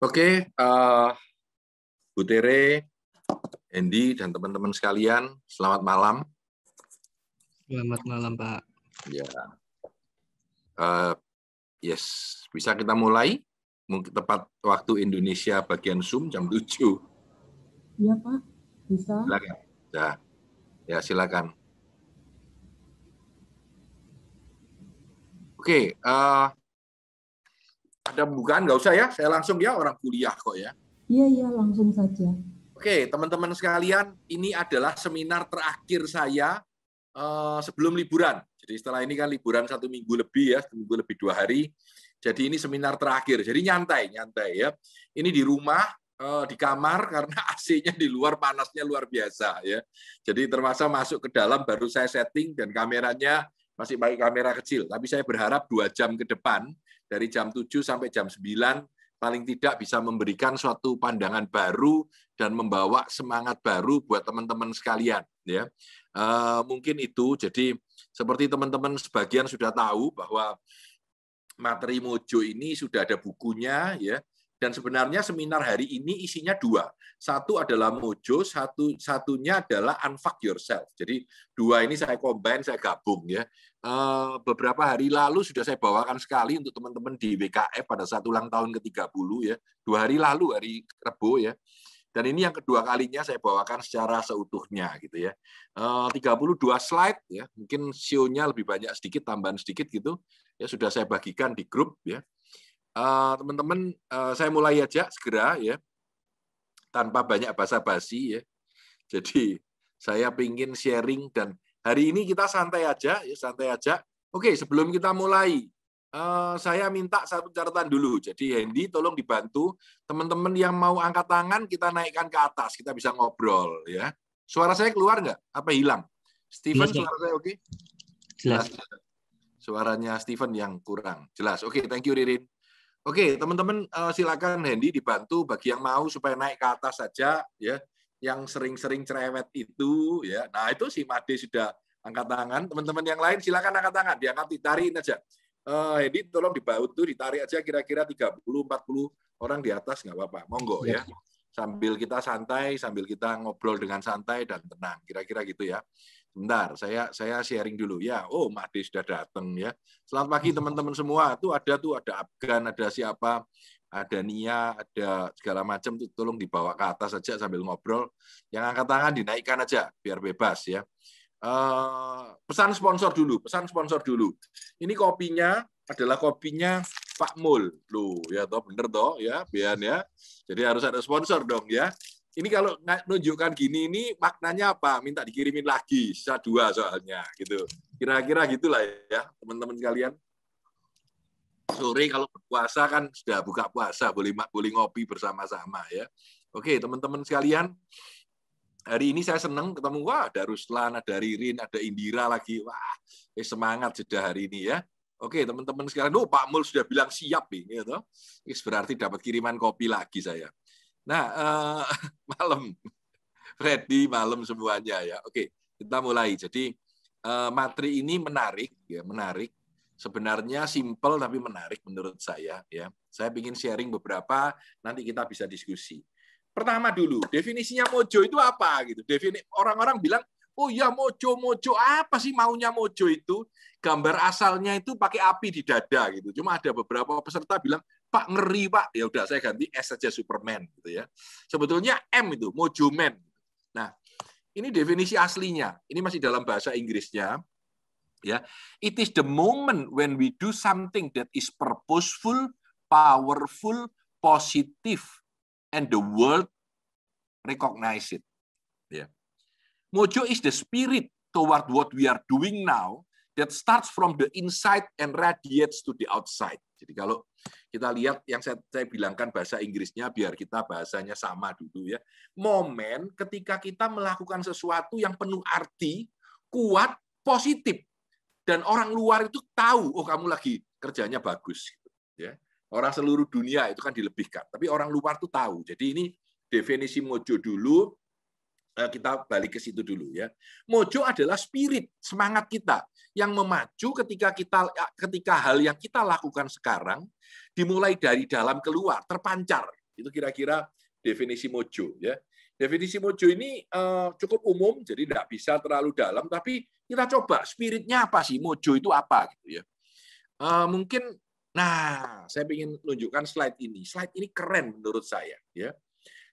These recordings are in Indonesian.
Oke, uh, Bu Tere, Andy, dan teman-teman sekalian, selamat malam. Selamat malam, Pak. Ya, uh, yes, bisa kita mulai? Mungkin tepat waktu Indonesia bagian Zoom jam 7. Iya, Pak. Bisa. Silakan. Ya, ya silakan. Oke, uh, ada pembukaan nggak usah ya? Saya langsung ya orang kuliah kok ya. Iya iya langsung saja. Oke teman-teman sekalian, ini adalah seminar terakhir saya uh, sebelum liburan. Jadi setelah ini kan liburan satu minggu lebih ya, satu minggu lebih dua hari. Jadi ini seminar terakhir. Jadi nyantai, nyantai ya. Ini di rumah, uh, di kamar karena AC-nya di luar panasnya luar biasa ya. Jadi termasuk masuk ke dalam baru saya setting dan kameranya masih pakai kamera kecil. Tapi saya berharap dua jam ke depan dari jam 7 sampai jam 9 paling tidak bisa memberikan suatu pandangan baru dan membawa semangat baru buat teman-teman sekalian ya. Uh, mungkin itu. Jadi seperti teman-teman sebagian sudah tahu bahwa materi Mojo ini sudah ada bukunya ya dan sebenarnya seminar hari ini isinya dua. Satu adalah Mojo, satu satunya adalah Unfuck Yourself. Jadi dua ini saya combine, saya gabung ya. Eh, beberapa hari lalu sudah saya bawakan sekali untuk teman-teman di WKF pada saat ulang tahun ke-30 ya. Dua hari lalu, hari Rebo ya. Dan ini yang kedua kalinya saya bawakan secara seutuhnya gitu ya. 32 eh, slide ya, mungkin show-nya lebih banyak sedikit, tambahan sedikit gitu. Ya sudah saya bagikan di grup ya Eh, teman-teman uh, saya mulai aja segera ya tanpa banyak basa-basi ya. Jadi saya ingin sharing dan hari ini kita santai aja ya santai aja. Oke, sebelum kita mulai uh, saya minta satu catatan dulu. Jadi Hendy tolong dibantu teman-teman yang mau angkat tangan kita naikkan ke atas, kita bisa ngobrol ya. Suara saya keluar nggak? Apa hilang? Steven, suara saya oke? Okay? Jelas. Suaranya Steven yang kurang. Jelas. Oke, okay, thank you Ririn. Oke, teman-teman uh, silakan Hendy dibantu bagi yang mau supaya naik ke atas saja ya. Yang sering-sering cerewet itu ya. Nah, itu si Made sudah angkat tangan. Teman-teman yang lain silakan angkat tangan, diangkat ditarikin aja. Uh, Hendy tolong dibantu ditarik aja kira-kira 30 40 orang di atas nggak apa-apa. Monggo ya. ya. Sambil kita santai, sambil kita ngobrol dengan santai dan tenang. Kira-kira gitu ya. Sebentar, saya saya sharing dulu ya. Oh, Mahdi sudah datang ya. Selamat pagi teman-teman semua. Tuh ada tuh ada Afgan, ada siapa, ada Nia, ada segala macam tuh tolong dibawa ke atas saja sambil ngobrol. Yang angkat tangan dinaikkan aja biar bebas ya. Uh, pesan sponsor dulu, pesan sponsor dulu. Ini kopinya adalah kopinya Pak Mul. Loh, ya toh bener toh ya, Bian ya. Jadi harus ada sponsor dong ya. Ini kalau nunjukkan gini ini maknanya apa? Minta dikirimin lagi, sisa dua soalnya gitu. Kira-kira gitulah ya, teman-teman sekalian. Sore kalau berpuasa kan sudah buka puasa, boleh boleh ngopi bersama-sama ya. Oke, teman-teman sekalian, hari ini saya senang ketemu wah ada Ruslan, ada Ririn, ada Indira lagi. Wah, eh, semangat sudah hari ini ya. Oke, teman-teman sekalian, oh Pak Mul sudah bilang siap ini, gitu. Berarti dapat kiriman kopi lagi saya. Nah, uh, malam, ready malam semuanya ya. Oke, kita mulai. Jadi uh, materi ini menarik, ya menarik. Sebenarnya simple tapi menarik menurut saya. Ya, saya ingin sharing beberapa. Nanti kita bisa diskusi. Pertama dulu, definisinya mojo itu apa gitu? Defini orang-orang bilang, oh ya mojo mojo apa sih maunya mojo itu? Gambar asalnya itu pakai api di dada gitu. Cuma ada beberapa peserta bilang Pak ngeri Pak, ya udah saya ganti S saja Superman gitu ya. Sebetulnya M itu Mojo Man. Nah, ini definisi aslinya. Ini masih dalam bahasa Inggrisnya. Ya, it is the moment when we do something that is purposeful, powerful, positive, and the world recognize it. Ya. Mojo is the spirit toward what we are doing now that starts from the inside and radiates to the outside. Jadi kalau kita lihat yang saya, saya bilangkan bahasa Inggrisnya biar kita bahasanya sama dulu ya. Momen ketika kita melakukan sesuatu yang penuh arti, kuat, positif dan orang luar itu tahu oh kamu lagi kerjanya bagus gitu, ya. Orang seluruh dunia itu kan dilebihkan, tapi orang luar tuh tahu. Jadi ini definisi mojo dulu kita balik ke situ dulu ya. Mojo adalah spirit, semangat kita yang memacu ketika kita ketika hal yang kita lakukan sekarang dimulai dari dalam keluar, terpancar Itu kira-kira definisi mojo ya. Definisi mojo ini uh, cukup umum, jadi tidak bisa terlalu dalam, tapi kita coba spiritnya apa sih mojo itu apa gitu ya. Uh, mungkin, nah saya ingin tunjukkan slide ini. Slide ini keren menurut saya ya.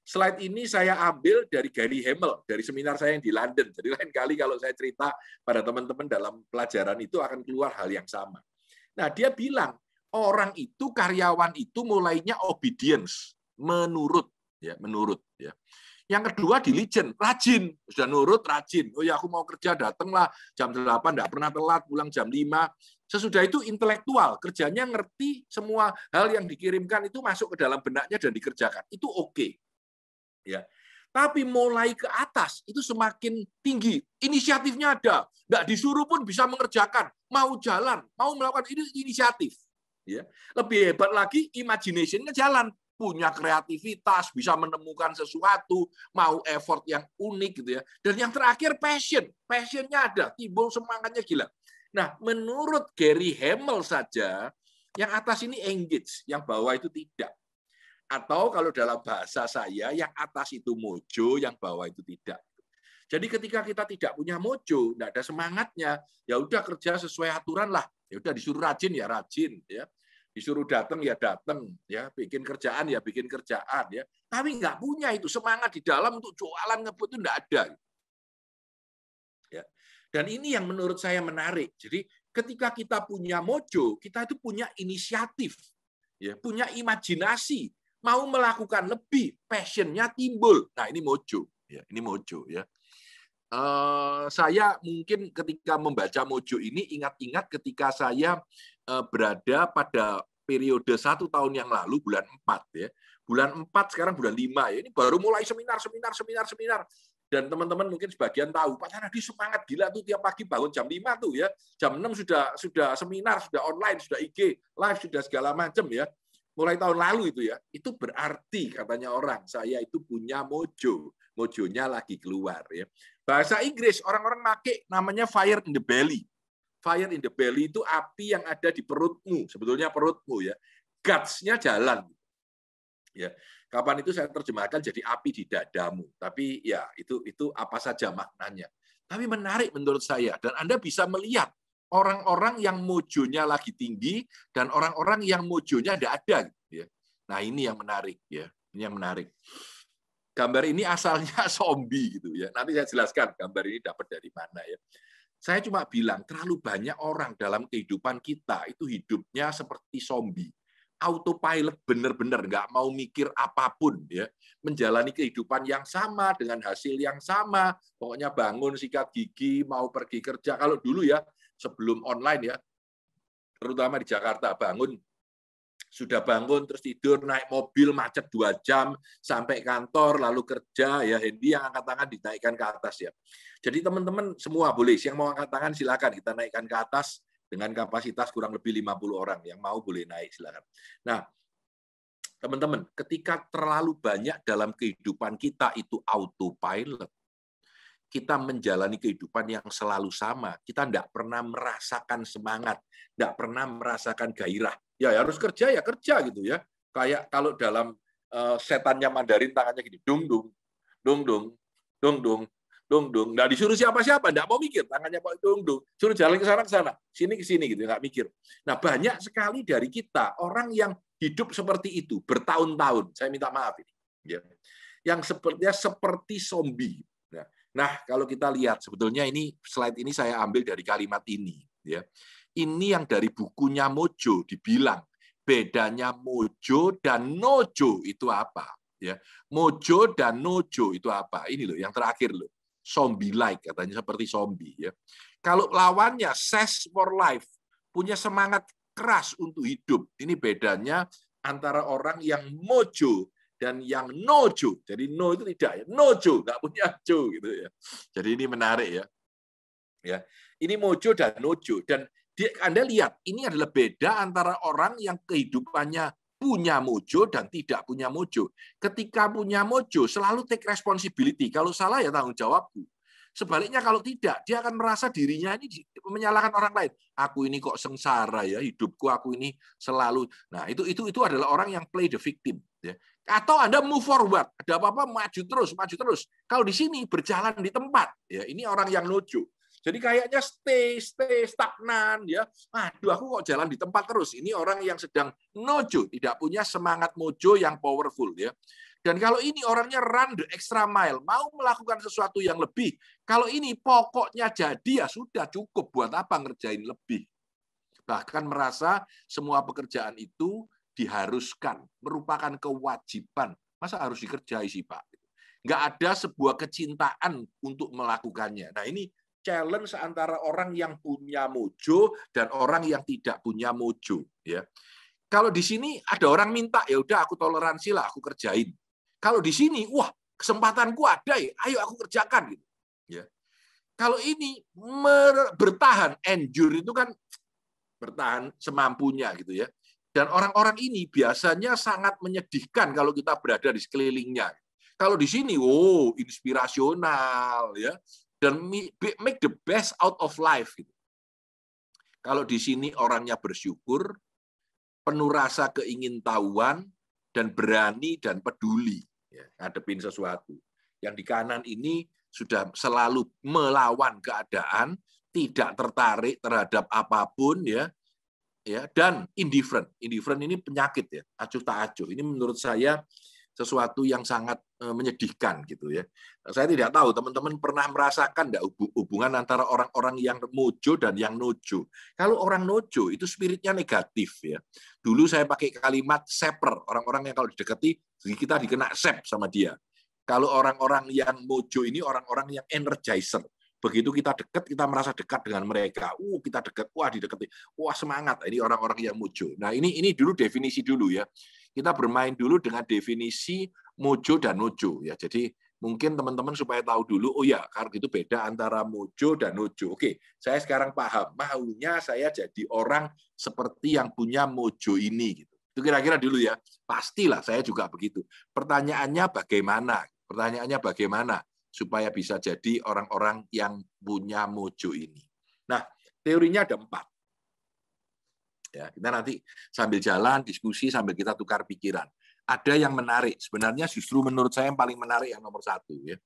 Slide ini saya ambil dari Gary Hamel, dari seminar saya yang di London. Jadi lain kali kalau saya cerita pada teman-teman dalam pelajaran itu akan keluar hal yang sama. Nah, dia bilang, orang itu, karyawan itu mulainya obedience, menurut. ya Menurut. ya Yang kedua diligent, rajin. Sudah nurut, rajin. Oh ya, aku mau kerja, datanglah jam 8, tidak pernah telat, pulang jam 5. Sesudah itu intelektual, kerjanya ngerti semua hal yang dikirimkan itu masuk ke dalam benaknya dan dikerjakan. Itu oke. Okay ya. Tapi mulai ke atas itu semakin tinggi. Inisiatifnya ada, nggak disuruh pun bisa mengerjakan, mau jalan, mau melakukan ini inisiatif. Ya, lebih hebat lagi, imagination-nya jalan, punya kreativitas, bisa menemukan sesuatu, mau effort yang unik gitu ya. Dan yang terakhir passion, passionnya ada, timbul semangatnya gila. Nah, menurut Gary Hamel saja, yang atas ini engage, yang bawah itu tidak. Atau kalau dalam bahasa saya, yang atas itu mojo, yang bawah itu tidak. Jadi ketika kita tidak punya mojo, tidak ada semangatnya, ya udah kerja sesuai aturan lah. Ya udah disuruh rajin ya rajin, ya disuruh datang ya datang, ya bikin kerjaan ya bikin kerjaan, ya. Tapi nggak punya itu semangat di dalam untuk jualan ngebut itu nggak ada. Ya. Dan ini yang menurut saya menarik. Jadi ketika kita punya mojo, kita itu punya inisiatif, ya, punya imajinasi, mau melakukan lebih, passionnya timbul. Nah ini mojo, ya ini mojo ya. Uh, saya mungkin ketika membaca mojo ini ingat-ingat ketika saya uh, berada pada periode satu tahun yang lalu bulan 4 ya. Bulan 4 sekarang bulan 5 ya. Ini baru mulai seminar, seminar, seminar, seminar. Dan teman-teman mungkin sebagian tahu, Pak Tanadi semangat gila tuh tiap pagi bangun jam 5 tuh ya. Jam 6 sudah sudah seminar, sudah online, sudah IG, live, sudah segala macam ya mulai tahun lalu itu ya, itu berarti katanya orang, saya itu punya mojo. Mojonya lagi keluar ya. Bahasa Inggris orang-orang make namanya fire in the belly. Fire in the belly itu api yang ada di perutmu, sebetulnya perutmu ya. Guts-nya jalan. Ya. Kapan itu saya terjemahkan jadi api di dadamu. Tapi ya itu itu apa saja maknanya. Tapi menarik menurut saya dan Anda bisa melihat orang-orang yang mojonya lagi tinggi dan orang-orang yang mojonya tidak ada. Gitu ya. Nah ini yang menarik ya, ini yang menarik. Gambar ini asalnya zombie gitu ya. Nanti saya jelaskan gambar ini dapat dari mana ya. Saya cuma bilang terlalu banyak orang dalam kehidupan kita itu hidupnya seperti zombie autopilot benar-benar nggak mau mikir apa pun ya menjalani kehidupan yang sama dengan hasil yang sama pokoknya bangun sikat gigi mau pergi kerja kalau dulu ya sebelum online ya, terutama di Jakarta bangun sudah bangun terus tidur naik mobil macet dua jam sampai kantor lalu kerja ya Hendy yang angkat tangan dinaikkan ke atas ya. Jadi teman-teman semua boleh yang mau angkat tangan silakan. Kita naikkan ke atas dengan kapasitas kurang lebih 50 orang. Yang mau boleh naik silakan. Nah teman-teman ketika terlalu banyak dalam kehidupan kita itu autopilot kita menjalani kehidupan yang selalu sama. Kita tidak pernah merasakan semangat, tidak pernah merasakan gairah. Ya harus kerja ya kerja gitu ya. Kayak kalau dalam uh, setannya Mandarin tangannya gini, dung dung, dung dung, dung dung, dung dung. Nggak disuruh siapa-siapa, tidak mau mikir. Tangannya mau dung dung. Suruh jalan ke sana ke sana, sini ke sini gitu, nggak mikir. Nah banyak sekali dari kita orang yang hidup seperti itu bertahun-tahun. Saya minta maaf ini. Ya. Yang sepertinya seperti zombie Nah, kalau kita lihat sebetulnya ini slide ini saya ambil dari kalimat ini ya. Ini yang dari bukunya Mojo dibilang bedanya Mojo dan Nojo itu apa ya. Mojo dan Nojo itu apa? Ini loh yang terakhir loh. Zombie like katanya seperti zombie ya. Kalau lawannya Says for Life punya semangat keras untuk hidup. Ini bedanya antara orang yang mojo dan yang nojo. Jadi no itu tidak ya. Nojo, nggak punya jo gitu ya. Jadi ini menarik ya. Ya. Ini mojo dan nojo dan di, Anda lihat ini adalah beda antara orang yang kehidupannya punya mojo dan tidak punya mojo. Ketika punya mojo selalu take responsibility. Kalau salah ya tanggung jawabku. Sebaliknya kalau tidak, dia akan merasa dirinya ini menyalahkan orang lain. Aku ini kok sengsara ya, hidupku aku ini selalu. Nah, itu itu itu adalah orang yang play the victim Ya. Atau Anda move forward, ada apa-apa maju terus, maju terus. Kalau di sini berjalan di tempat, ya ini orang yang nojo. Jadi kayaknya stay, stay, stagnan, ya. Aduh, aku kok jalan di tempat terus. Ini orang yang sedang nojo, tidak punya semangat mojo yang powerful, ya. Dan kalau ini orangnya run the extra mile, mau melakukan sesuatu yang lebih. Kalau ini pokoknya jadi ya sudah cukup. Buat apa ngerjain lebih? Bahkan merasa semua pekerjaan itu diharuskan, merupakan kewajiban. Masa harus dikerjai sih Pak? Nggak ada sebuah kecintaan untuk melakukannya. Nah ini challenge antara orang yang punya mojo dan orang yang tidak punya mojo. Ya, kalau di sini ada orang minta ya udah aku toleransi lah, aku kerjain. Kalau di sini, wah kesempatanku ada ya, ayo aku kerjakan gitu. Ya. Kalau ini bertahan, endure itu kan bertahan semampunya gitu ya. Dan orang-orang ini biasanya sangat menyedihkan kalau kita berada di sekelilingnya. Kalau di sini, oh, inspirasional ya, dan make the best out of life. Gitu. Kalau di sini orangnya bersyukur, penuh rasa keingintahuan, dan berani dan peduli ya, ngadepin sesuatu. Yang di kanan ini sudah selalu melawan keadaan, tidak tertarik terhadap apa pun ya, ya dan indifferent. Indifferent ini penyakit ya, acuh tak acuh. Ini menurut saya sesuatu yang sangat eh, menyedihkan gitu ya. Saya tidak tahu teman-teman pernah merasakan enggak hubungan antara orang-orang yang mojo dan yang nojo. Kalau orang nojo itu spiritnya negatif ya. Dulu saya pakai kalimat seper, orang-orang yang kalau didekati kita dikena sep sama dia. Kalau orang-orang yang mojo ini orang-orang yang energizer. Begitu kita dekat, kita merasa dekat dengan mereka. Uh, kita dekat, wah didekati, wah semangat. Ini orang-orang yang mojo. Nah ini ini dulu definisi dulu ya. Kita bermain dulu dengan definisi mojo dan nojo ya. Jadi mungkin teman-teman supaya tahu dulu, oh ya, karena itu beda antara mojo dan nojo. Oke, saya sekarang paham. Maunya saya jadi orang seperti yang punya mojo ini gitu. Itu kira-kira dulu ya. Pastilah saya juga begitu. Pertanyaannya bagaimana? Pertanyaannya bagaimana? Supaya bisa jadi orang-orang yang punya mojo ini. Nah, teorinya ada empat. Ya, kita nanti sambil jalan, diskusi, sambil kita tukar pikiran. Ada yang menarik. Sebenarnya justru menurut saya yang paling menarik yang nomor satu. Ya.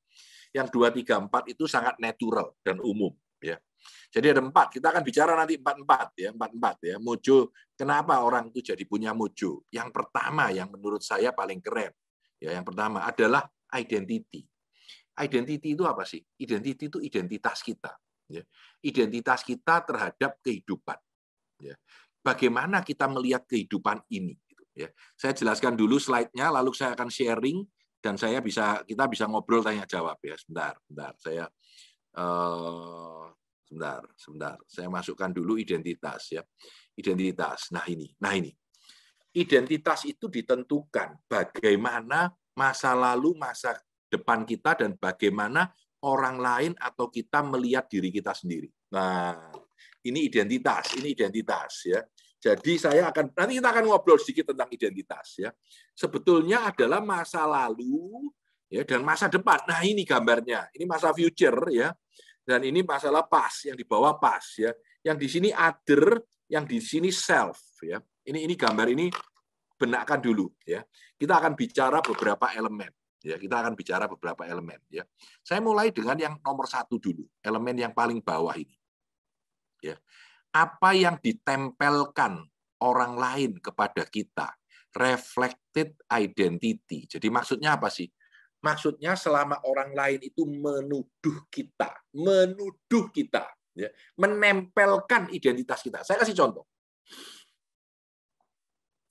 Yang dua, tiga, empat itu sangat natural dan umum. Ya. Jadi ada empat. Kita akan bicara nanti empat-empat. ya Empat-empat. ya Mojo, kenapa orang itu jadi punya mojo? Yang pertama, yang menurut saya paling keren. ya Yang pertama adalah identity. Identity itu apa sih? Identity itu identitas kita. Ya. Identitas kita terhadap kehidupan. Ya. Bagaimana kita melihat kehidupan ini? Gitu, ya. Saya jelaskan dulu slide-nya, lalu saya akan sharing dan saya bisa kita bisa ngobrol tanya jawab ya. Sebentar, sebentar. Saya uh, sebentar, sebentar. Saya masukkan dulu identitas ya. Identitas. Nah ini, nah ini. Identitas itu ditentukan bagaimana masa lalu, masa depan kita dan bagaimana orang lain atau kita melihat diri kita sendiri. Nah, ini identitas, ini identitas ya. Jadi saya akan nanti kita akan ngobrol sedikit tentang identitas ya. Sebetulnya adalah masa lalu ya dan masa depan. Nah, ini gambarnya. Ini masa future ya. Dan ini masalah pas yang di bawah pas ya. Yang di sini other, yang di sini self ya. Ini ini gambar ini benakkan dulu ya. Kita akan bicara beberapa elemen. Ya, kita akan bicara beberapa elemen. Ya, saya mulai dengan yang nomor satu dulu, elemen yang paling bawah ini. Ya, apa yang ditempelkan orang lain kepada kita, reflected identity. Jadi maksudnya apa sih? Maksudnya selama orang lain itu menuduh kita, menuduh kita, ya, menempelkan identitas kita. Saya kasih contoh.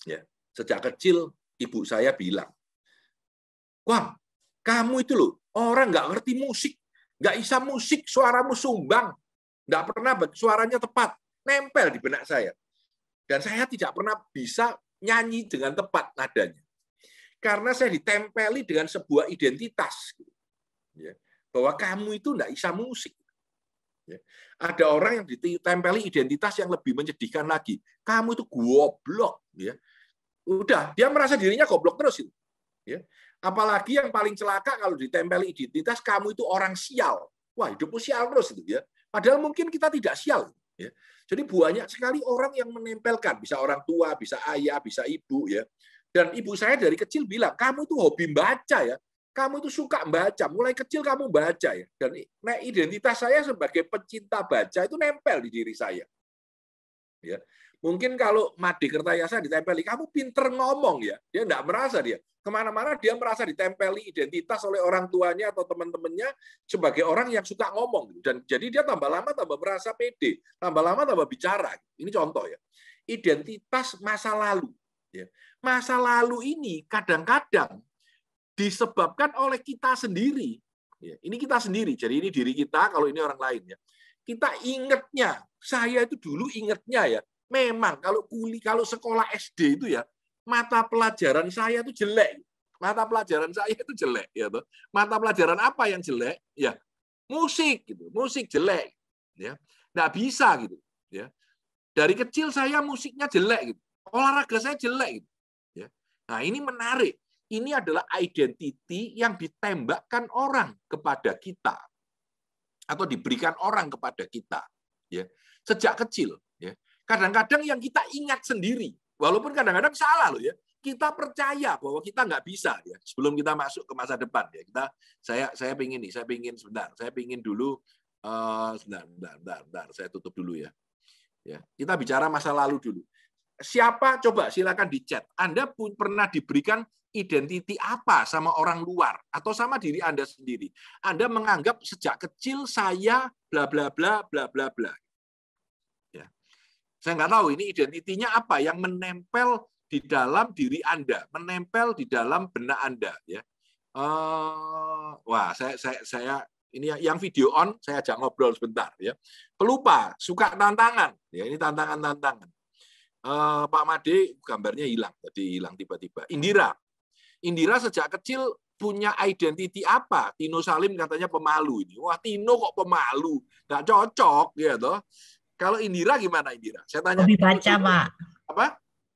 Ya, sejak kecil ibu saya bilang, Wah, kamu itu loh, orang nggak ngerti musik, nggak bisa musik, suaramu sumbang, nggak pernah suaranya tepat, nempel di benak saya. Dan saya tidak pernah bisa nyanyi dengan tepat nadanya. Karena saya ditempeli dengan sebuah identitas. Ya, bahwa kamu itu nggak bisa musik. Ya, ada orang yang ditempeli identitas yang lebih menyedihkan lagi. Kamu itu goblok. Ya. Udah, dia merasa dirinya goblok terus. Apalagi yang paling celaka kalau ditempel identitas kamu itu orang sial. Wah, hidupmu sial terus itu ya. Padahal mungkin kita tidak sial. Ya. Jadi banyak sekali orang yang menempelkan, bisa orang tua, bisa ayah, bisa ibu ya. Dan ibu saya dari kecil bilang, kamu itu hobi baca ya. Kamu itu suka baca, mulai kecil kamu baca ya. Dan nah, identitas saya sebagai pecinta baca itu nempel di diri saya. Ya. Mungkin kalau Made Kertayasa ditempeli, kamu pinter ngomong ya. Dia enggak merasa dia. Ke mana-mana dia merasa ditempeli identitas oleh orang tuanya atau teman-temannya sebagai orang yang suka ngomong. Dan jadi dia tambah lama tambah merasa pede. Tambah lama tambah bicara. Ini contoh ya. Identitas masa lalu. Ya. Masa lalu ini kadang-kadang disebabkan oleh kita sendiri. Ya, ini kita sendiri. Jadi ini diri kita, kalau ini orang lain ya. Kita ingatnya, saya itu dulu ingatnya ya, memang kalau kuli kalau sekolah SD itu ya, mata pelajaran saya itu jelek. Mata pelajaran saya itu jelek ya tuh. Mata pelajaran apa yang jelek? Ya, musik gitu. Musik jelek ya. Enggak bisa gitu ya. Dari kecil saya musiknya jelek gitu. Olahraga saya jelek gitu. Ya. Nah, ini menarik ini adalah identity yang ditembakkan orang kepada kita atau diberikan orang kepada kita ya sejak kecil kadang-kadang yang kita ingat sendiri walaupun kadang-kadang salah loh ya kita percaya bahwa kita nggak bisa ya sebelum kita masuk ke masa depan ya. Kita saya saya pingin nih saya pingin sebentar saya pingin dulu uh, sebentar, sebentar, sebentar, sebentar saya tutup dulu ya. Ya kita bicara masa lalu dulu. Siapa? Coba silakan di chat Anda pun pernah diberikan identiti apa sama orang luar atau sama diri Anda sendiri. Anda menganggap sejak kecil saya bla bla bla bla bla bla. Ya. Saya nggak tahu ini identitinya apa yang menempel di dalam diri Anda, menempel di dalam benak Anda ya. Uh, wah, saya saya saya ini yang video on saya ajak ngobrol sebentar ya. Pelupa, suka tantangan. Ya, ini tantangan-tantangan. Uh, Pak Made gambarnya hilang tadi hilang tiba-tiba. Indira, Indira sejak kecil punya identiti apa? Tino Salim katanya pemalu ini. Wah, Tino kok pemalu? Nggak cocok, ya toh. Kalau Indira gimana Indira? Saya tanya. Hobi baca, Pak. Apa?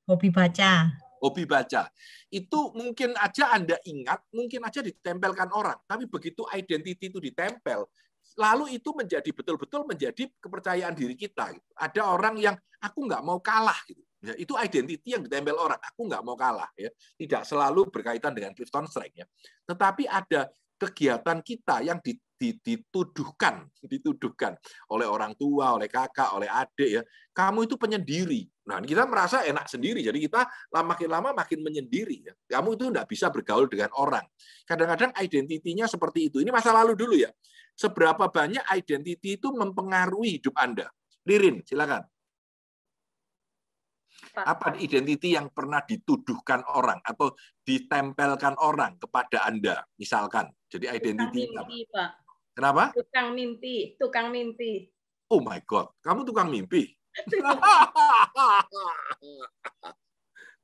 Hobi baca. Hobi baca. Itu mungkin aja Anda ingat, mungkin aja ditempelkan orang. Tapi begitu identiti itu ditempel, lalu itu menjadi betul-betul menjadi kepercayaan diri kita. Ada orang yang aku nggak mau kalah. Gitu. Ya, itu identity yang ditempel orang. Aku nggak mau kalah. ya Tidak selalu berkaitan dengan Clifton Strike. Ya. Tetapi ada kegiatan kita yang dituduhkan, dituduhkan oleh orang tua, oleh kakak, oleh adik ya. Kamu itu penyendiri. Nah, kita merasa enak sendiri. Jadi kita makin lama makin menyendiri ya. Kamu itu tidak bisa bergaul dengan orang. Kadang-kadang identitinya seperti itu. Ini masa lalu dulu ya. Seberapa banyak identity itu mempengaruhi hidup Anda? Lirin, silakan. Apa identiti yang pernah dituduhkan orang atau ditempelkan orang kepada Anda, misalkan? Jadi identiti mimpi, Pak. Kenapa? Tukang mimpi, tukang mimpi. Oh my God, kamu tukang mimpi?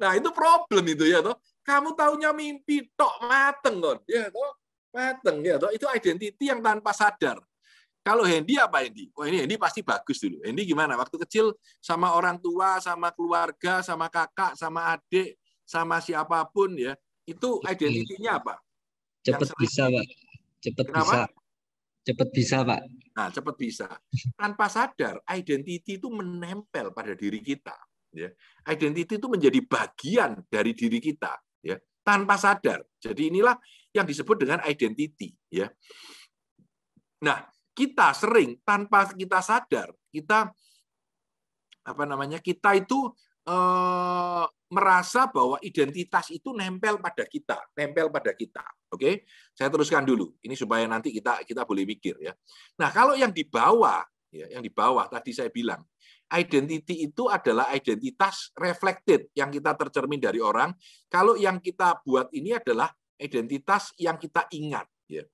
nah itu problem itu ya toh. Kamu taunya mimpi tok mateng kan, ya toh mateng ya toh. Itu identiti yang tanpa sadar. Kalau Hendy apa Hendy? Oh ini Hendy pasti bagus dulu. Hendy gimana? Waktu kecil sama orang tua, sama keluarga, sama kakak, sama adik, sama siapa pun ya, itu identitinya apa? Cepat bisa, Pak. Cepat bisa. Cepat bisa, Pak. Nah, cepat bisa. Tanpa sadar, identiti itu menempel pada diri kita. Ya, identiti itu menjadi bagian dari diri kita. Ya, tanpa sadar. Jadi inilah yang disebut dengan identity. Ya. Nah, kita sering tanpa kita sadar kita apa namanya kita itu eh, merasa bahwa identitas itu nempel pada kita, nempel pada kita. Oke, saya teruskan dulu. Ini supaya nanti kita kita boleh mikir ya. Nah kalau yang di bawah, ya, yang di bawah tadi saya bilang, identity itu adalah identitas reflected yang kita tercermin dari orang. Kalau yang kita buat ini adalah identitas yang kita ingat. Ya.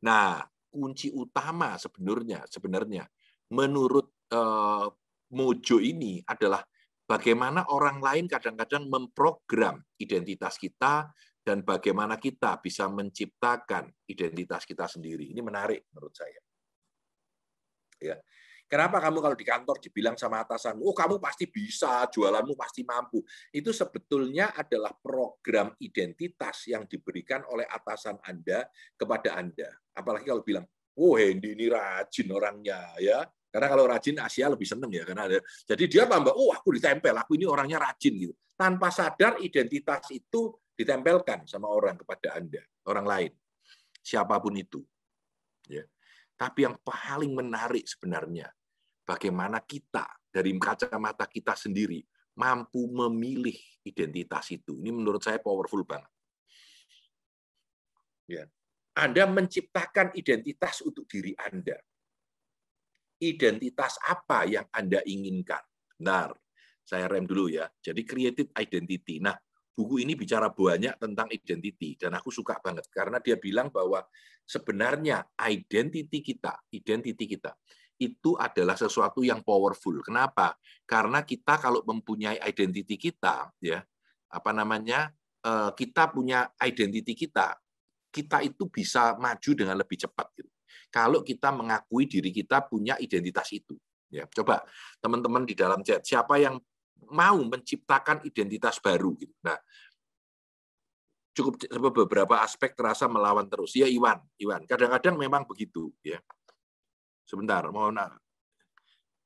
Nah, kunci utama sebenarnya sebenarnya menurut uh, Mojo ini adalah bagaimana orang lain kadang-kadang memprogram identitas kita dan bagaimana kita bisa menciptakan identitas kita sendiri. Ini menarik menurut saya. Ya. Kenapa kamu kalau di kantor dibilang sama atasan, oh kamu pasti bisa, jualanmu pasti mampu. Itu sebetulnya adalah program identitas yang diberikan oleh atasan Anda kepada Anda. Apalagi kalau bilang, oh Hendy ini rajin orangnya, ya Karena kalau rajin Asia lebih seneng ya karena ada. Jadi dia tambah, oh aku ditempel, aku ini orangnya rajin gitu. Tanpa sadar identitas itu ditempelkan sama orang kepada Anda, orang lain, siapa pun itu. Ya. Tapi yang paling menarik sebenarnya bagaimana kita dari kacamata kita sendiri mampu memilih identitas itu. Ini menurut saya powerful banget. Ya. Anda menciptakan identitas untuk diri Anda. Identitas apa yang Anda inginkan? Benar. Saya rem dulu ya. Jadi creative identity. Nah, buku ini bicara banyak tentang identity dan aku suka banget karena dia bilang bahwa sebenarnya identity kita, identity kita itu adalah sesuatu yang powerful. Kenapa? Karena kita kalau mempunyai identity kita, ya apa namanya, eh, kita punya identity kita, kita itu bisa maju dengan lebih cepat. Gitu. Kalau kita mengakui diri kita punya identitas itu. Ya, coba teman-teman di dalam chat, siapa yang mau menciptakan identitas baru? Gitu. Nah, cukup beberapa aspek terasa melawan terus. Ya Iwan, Iwan. Kadang-kadang memang begitu. Ya, Sebentar, mohon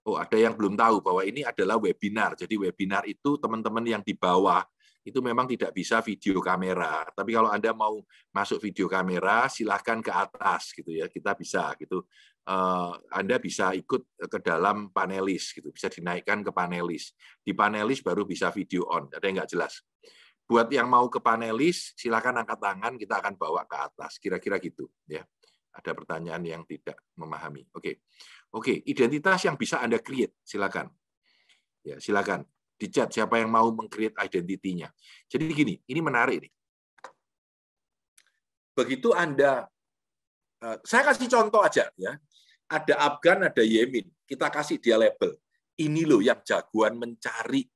Oh, ada yang belum tahu bahwa ini adalah webinar. Jadi webinar itu teman-teman yang di bawah itu memang tidak bisa video kamera. Tapi kalau Anda mau masuk video kamera, silahkan ke atas gitu ya. Kita bisa gitu. Eh, Anda bisa ikut ke dalam panelis gitu. Bisa dinaikkan ke panelis. Di panelis baru bisa video on. Ada yang nggak jelas. Buat yang mau ke panelis, silahkan angkat tangan. Kita akan bawa ke atas. Kira-kira gitu ya ada pertanyaan yang tidak memahami. Oke. Oke, identitas yang bisa Anda create, silakan. Ya, silakan. Di chat siapa yang mau mengcreate identitinya. Jadi gini, ini menarik nih. Begitu Anda eh, saya kasih contoh aja ya. Ada Afgan, ada Yemin. Kita kasih dia label. Ini loh yang jagoan mencari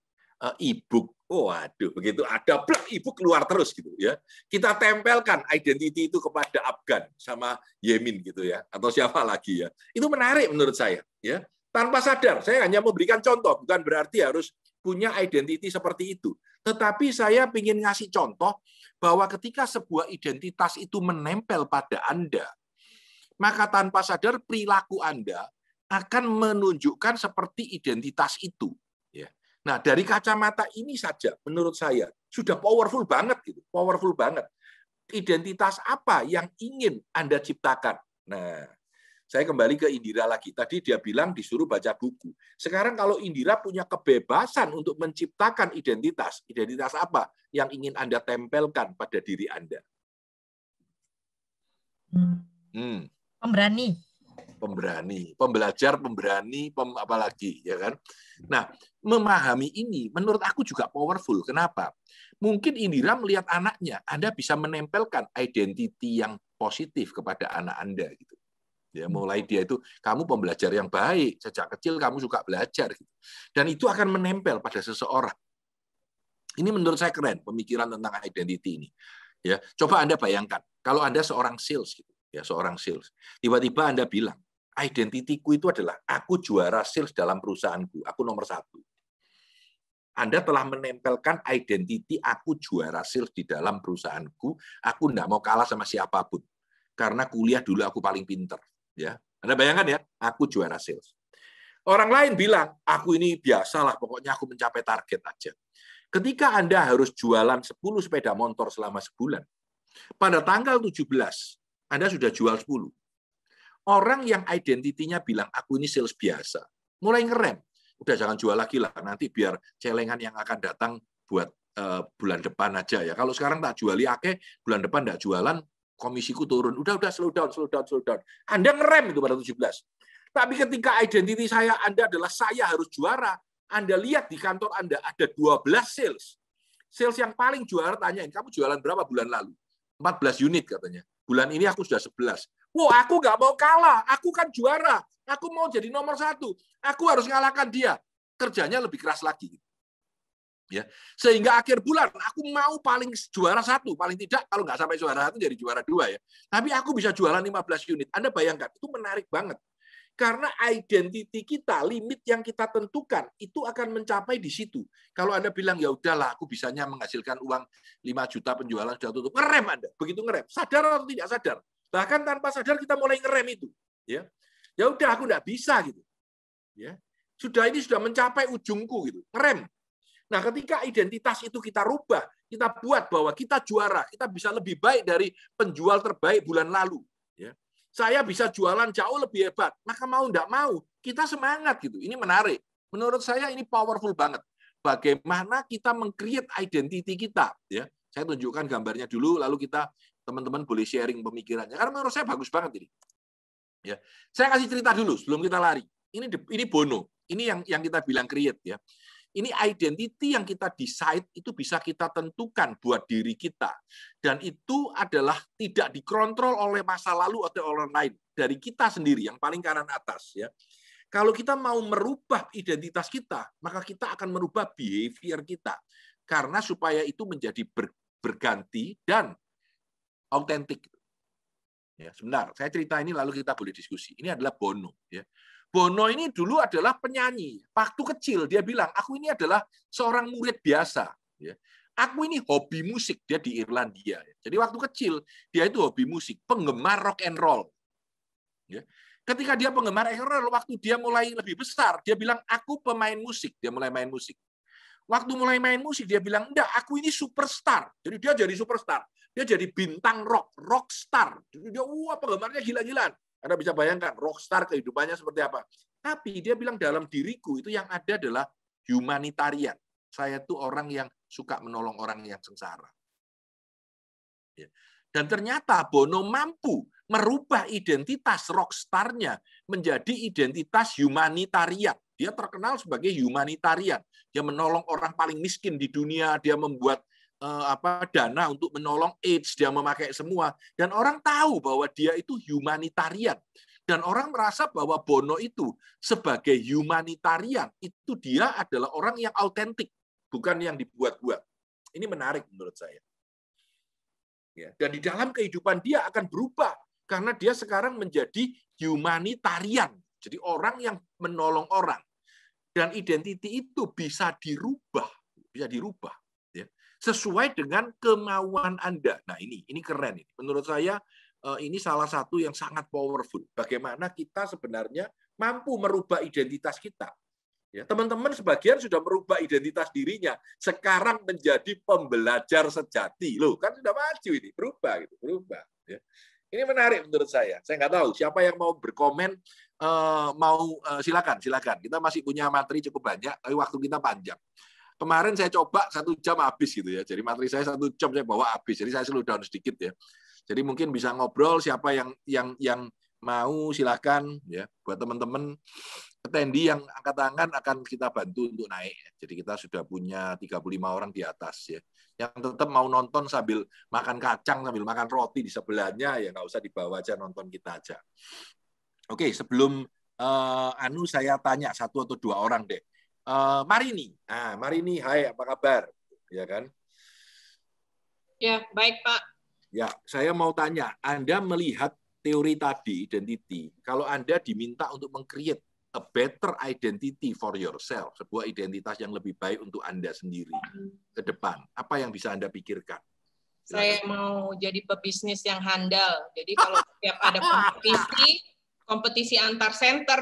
uh, e-book. Oh, aduh, begitu ada plak ibu keluar terus gitu ya. Kita tempelkan identity itu kepada Afgan sama Yemin gitu ya, atau siapa lagi ya. Itu menarik menurut saya ya. Tanpa sadar, saya hanya memberikan contoh, bukan berarti harus punya identity seperti itu. Tetapi saya ingin ngasih contoh bahwa ketika sebuah identitas itu menempel pada Anda, maka tanpa sadar perilaku Anda akan menunjukkan seperti identitas itu. Nah, dari kacamata ini saja menurut saya sudah powerful banget gitu, powerful banget. Identitas apa yang ingin Anda ciptakan? Nah, saya kembali ke Indira lagi. Tadi dia bilang disuruh baca buku. Sekarang kalau Indira punya kebebasan untuk menciptakan identitas, identitas apa yang ingin Anda tempelkan pada diri Anda? Hmm. Pemberani pemberani, pembelajar pemberani, pem, apalagi ya kan. Nah, memahami ini menurut aku juga powerful. Kenapa? Mungkin Indira melihat anaknya, Anda bisa menempelkan identity yang positif kepada anak Anda gitu. Ya, mulai dia itu kamu pembelajar yang baik, sejak kecil kamu suka belajar gitu. Dan itu akan menempel pada seseorang. Ini menurut saya keren pemikiran tentang identity ini. Ya, coba Anda bayangkan kalau Anda seorang sales gitu, ya seorang sales. Tiba-tiba Anda bilang, identitiku itu adalah aku juara sales dalam perusahaanku, aku nomor satu. Anda telah menempelkan identiti aku juara sales di dalam perusahaanku, aku tidak mau kalah sama siapa pun. Karena kuliah dulu aku paling pinter. Ya, Anda bayangkan ya, aku juara sales. Orang lain bilang, aku ini biasalah, pokoknya aku mencapai target aja. Ketika Anda harus jualan 10 sepeda motor selama sebulan, pada tanggal 17, Anda sudah jual 10 Orang yang identitinya bilang, aku ini sales biasa. Mulai ngerem. Udah jangan jual lagi lah. Nanti biar celengan yang akan datang buat uh, bulan depan aja ya. Kalau sekarang tak juali ake, bulan depan tak jualan, komisiku turun. Udah, udah, slow down, slow down, slow down. Anda ngerem itu pada 17. Tapi ketika identiti saya Anda adalah saya harus juara, Anda lihat di kantor Anda ada 12 sales. Sales yang paling juara tanyain, kamu jualan berapa bulan lalu? 14 unit katanya. Bulan ini aku sudah 11. Wah, aku nggak mau kalah. Aku kan juara. Aku mau jadi nomor satu. Aku harus ngalahkan dia. Kerjanya lebih keras lagi. Ya, sehingga akhir bulan aku mau paling juara satu, paling tidak kalau nggak sampai juara satu jadi juara dua ya. Tapi aku bisa jualan 15 unit. Anda bayangkan itu menarik banget. Karena identiti kita, limit yang kita tentukan itu akan mencapai di situ. Kalau Anda bilang ya udahlah, aku bisanya menghasilkan uang 5 juta penjualan sudah tutup, ngerem Anda, begitu ngerem. Sadar atau tidak sadar? Bahkan tanpa sadar kita mulai ngerem itu. Ya, ya udah aku nggak bisa gitu. ya. Sudah ini sudah mencapai ujungku gitu, ngerem. Nah, ketika identitas itu kita rubah, kita buat bahwa kita juara, kita bisa lebih baik dari penjual terbaik bulan lalu. Ya. Saya bisa jualan jauh lebih hebat, maka mau tidak mau, kita semangat gitu. Ini menarik. Menurut saya ini powerful banget. Bagaimana kita mengcreate identity kita. ya Saya tunjukkan gambarnya dulu, lalu kita teman-teman boleh sharing pemikirannya. Karena menurut saya bagus banget ini. Ya, saya kasih cerita dulu sebelum kita lari. Ini ini Bono. Ini yang yang kita bilang create ya. Ini identity yang kita decide itu bisa kita tentukan buat diri kita. Dan itu adalah tidak dikontrol oleh masa lalu atau orang lain. Dari kita sendiri, yang paling kanan atas. ya. Kalau kita mau merubah identitas kita, maka kita akan merubah behavior kita. Karena supaya itu menjadi ber, berganti dan autentik. Ya, sebentar, saya cerita ini lalu kita boleh diskusi. Ini adalah Bono. Ya. Bono ini dulu adalah penyanyi. Waktu kecil dia bilang, aku ini adalah seorang murid biasa. Ya. Aku ini hobi musik. Dia di Irlandia. Jadi waktu kecil dia itu hobi musik, penggemar rock and roll. Ya. Ketika dia penggemar rock and roll, waktu dia mulai lebih besar, dia bilang, aku pemain musik. Dia mulai main musik. Waktu mulai main musik, dia bilang, enggak, aku ini superstar. Jadi dia jadi superstar. Dia jadi bintang rock, rockstar. Jadi dia, wah penggemarnya gila-gilaan. Anda bisa bayangkan rockstar kehidupannya seperti apa. Tapi dia bilang dalam diriku itu yang ada adalah humanitarian. Saya itu orang yang suka menolong orang yang sengsara. Ya. Dan ternyata Bono mampu merubah identitas rockstarnya menjadi identitas humanitarian. Dia terkenal sebagai humanitarian. Dia menolong orang paling miskin di dunia. Dia membuat Eh, apa dana untuk menolong AIDS, dia memakai semua dan orang tahu bahwa dia itu humanitarian dan orang merasa bahwa Bono itu sebagai humanitarian itu dia adalah orang yang autentik, bukan yang dibuat-buat. Ini menarik menurut saya. Ya, dan di dalam kehidupan dia akan berubah karena dia sekarang menjadi humanitarian. Jadi orang yang menolong orang. Dan identiti itu bisa dirubah, bisa dirubah sesuai dengan kemauan Anda. Nah, ini ini keren ini. Menurut saya eh, ini salah satu yang sangat powerful. Bagaimana kita sebenarnya mampu merubah identitas kita. Ya, teman-teman sebagian sudah merubah identitas dirinya, sekarang menjadi pembelajar sejati. Loh, kan sudah maju ini, berubah gitu, berubah. Ya. Ini menarik menurut saya. Saya nggak tahu siapa yang mau berkomen, uh, mau uh, silakan, silakan. Kita masih punya materi cukup banyak, tapi waktu kita panjang. Kemarin saya coba satu jam habis gitu ya. Jadi materi saya satu jam saya bawa habis. Jadi saya slow down sedikit ya. Jadi mungkin bisa ngobrol siapa yang yang yang mau silakan ya buat teman-teman attendee yang angkat tangan akan kita bantu untuk naik. Jadi kita sudah punya 35 orang di atas ya. Yang tetap mau nonton sambil makan kacang sambil makan roti di sebelahnya ya nggak usah dibawa aja nonton kita aja. Oke, sebelum uh, anu saya tanya satu atau dua orang deh uh, Marini. Ah, Marini, hai, apa kabar? Ya kan? Ya, baik Pak. Ya, saya mau tanya, Anda melihat teori tadi identity, kalau Anda diminta untuk mengcreate a better identity for yourself, sebuah identitas yang lebih baik untuk Anda sendiri ke depan, apa yang bisa Anda pikirkan? Saya mau jadi pebisnis yang handal. Jadi kalau setiap ada kompetisi, kompetisi antar center,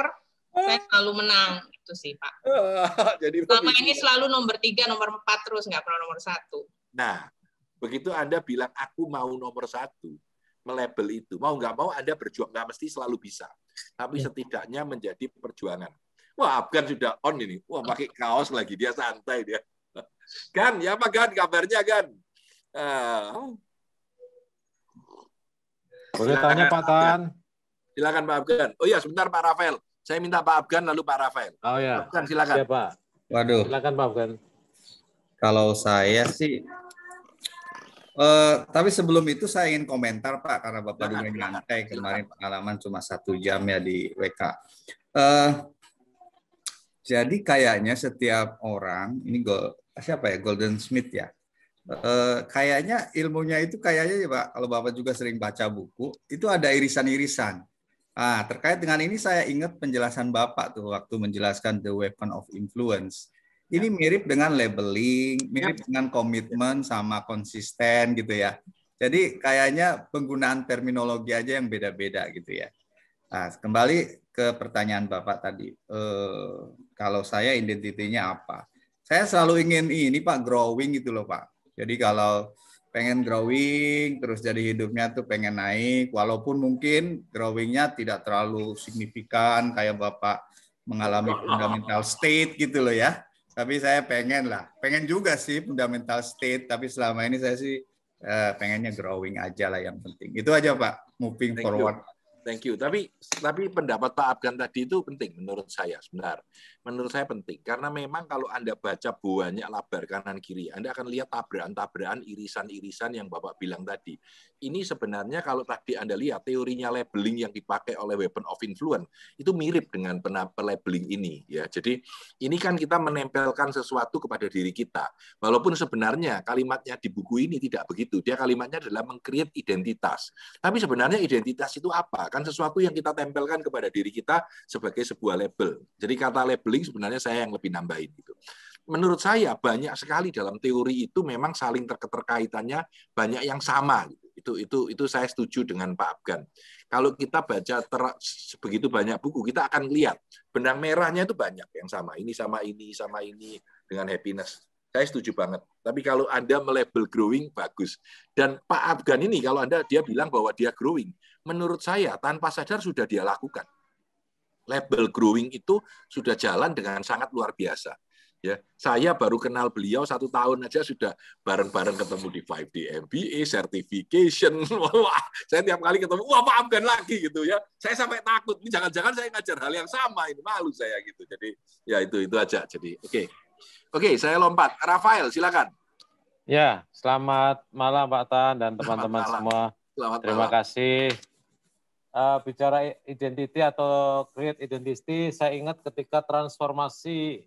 saya selalu menang itu sih Pak. Jadi selama ini selalu nomor tiga, nomor empat terus nggak pernah nomor satu. Nah, begitu Anda bilang aku mau nomor satu, melabel itu mau nggak mau Anda berjuang nggak mesti selalu bisa, tapi ya. setidaknya menjadi perjuangan. Wah, Afgan sudah on ini. Wah, pakai kaos lagi dia santai dia. Gan, ya apa Gan? Kabarnya Gan? Uh, Boleh tanya Pak Tan? Silakan Pak Afgan. Oh iya, sebentar Pak Rafael. Saya minta Pak Afgan lalu Pak Rafael. Oh ya. Afgan silakan. Siapa? Waduh. Silakan Pak Afgan. Kalau saya sih Uh, tapi sebelum itu saya ingin komentar Pak karena Bapak juga nyantai kemarin pengalaman cuma satu jam ya di WK. Uh, eh, jadi kayaknya setiap orang ini go, siapa ya Golden Smith ya. Uh, kayaknya ilmunya itu kayaknya ya Pak kalau Bapak juga sering baca buku itu ada irisan-irisan. Ah, terkait dengan ini saya ingat penjelasan Bapak tuh waktu menjelaskan the weapon of influence. Ini ya. mirip dengan labeling, mirip ya. dengan komitmen sama konsisten gitu ya. Jadi kayaknya penggunaan terminologi aja yang beda-beda gitu ya. Nah, kembali ke pertanyaan Bapak tadi. Eh, kalau saya identitinya apa? Saya selalu ingin ini Pak growing gitu loh Pak. Jadi kalau pengen growing terus jadi hidupnya tuh pengen naik walaupun mungkin growingnya tidak terlalu signifikan kayak Bapak mengalami fundamental state gitu loh ya. Tapi saya pengen lah, pengen juga sih fundamental state tapi selama ini saya sih eh, pengennya growing aja lah yang penting. Itu aja Pak, moving Thank forward. You. Thank you. Tapi tapi pendapat Pak Afgan tadi itu penting menurut saya sebentar. Menurut saya penting karena memang kalau Anda baca banyak labar kanan kiri, Anda akan lihat tabrakan-tabrakan, irisan-irisan yang Bapak bilang tadi. Ini sebenarnya kalau tadi Anda lihat teorinya labeling yang dipakai oleh weapon of influence itu mirip dengan labeling ini ya. Jadi ini kan kita menempelkan sesuatu kepada diri kita. Walaupun sebenarnya kalimatnya di buku ini tidak begitu. Dia kalimatnya adalah mengcreate identitas. Tapi sebenarnya identitas itu apa? Kan sesuatu yang kita tempelkan kepada diri kita sebagai sebuah label. Jadi kata labeling sebenarnya saya yang lebih nambahin gitu. Menurut saya banyak sekali dalam teori itu memang saling terkaitannya banyak yang sama gitu. Itu itu itu saya setuju dengan Pak Afgan. Kalau kita baca ter, begitu banyak buku, kita akan lihat benang merahnya itu banyak yang sama. Ini sama ini, sama ini dengan happiness. Saya setuju banget. Tapi kalau Anda melabel growing bagus. Dan Pak Afgan ini kalau Anda dia bilang bahwa dia growing, menurut saya tanpa sadar sudah dia lakukan. Label growing itu sudah jalan dengan sangat luar biasa. Ya, saya baru kenal beliau satu tahun aja sudah bareng-bareng ketemu di 5D MBA, certification. Wah, saya tiap kali ketemu, wah maafkan lagi gitu ya. Saya sampai takut, ini jangan-jangan saya ngajar hal yang sama, ini malu saya gitu. Jadi ya itu itu aja. Jadi oke, okay. oke, okay, saya lompat. Rafael, silakan. Ya, selamat malam Pak Tan dan teman-teman semua. Selamat Terima malam. kasih uh, bicara identity atau create identity, saya ingat ketika transformasi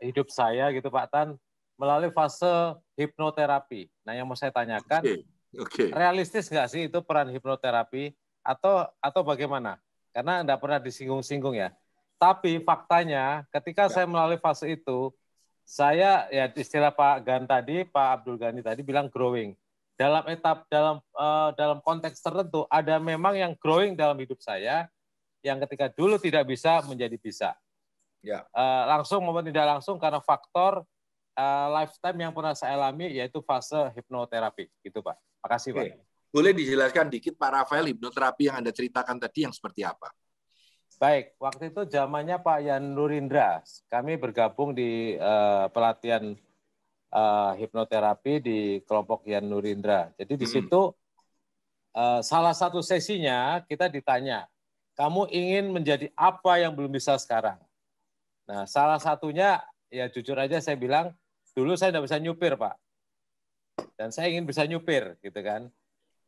hidup saya gitu Pak Tan melalui fase hipnoterapi. Nah yang mau saya tanyakan, okay. Okay. realistis nggak sih itu peran hipnoterapi atau atau bagaimana? Karena tidak pernah disinggung-singgung ya. Tapi faktanya ketika ya. saya melalui fase itu, saya ya istilah Pak Gan tadi, Pak Abdul Ghani tadi bilang growing dalam etap dalam uh, dalam konteks tertentu ada memang yang growing dalam hidup saya yang ketika dulu tidak bisa menjadi bisa. Ya. Uh, langsung maupun tidak langsung karena faktor uh, lifetime yang pernah saya alami yaitu fase hipnoterapi gitu Pak. Makasih Oke. Pak. Boleh dijelaskan dikit Pak Rafael hipnoterapi yang Anda ceritakan tadi yang seperti apa? Baik, waktu itu zamannya Pak Yan Nurindra. Kami bergabung di uh, pelatihan uh, hipnoterapi di kelompok Yan Nurindra. Jadi di situ uh, salah satu sesinya kita ditanya, kamu ingin menjadi apa yang belum bisa sekarang? Nah, salah satunya ya jujur aja saya bilang, dulu saya tidak bisa nyupir, Pak. Dan saya ingin bisa nyupir, gitu kan.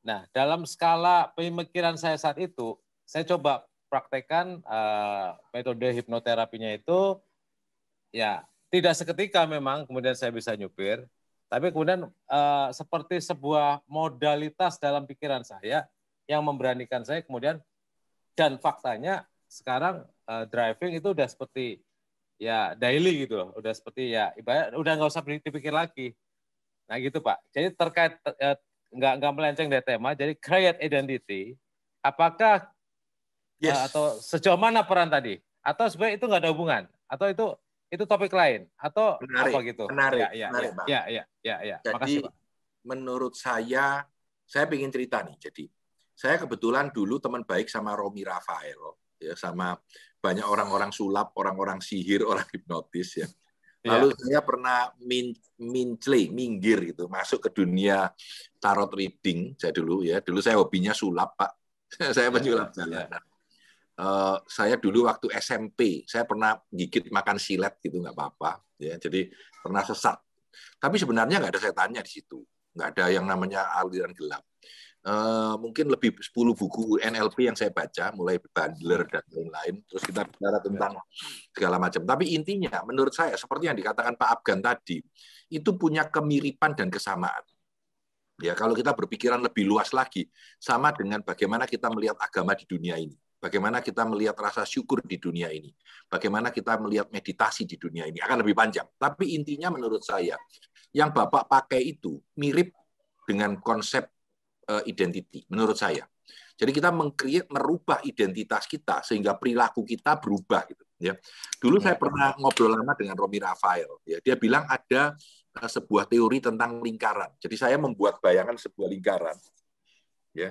Nah, dalam skala pemikiran saya saat itu, saya coba praktekkan uh, metode hipnoterapinya itu ya tidak seketika memang kemudian saya bisa nyupir, tapi kemudian uh, seperti sebuah modalitas dalam pikiran saya yang memberanikan saya kemudian dan faktanya sekarang uh, driving itu udah seperti ya daily gitu loh, udah seperti ya ibarat udah nggak usah dipikir lagi. Nah gitu Pak. Jadi terkait uh, nggak nggak melenceng dari tema, jadi create identity, apakah yes. uh, atau sejauh mana peran tadi? Atau sebenarnya itu nggak ada hubungan? Atau itu itu topik lain atau menarik, apa gitu? Menarik, ya, ya, menarik, ya, Bang. Ya, ya, ya, ya. Jadi Makasih, Pak. menurut saya, saya ingin cerita nih. Jadi saya kebetulan dulu teman baik sama Romi Rafael, ya sama banyak orang-orang sulap, orang-orang sihir, orang hipnotis ya. Lalu ya. saya pernah min, mincle, minggir gitu, masuk ke dunia tarot reading. Saya dulu ya, dulu saya hobinya sulap pak. saya penyulap ya, jalanan. Ya. Uh, saya dulu waktu SMP saya pernah gigit makan silet gitu nggak apa-apa ya. Jadi pernah sesat. Tapi sebenarnya nggak ada setannya di situ. Nggak ada yang namanya aliran gelap. Uh, mungkin lebih 10 buku NLP yang saya baca mulai Bandler dan lain-lain terus kita bicara tentang segala macam. Tapi intinya menurut saya seperti yang dikatakan Pak Afgan tadi itu punya kemiripan dan kesamaan. Ya kalau kita berpikiran lebih luas lagi sama dengan bagaimana kita melihat agama di dunia ini Bagaimana kita melihat rasa syukur di dunia ini. Bagaimana kita melihat meditasi di dunia ini. Akan lebih panjang. Tapi intinya menurut saya, yang Bapak pakai itu mirip dengan konsep uh, identity, menurut saya. Jadi kita mengcreate merubah identitas kita sehingga perilaku kita berubah gitu ya. Dulu saya pernah ngobrol lama dengan Romi Rafael ya. Dia bilang ada eh, sebuah teori tentang lingkaran. Jadi saya membuat bayangan sebuah lingkaran ya.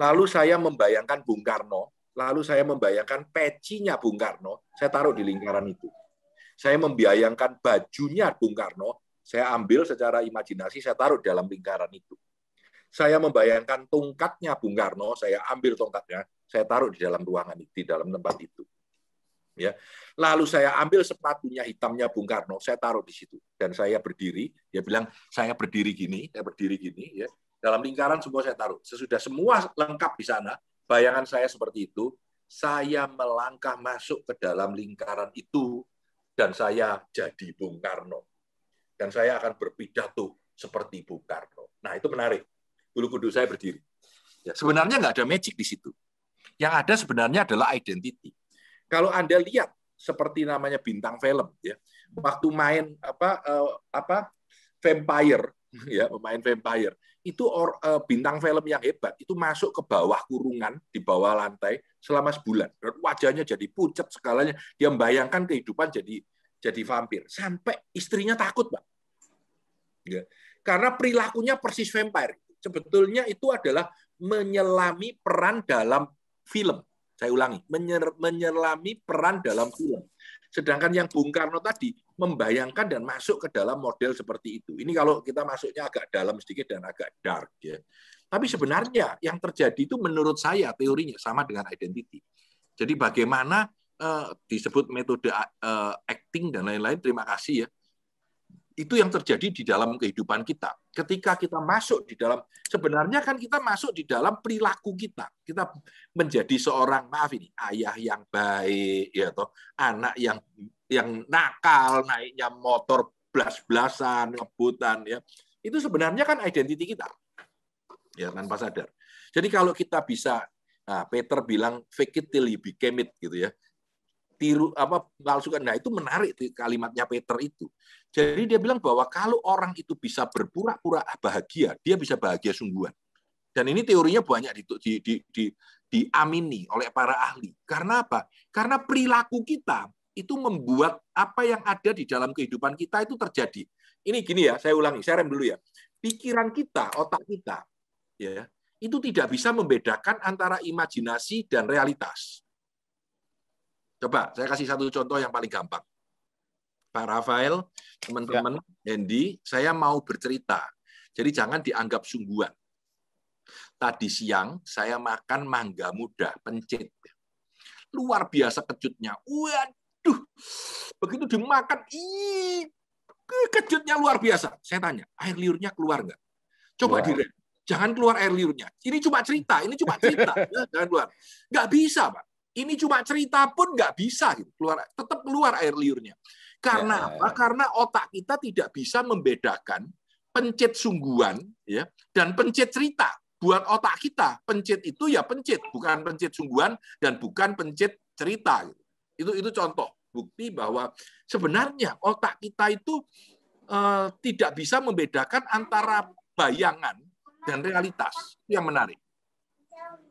Lalu saya membayangkan Bung Karno, lalu saya membayangkan pecinya Bung Karno, saya taruh di lingkaran itu. Saya membayangkan bajunya Bung Karno, saya ambil secara imajinasi, saya taruh dalam lingkaran itu saya membayangkan tongkatnya Bung Karno, saya ambil tongkatnya, saya taruh di dalam ruangan itu, di dalam tempat itu. Ya. Lalu saya ambil sepatunya hitamnya Bung Karno, saya taruh di situ dan saya berdiri, dia bilang saya berdiri gini, saya berdiri gini ya. Dalam lingkaran semua saya taruh. Sesudah semua lengkap di sana, bayangan saya seperti itu, saya melangkah masuk ke dalam lingkaran itu dan saya jadi Bung Karno. Dan saya akan berpidato seperti Bung Karno. Nah, itu menarik bulu kuduk saya berdiri. Ya, sebenarnya nggak ada magic di situ. Yang ada sebenarnya adalah identity. Kalau Anda lihat seperti namanya bintang film ya, waktu main apa uh, apa vampire ya, pemain vampire, itu or, uh, bintang film yang hebat itu masuk ke bawah kurungan di bawah lantai selama sebulan. Dan wajahnya jadi pucat segalanya. Dia membayangkan kehidupan jadi jadi vampir sampai istrinya takut, Pak. Ya. Karena perilakunya persis vampire sebetulnya itu adalah menyelami peran dalam film. Saya ulangi, menyelami peran dalam film. Sedangkan yang Bung Karno tadi membayangkan dan masuk ke dalam model seperti itu. Ini kalau kita masuknya agak dalam sedikit dan agak dark ya. Tapi sebenarnya yang terjadi itu menurut saya teorinya sama dengan identity. Jadi bagaimana uh, disebut metode uh, acting dan lain-lain. Terima kasih ya itu yang terjadi di dalam kehidupan kita. Ketika kita masuk di dalam, sebenarnya kan kita masuk di dalam perilaku kita. Kita menjadi seorang maaf ini ayah yang baik, ya toh anak yang yang nakal, naiknya motor blas-blasan, ngebutan, ya itu sebenarnya kan identiti kita, ya tanpa sadar. Jadi kalau kita bisa, nah Peter bilang fake it till you became it, gitu ya tiru apa palsukan. Nah, itu menarik kalimatnya Peter itu. Jadi dia bilang bahwa kalau orang itu bisa berpura-pura bahagia, dia bisa bahagia sungguhan. Dan ini teorinya banyak di, di, di, di, diamini oleh para ahli. Karena apa? Karena perilaku kita itu membuat apa yang ada di dalam kehidupan kita itu terjadi. Ini gini ya, saya ulangi, saya rem dulu ya. Pikiran kita, otak kita, ya, itu tidak bisa membedakan antara imajinasi dan realitas. Coba saya kasih satu contoh yang paling gampang. Pak Rafael, teman-teman, ya. Hendy, saya mau bercerita. Jadi jangan dianggap sungguhan. Tadi siang saya makan mangga muda, pencit. Luar biasa kejutnya. Waduh, begitu dimakan, ih, kejutnya luar biasa. Saya tanya, air liurnya keluar nggak? Coba wow. direm. Jangan keluar air liurnya. Ini cuma cerita, ini cuma cerita. ya, jangan keluar. Nggak bisa, Pak. Ini cuma cerita pun nggak bisa gitu. keluar tetap keluar air liurnya. Karena ya, apa? Ya. Karena otak kita tidak bisa membedakan pencet sungguhan ya dan pencet cerita. Buat otak kita, pencet itu ya pencet, bukan pencet sungguhan dan bukan pencet cerita. Gitu. Itu itu contoh bukti bahwa sebenarnya otak kita itu uh, tidak bisa membedakan antara bayangan dan realitas. Itu yang menarik.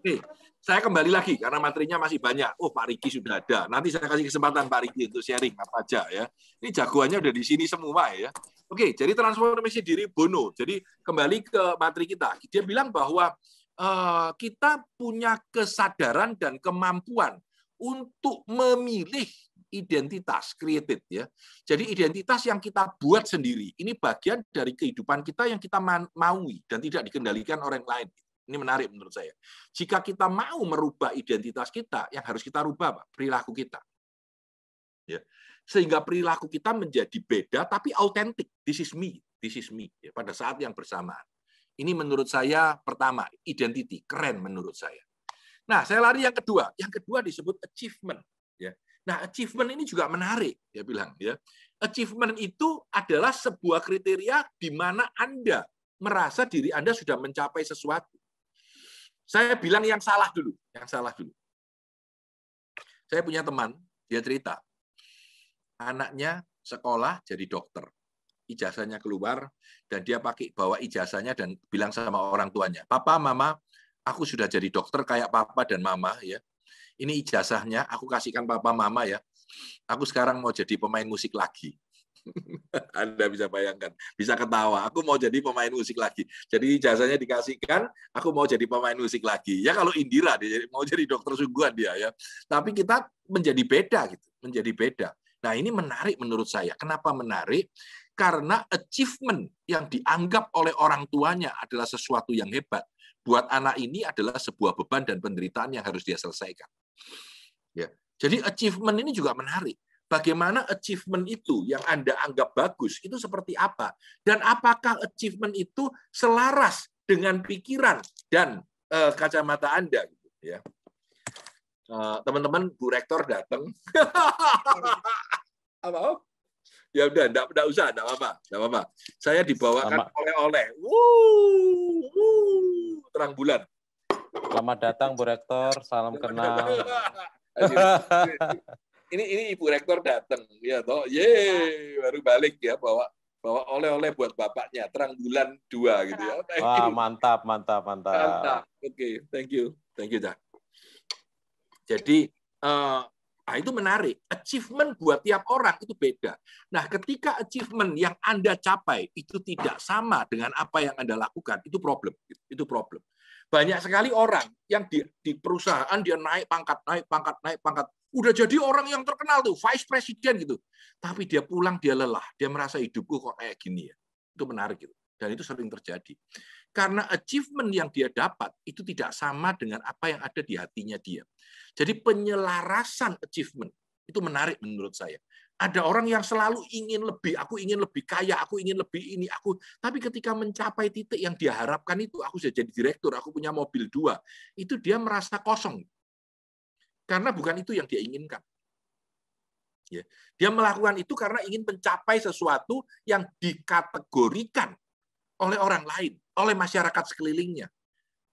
Oke, saya kembali lagi karena materinya masih banyak. Oh, Pak Riki sudah ada. Nanti saya kasih kesempatan Pak Riki untuk sharing apa aja ya. Ini jagoannya udah di sini semua ya. Oke, jadi transformasi diri Bono. Jadi kembali ke materi kita. Dia bilang bahwa uh, kita punya kesadaran dan kemampuan untuk memilih identitas created ya. Jadi identitas yang kita buat sendiri. Ini bagian dari kehidupan kita yang kita maui dan tidak dikendalikan orang lain. Ini menarik menurut saya. Jika kita mau merubah identitas kita, yang harus kita rubah Pak, perilaku kita. Ya. Sehingga perilaku kita menjadi beda tapi autentik. This is me, this is me ya, pada saat yang bersamaan. Ini menurut saya pertama, identity, keren menurut saya. Nah, saya lari yang kedua. Yang kedua disebut achievement, ya. Nah, achievement ini juga menarik, dia bilang ya. Achievement itu adalah sebuah kriteria di mana Anda merasa diri Anda sudah mencapai sesuatu. Saya bilang yang salah dulu, yang salah dulu. Saya punya teman, dia cerita, anaknya sekolah jadi dokter. Ijazahnya keluar dan dia pakai bawa ijazahnya dan bilang sama orang tuanya, "Papa, Mama, aku sudah jadi dokter kayak papa dan mama ya. Ini ijazahnya, aku kasihkan papa mama ya. Aku sekarang mau jadi pemain musik lagi. Anda bisa bayangkan, bisa ketawa. Aku mau jadi pemain musik lagi. Jadi ijazahnya dikasihkan, aku mau jadi pemain musik lagi. Ya kalau Indira dia mau jadi dokter sungguhan dia ya. Tapi kita menjadi beda gitu, menjadi beda. Nah, ini menarik menurut saya. Kenapa menarik? Karena achievement yang dianggap oleh orang tuanya adalah sesuatu yang hebat. Buat anak ini adalah sebuah beban dan penderitaan yang harus dia selesaikan. Ya. Jadi achievement ini juga menarik bagaimana achievement itu yang Anda anggap bagus itu seperti apa dan apakah achievement itu selaras dengan pikiran dan uh, kacamata Anda gitu ya. Uh, teman-teman Bu Rektor datang. apa? Ya udah, enggak, enggak usah, enggak apa-apa, enggak apa-apa. Saya dibawakan oleh-oleh. terang bulan. Selamat datang Bu Rektor, salam kenal. ini ini ibu rektor datang ya toh? Ye baru balik ya bawa bawa oleh-oleh buat bapaknya. Terang bulan dua gitu ya. Thank Wah, mantap mantap mantap. Mantap. Oke okay, thank you. Thank you dah jadi uh, Nah, itu menarik. Achievement buat tiap orang itu beda. Nah, ketika achievement yang Anda capai itu tidak sama dengan apa yang Anda lakukan, itu problem. Itu problem. Banyak sekali orang yang di, di perusahaan dia naik pangkat, naik pangkat, naik pangkat udah jadi orang yang terkenal tuh, vice president gitu. Tapi dia pulang dia lelah, dia merasa hidupku kok kayak gini ya. Itu menarik gitu. Dan itu sering terjadi. Karena achievement yang dia dapat itu tidak sama dengan apa yang ada di hatinya dia. Jadi penyelarasan achievement itu menarik menurut saya. Ada orang yang selalu ingin lebih, aku ingin lebih kaya, aku ingin lebih ini, aku. Tapi ketika mencapai titik yang dia harapkan itu, aku sudah jadi direktur, aku punya mobil dua, itu dia merasa kosong. Karena bukan itu yang dia inginkan. Ya. Dia melakukan itu karena ingin mencapai sesuatu yang dikategorikan oleh orang lain, oleh masyarakat sekelilingnya,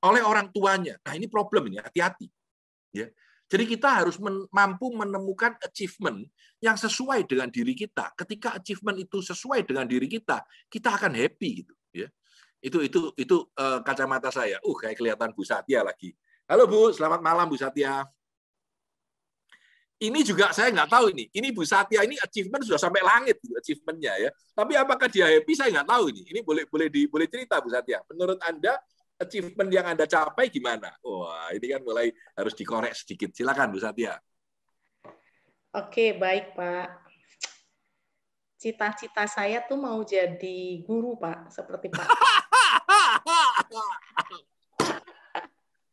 oleh orang tuanya. Nah ini problem ini, hati-hati. Ya. Jadi kita harus mampu menemukan achievement yang sesuai dengan diri kita. Ketika achievement itu sesuai dengan diri kita, kita akan happy gitu. Ya. Itu itu itu uh, kacamata saya. Uh kayak kelihatan Bu Satya lagi. Halo Bu, selamat malam Bu Satya ini juga saya nggak tahu ini. Ini Bu Satya ini achievement sudah sampai langit gitu, achievementnya ya. Tapi apakah dia happy saya nggak tahu ini. Ini boleh boleh di boleh cerita Bu Satya. Menurut Anda achievement yang Anda capai gimana? Wah ini kan mulai harus dikorek sedikit. Silakan Bu Satya. Oke baik Pak. Cita-cita saya tuh mau jadi guru Pak, seperti Pak.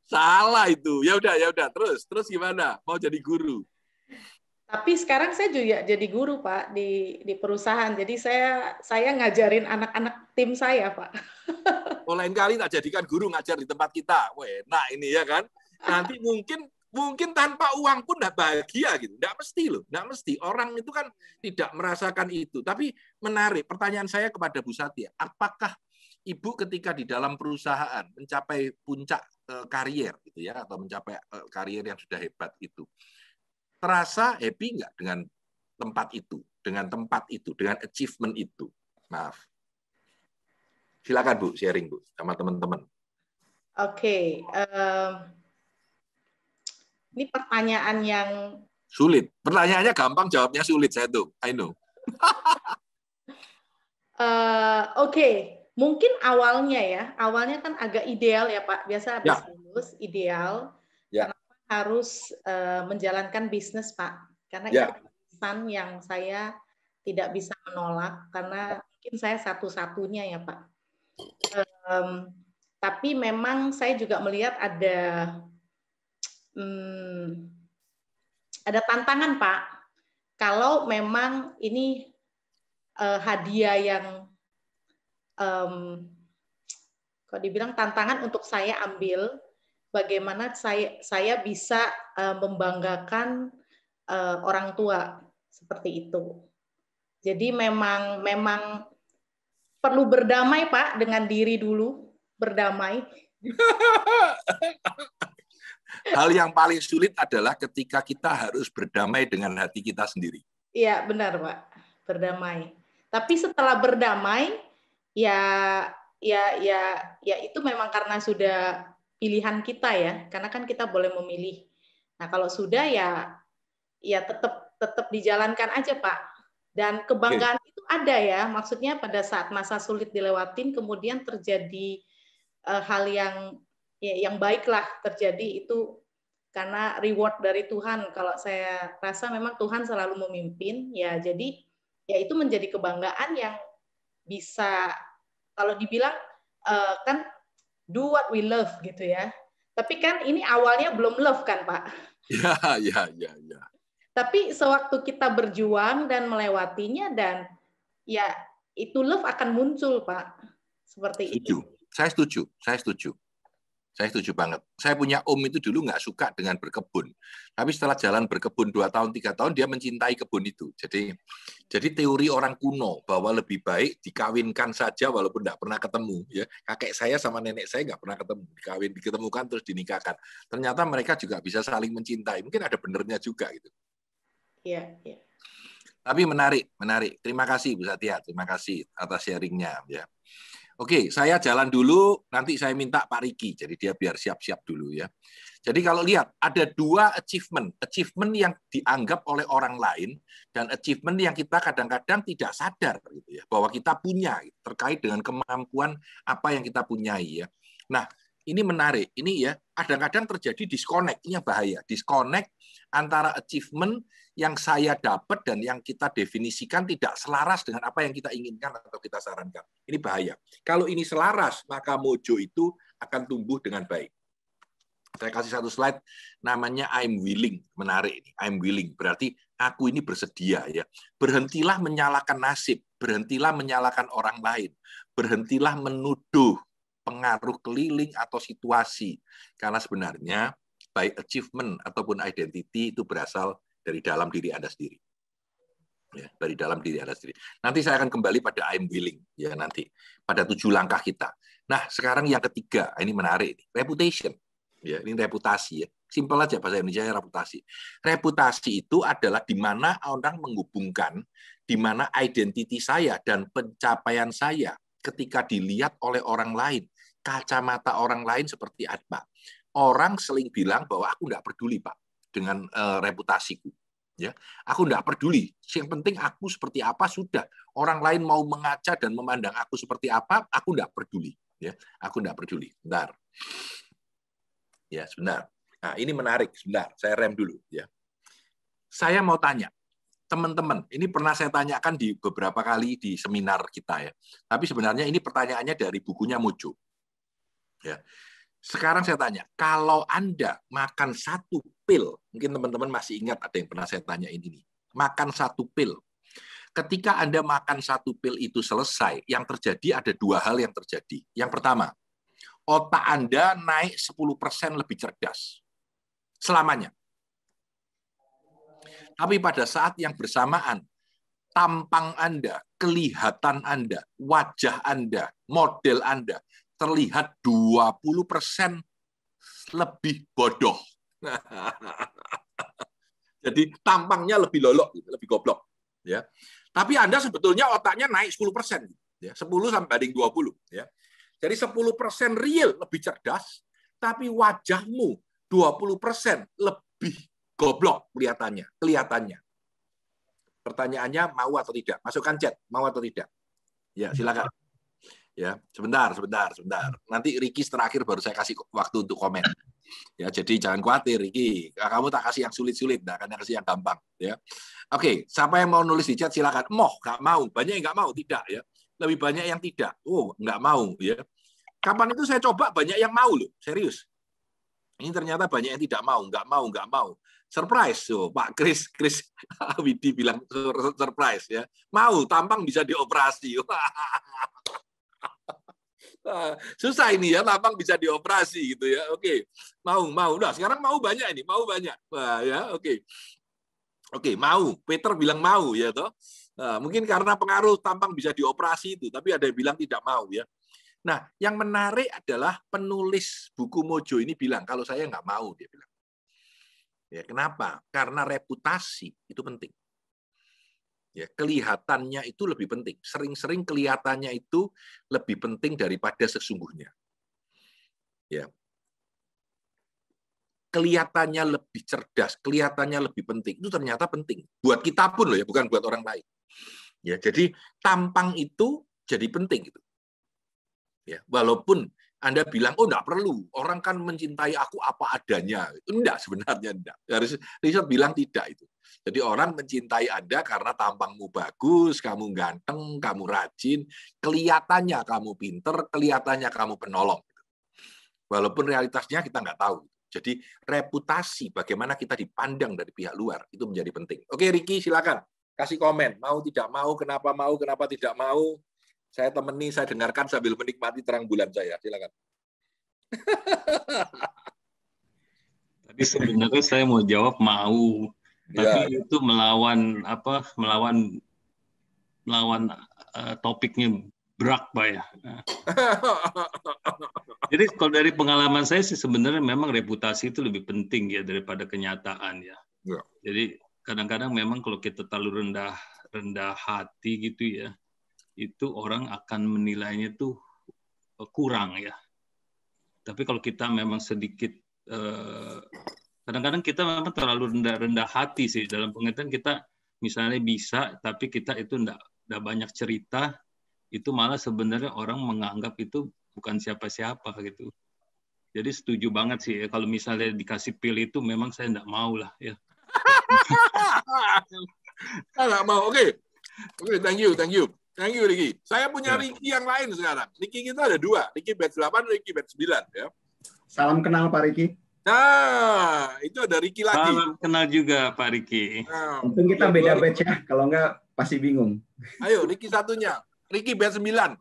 Salah itu. Ya udah, ya udah. Terus, terus gimana? Mau jadi guru? Tapi sekarang saya juga jadi guru Pak di di perusahaan. Jadi saya saya ngajarin anak-anak tim saya Pak. Oh lain kali tak jadikan guru ngajar di tempat kita. Wah nah ini ya kan. Nanti mungkin mungkin tanpa uang pun tidak bahagia gitu. Tidak mesti loh, tidak mesti. Orang itu kan tidak merasakan itu. Tapi menarik. Pertanyaan saya kepada Bu Satya, apakah Ibu ketika di dalam perusahaan mencapai puncak eh, karier gitu ya atau mencapai eh, karier yang sudah hebat itu terasa happy nggak dengan tempat itu, dengan tempat itu, dengan achievement itu? Maaf. Silakan Bu, sharing Bu, sama teman-teman. Oke, okay. um, ini pertanyaan yang sulit. Pertanyaannya gampang, jawabnya sulit saya tuh. I know. uh, Oke, okay. mungkin awalnya ya, awalnya kan agak ideal ya Pak. Biasa habis ya. lulus ideal. Ya harus uh, menjalankan bisnis, Pak. Karena ya. itu pesan yang saya tidak bisa menolak karena mungkin saya satu-satunya ya, Pak. Um, tapi memang saya juga melihat ada um, ada tantangan, Pak. Kalau memang ini uh, hadiah yang um, kok dibilang tantangan untuk saya ambil bagaimana saya saya bisa uh, membanggakan uh, orang tua seperti itu. Jadi memang memang perlu berdamai Pak dengan diri dulu, berdamai. Hal yang paling sulit adalah ketika kita harus berdamai dengan hati kita sendiri. Iya, benar, Pak. Berdamai. Tapi setelah berdamai, ya ya ya ya itu memang karena sudah pilihan kita ya, karena kan kita boleh memilih. Nah, kalau sudah ya ya tetap tetap dijalankan aja, Pak. Dan kebanggaan okay. itu ada ya, maksudnya pada saat masa sulit dilewatin kemudian terjadi uh, hal yang ya, yang baiklah terjadi itu karena reward dari Tuhan. Kalau saya rasa memang Tuhan selalu memimpin, ya jadi ya itu menjadi kebanggaan yang bisa kalau dibilang uh, kan do what we love gitu ya. Tapi kan ini awalnya belum love kan, Pak? Ya, ya, ya, ya. Tapi sewaktu kita berjuang dan melewatinya dan ya itu love akan muncul, Pak. Seperti setuju. itu. Saya setuju, saya setuju. Saya setuju banget. Saya punya om itu dulu nggak suka dengan berkebun. Tapi setelah jalan berkebun dua tahun, tiga tahun, dia mencintai kebun itu. Jadi jadi teori orang kuno bahwa lebih baik dikawinkan saja walaupun tidak pernah ketemu. ya Kakek saya sama nenek saya nggak pernah ketemu. Dikawin, diketemukan, terus dinikahkan. Ternyata mereka juga bisa saling mencintai. Mungkin ada benernya juga gitu. Iya, iya. Tapi menarik, menarik. Terima kasih Bu Satya, terima kasih atas sharingnya. Ya. Oke, saya jalan dulu, nanti saya minta Pak Riki, jadi dia biar siap-siap dulu ya. Jadi kalau lihat, ada dua achievement. Achievement yang dianggap oleh orang lain, dan achievement yang kita kadang-kadang tidak sadar gitu ya, bahwa kita punya terkait dengan kemampuan apa yang kita punyai ya. Nah, ini menarik. Ini ya, kadang-kadang terjadi disconnect. Ini bahaya. Disconnect antara achievement yang saya dapat dan yang kita definisikan tidak selaras dengan apa yang kita inginkan atau kita sarankan. Ini bahaya. Kalau ini selaras, maka mojo itu akan tumbuh dengan baik. Saya kasih satu slide, namanya I'm willing. Menarik ini, I'm willing. Berarti aku ini bersedia ya. Berhentilah menyalahkan nasib, berhentilah menyalahkan orang lain, berhentilah menuduh pengaruh keliling atau situasi. Karena sebenarnya baik achievement ataupun identity itu berasal dari dalam diri Anda sendiri. Ya, dari dalam diri Anda sendiri. Nanti saya akan kembali pada I'm willing ya nanti pada tujuh langkah kita. Nah, sekarang yang ketiga, ini menarik, reputation. Ya, ini reputasi ya. Simpel aja bahasa Indonesia reputasi. Reputasi itu adalah di mana orang menghubungkan di mana identiti saya dan pencapaian saya ketika dilihat oleh orang lain, kacamata orang lain seperti apa. Orang seling bilang bahwa aku nggak peduli, Pak dengan uh, reputasiku. Ya, aku tidak peduli. Yang penting aku seperti apa sudah. Orang lain mau mengaca dan memandang aku seperti apa, aku tidak peduli. Ya, aku tidak peduli. Bentar. Ya, sebentar. Nah, ini menarik. Sebentar, saya rem dulu. Ya, saya mau tanya, teman-teman, ini pernah saya tanyakan di beberapa kali di seminar kita ya. Tapi sebenarnya ini pertanyaannya dari bukunya Mojo. Ya. Sekarang saya tanya, kalau Anda makan satu pil, mungkin teman-teman masih ingat ada yang pernah saya tanya ini, makan satu pil. Ketika Anda makan satu pil itu selesai, yang terjadi ada dua hal yang terjadi. Yang pertama, otak Anda naik 10% lebih cerdas. Selamanya. Tapi pada saat yang bersamaan, tampang Anda, kelihatan Anda, wajah Anda, model Anda terlihat 20% lebih bodoh. Jadi tampangnya lebih lolok, gitu, lebih goblok. Ya. Tapi Anda sebetulnya otaknya naik 10%. Ya. 10 sampai banding 20. Ya. Jadi 10% real lebih cerdas, tapi wajahmu 20% lebih goblok kelihatannya, kelihatannya. Pertanyaannya mau atau tidak? Masukkan chat, mau atau tidak? Ya, silakan. Ya, sebentar, sebentar, sebentar. Nanti Ricky terakhir baru saya kasih waktu untuk komen. Ya, jadi jangan khawatir, Ricky. Kamu tak kasih yang sulit-sulit, nah, akan kasih yang gampang. Ya, oke. Siapa yang mau nulis di chat silakan. Moh, nggak mau. Banyak yang nggak mau, tidak ya. Lebih banyak yang tidak. Oh, nggak mau ya. Kapan itu saya coba banyak yang mau loh, serius. Ini ternyata banyak yang tidak mau, nggak mau, nggak mau. Surprise, so, Pak Kris, Kris Widi bilang surprise ya. Mau tampang bisa dioperasi. susah ini ya lapang bisa dioperasi gitu ya. Oke mau mau. Udah sekarang mau banyak ini mau banyak. Wah, ya oke. Oke mau. Peter bilang mau ya toh. Nah, mungkin karena pengaruh tampang bisa dioperasi itu tapi ada yang bilang tidak mau ya. Nah yang menarik adalah penulis buku Mojo ini bilang kalau saya nggak mau dia bilang. Ya kenapa? Karena reputasi itu penting Ya, kelihatannya itu lebih penting. Sering-sering kelihatannya itu lebih penting daripada sesungguhnya. Ya. kelihatannya lebih cerdas, kelihatannya lebih penting. Itu ternyata penting buat kita pun loh ya, bukan buat orang lain. Ya, jadi tampang itu jadi penting gitu. Ya, walaupun anda bilang, oh enggak perlu, orang kan mencintai aku apa adanya. Itu enggak sebenarnya, enggak. Harus riset bilang tidak itu. Jadi orang mencintai Anda karena tampangmu bagus, kamu ganteng, kamu rajin, kelihatannya kamu pinter, kelihatannya kamu penolong. Walaupun realitasnya kita nggak tahu. Jadi reputasi bagaimana kita dipandang dari pihak luar itu menjadi penting. Oke Riki silakan kasih komen. Mau tidak mau, kenapa mau, kenapa tidak mau. Saya temani, saya dengarkan sambil menikmati terang bulan saya. Silakan. Tadi sebenarnya saya mau jawab mau, tapi ya. itu melawan apa? Melawan melawan uh, topiknya berak pak ya. Jadi kalau dari pengalaman saya sih sebenarnya memang reputasi itu lebih penting ya daripada kenyataan ya. ya. Jadi kadang-kadang memang kalau kita terlalu rendah rendah hati gitu ya, itu orang akan menilainya tuh eh, kurang ya. Tapi kalau kita memang sedikit eh, kadang-kadang kita memang terlalu rendah rendah hati sih dalam pengertian kita misalnya bisa tapi kita itu enggak, enggak banyak cerita itu malah sebenarnya orang menganggap itu bukan siapa-siapa gitu. Jadi setuju banget sih ya, kalau misalnya dikasih pilih itu memang saya enggak mau lah ya. Enggak mau. Oke. Okay. Oke, okay, thank you, thank you. Thank you, Ricky. Saya punya ya. Ricky yang lain sekarang. Ricky kita ada dua. Ricky batch 8, Ricky batch 9. Ya. Salam kenal, Pak Ricky. Nah, itu ada Ricky lagi. Salam kenal juga, Pak Ricky. Nah, Untung kita beda batch ya. Kalau enggak, pasti bingung. Ayo, Ricky satunya. Ricky batch 9.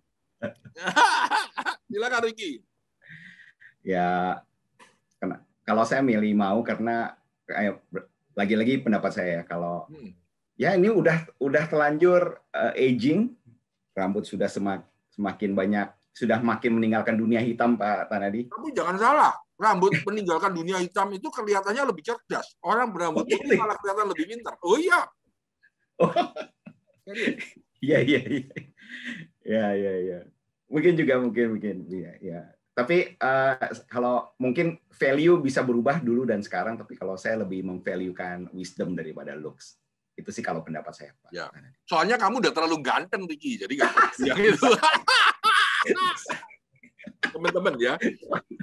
Silakan, Ricky. Ya, kalau saya milih mau karena lagi-lagi pendapat saya ya, kalau hmm. ya ini udah udah telanjur uh, aging rambut sudah semak, semakin banyak, sudah makin meninggalkan dunia hitam, Pak Tanadi. Tapi jangan salah, rambut meninggalkan dunia hitam itu kelihatannya lebih cerdas. Orang berambut oh, putih malah kelihatan lebih pintar. Oh iya. Oh. Iya, iya, iya. Ya, ya, ya. Mungkin juga mungkin mungkin ya, ya. Tapi uh, kalau mungkin value bisa berubah dulu dan sekarang, tapi kalau saya lebih memvaluekan wisdom daripada looks itu sih kalau pendapat saya Pak. Ya. Soalnya kamu udah terlalu ganteng Ricky, jadi nggak yang itu. Teman-teman ya.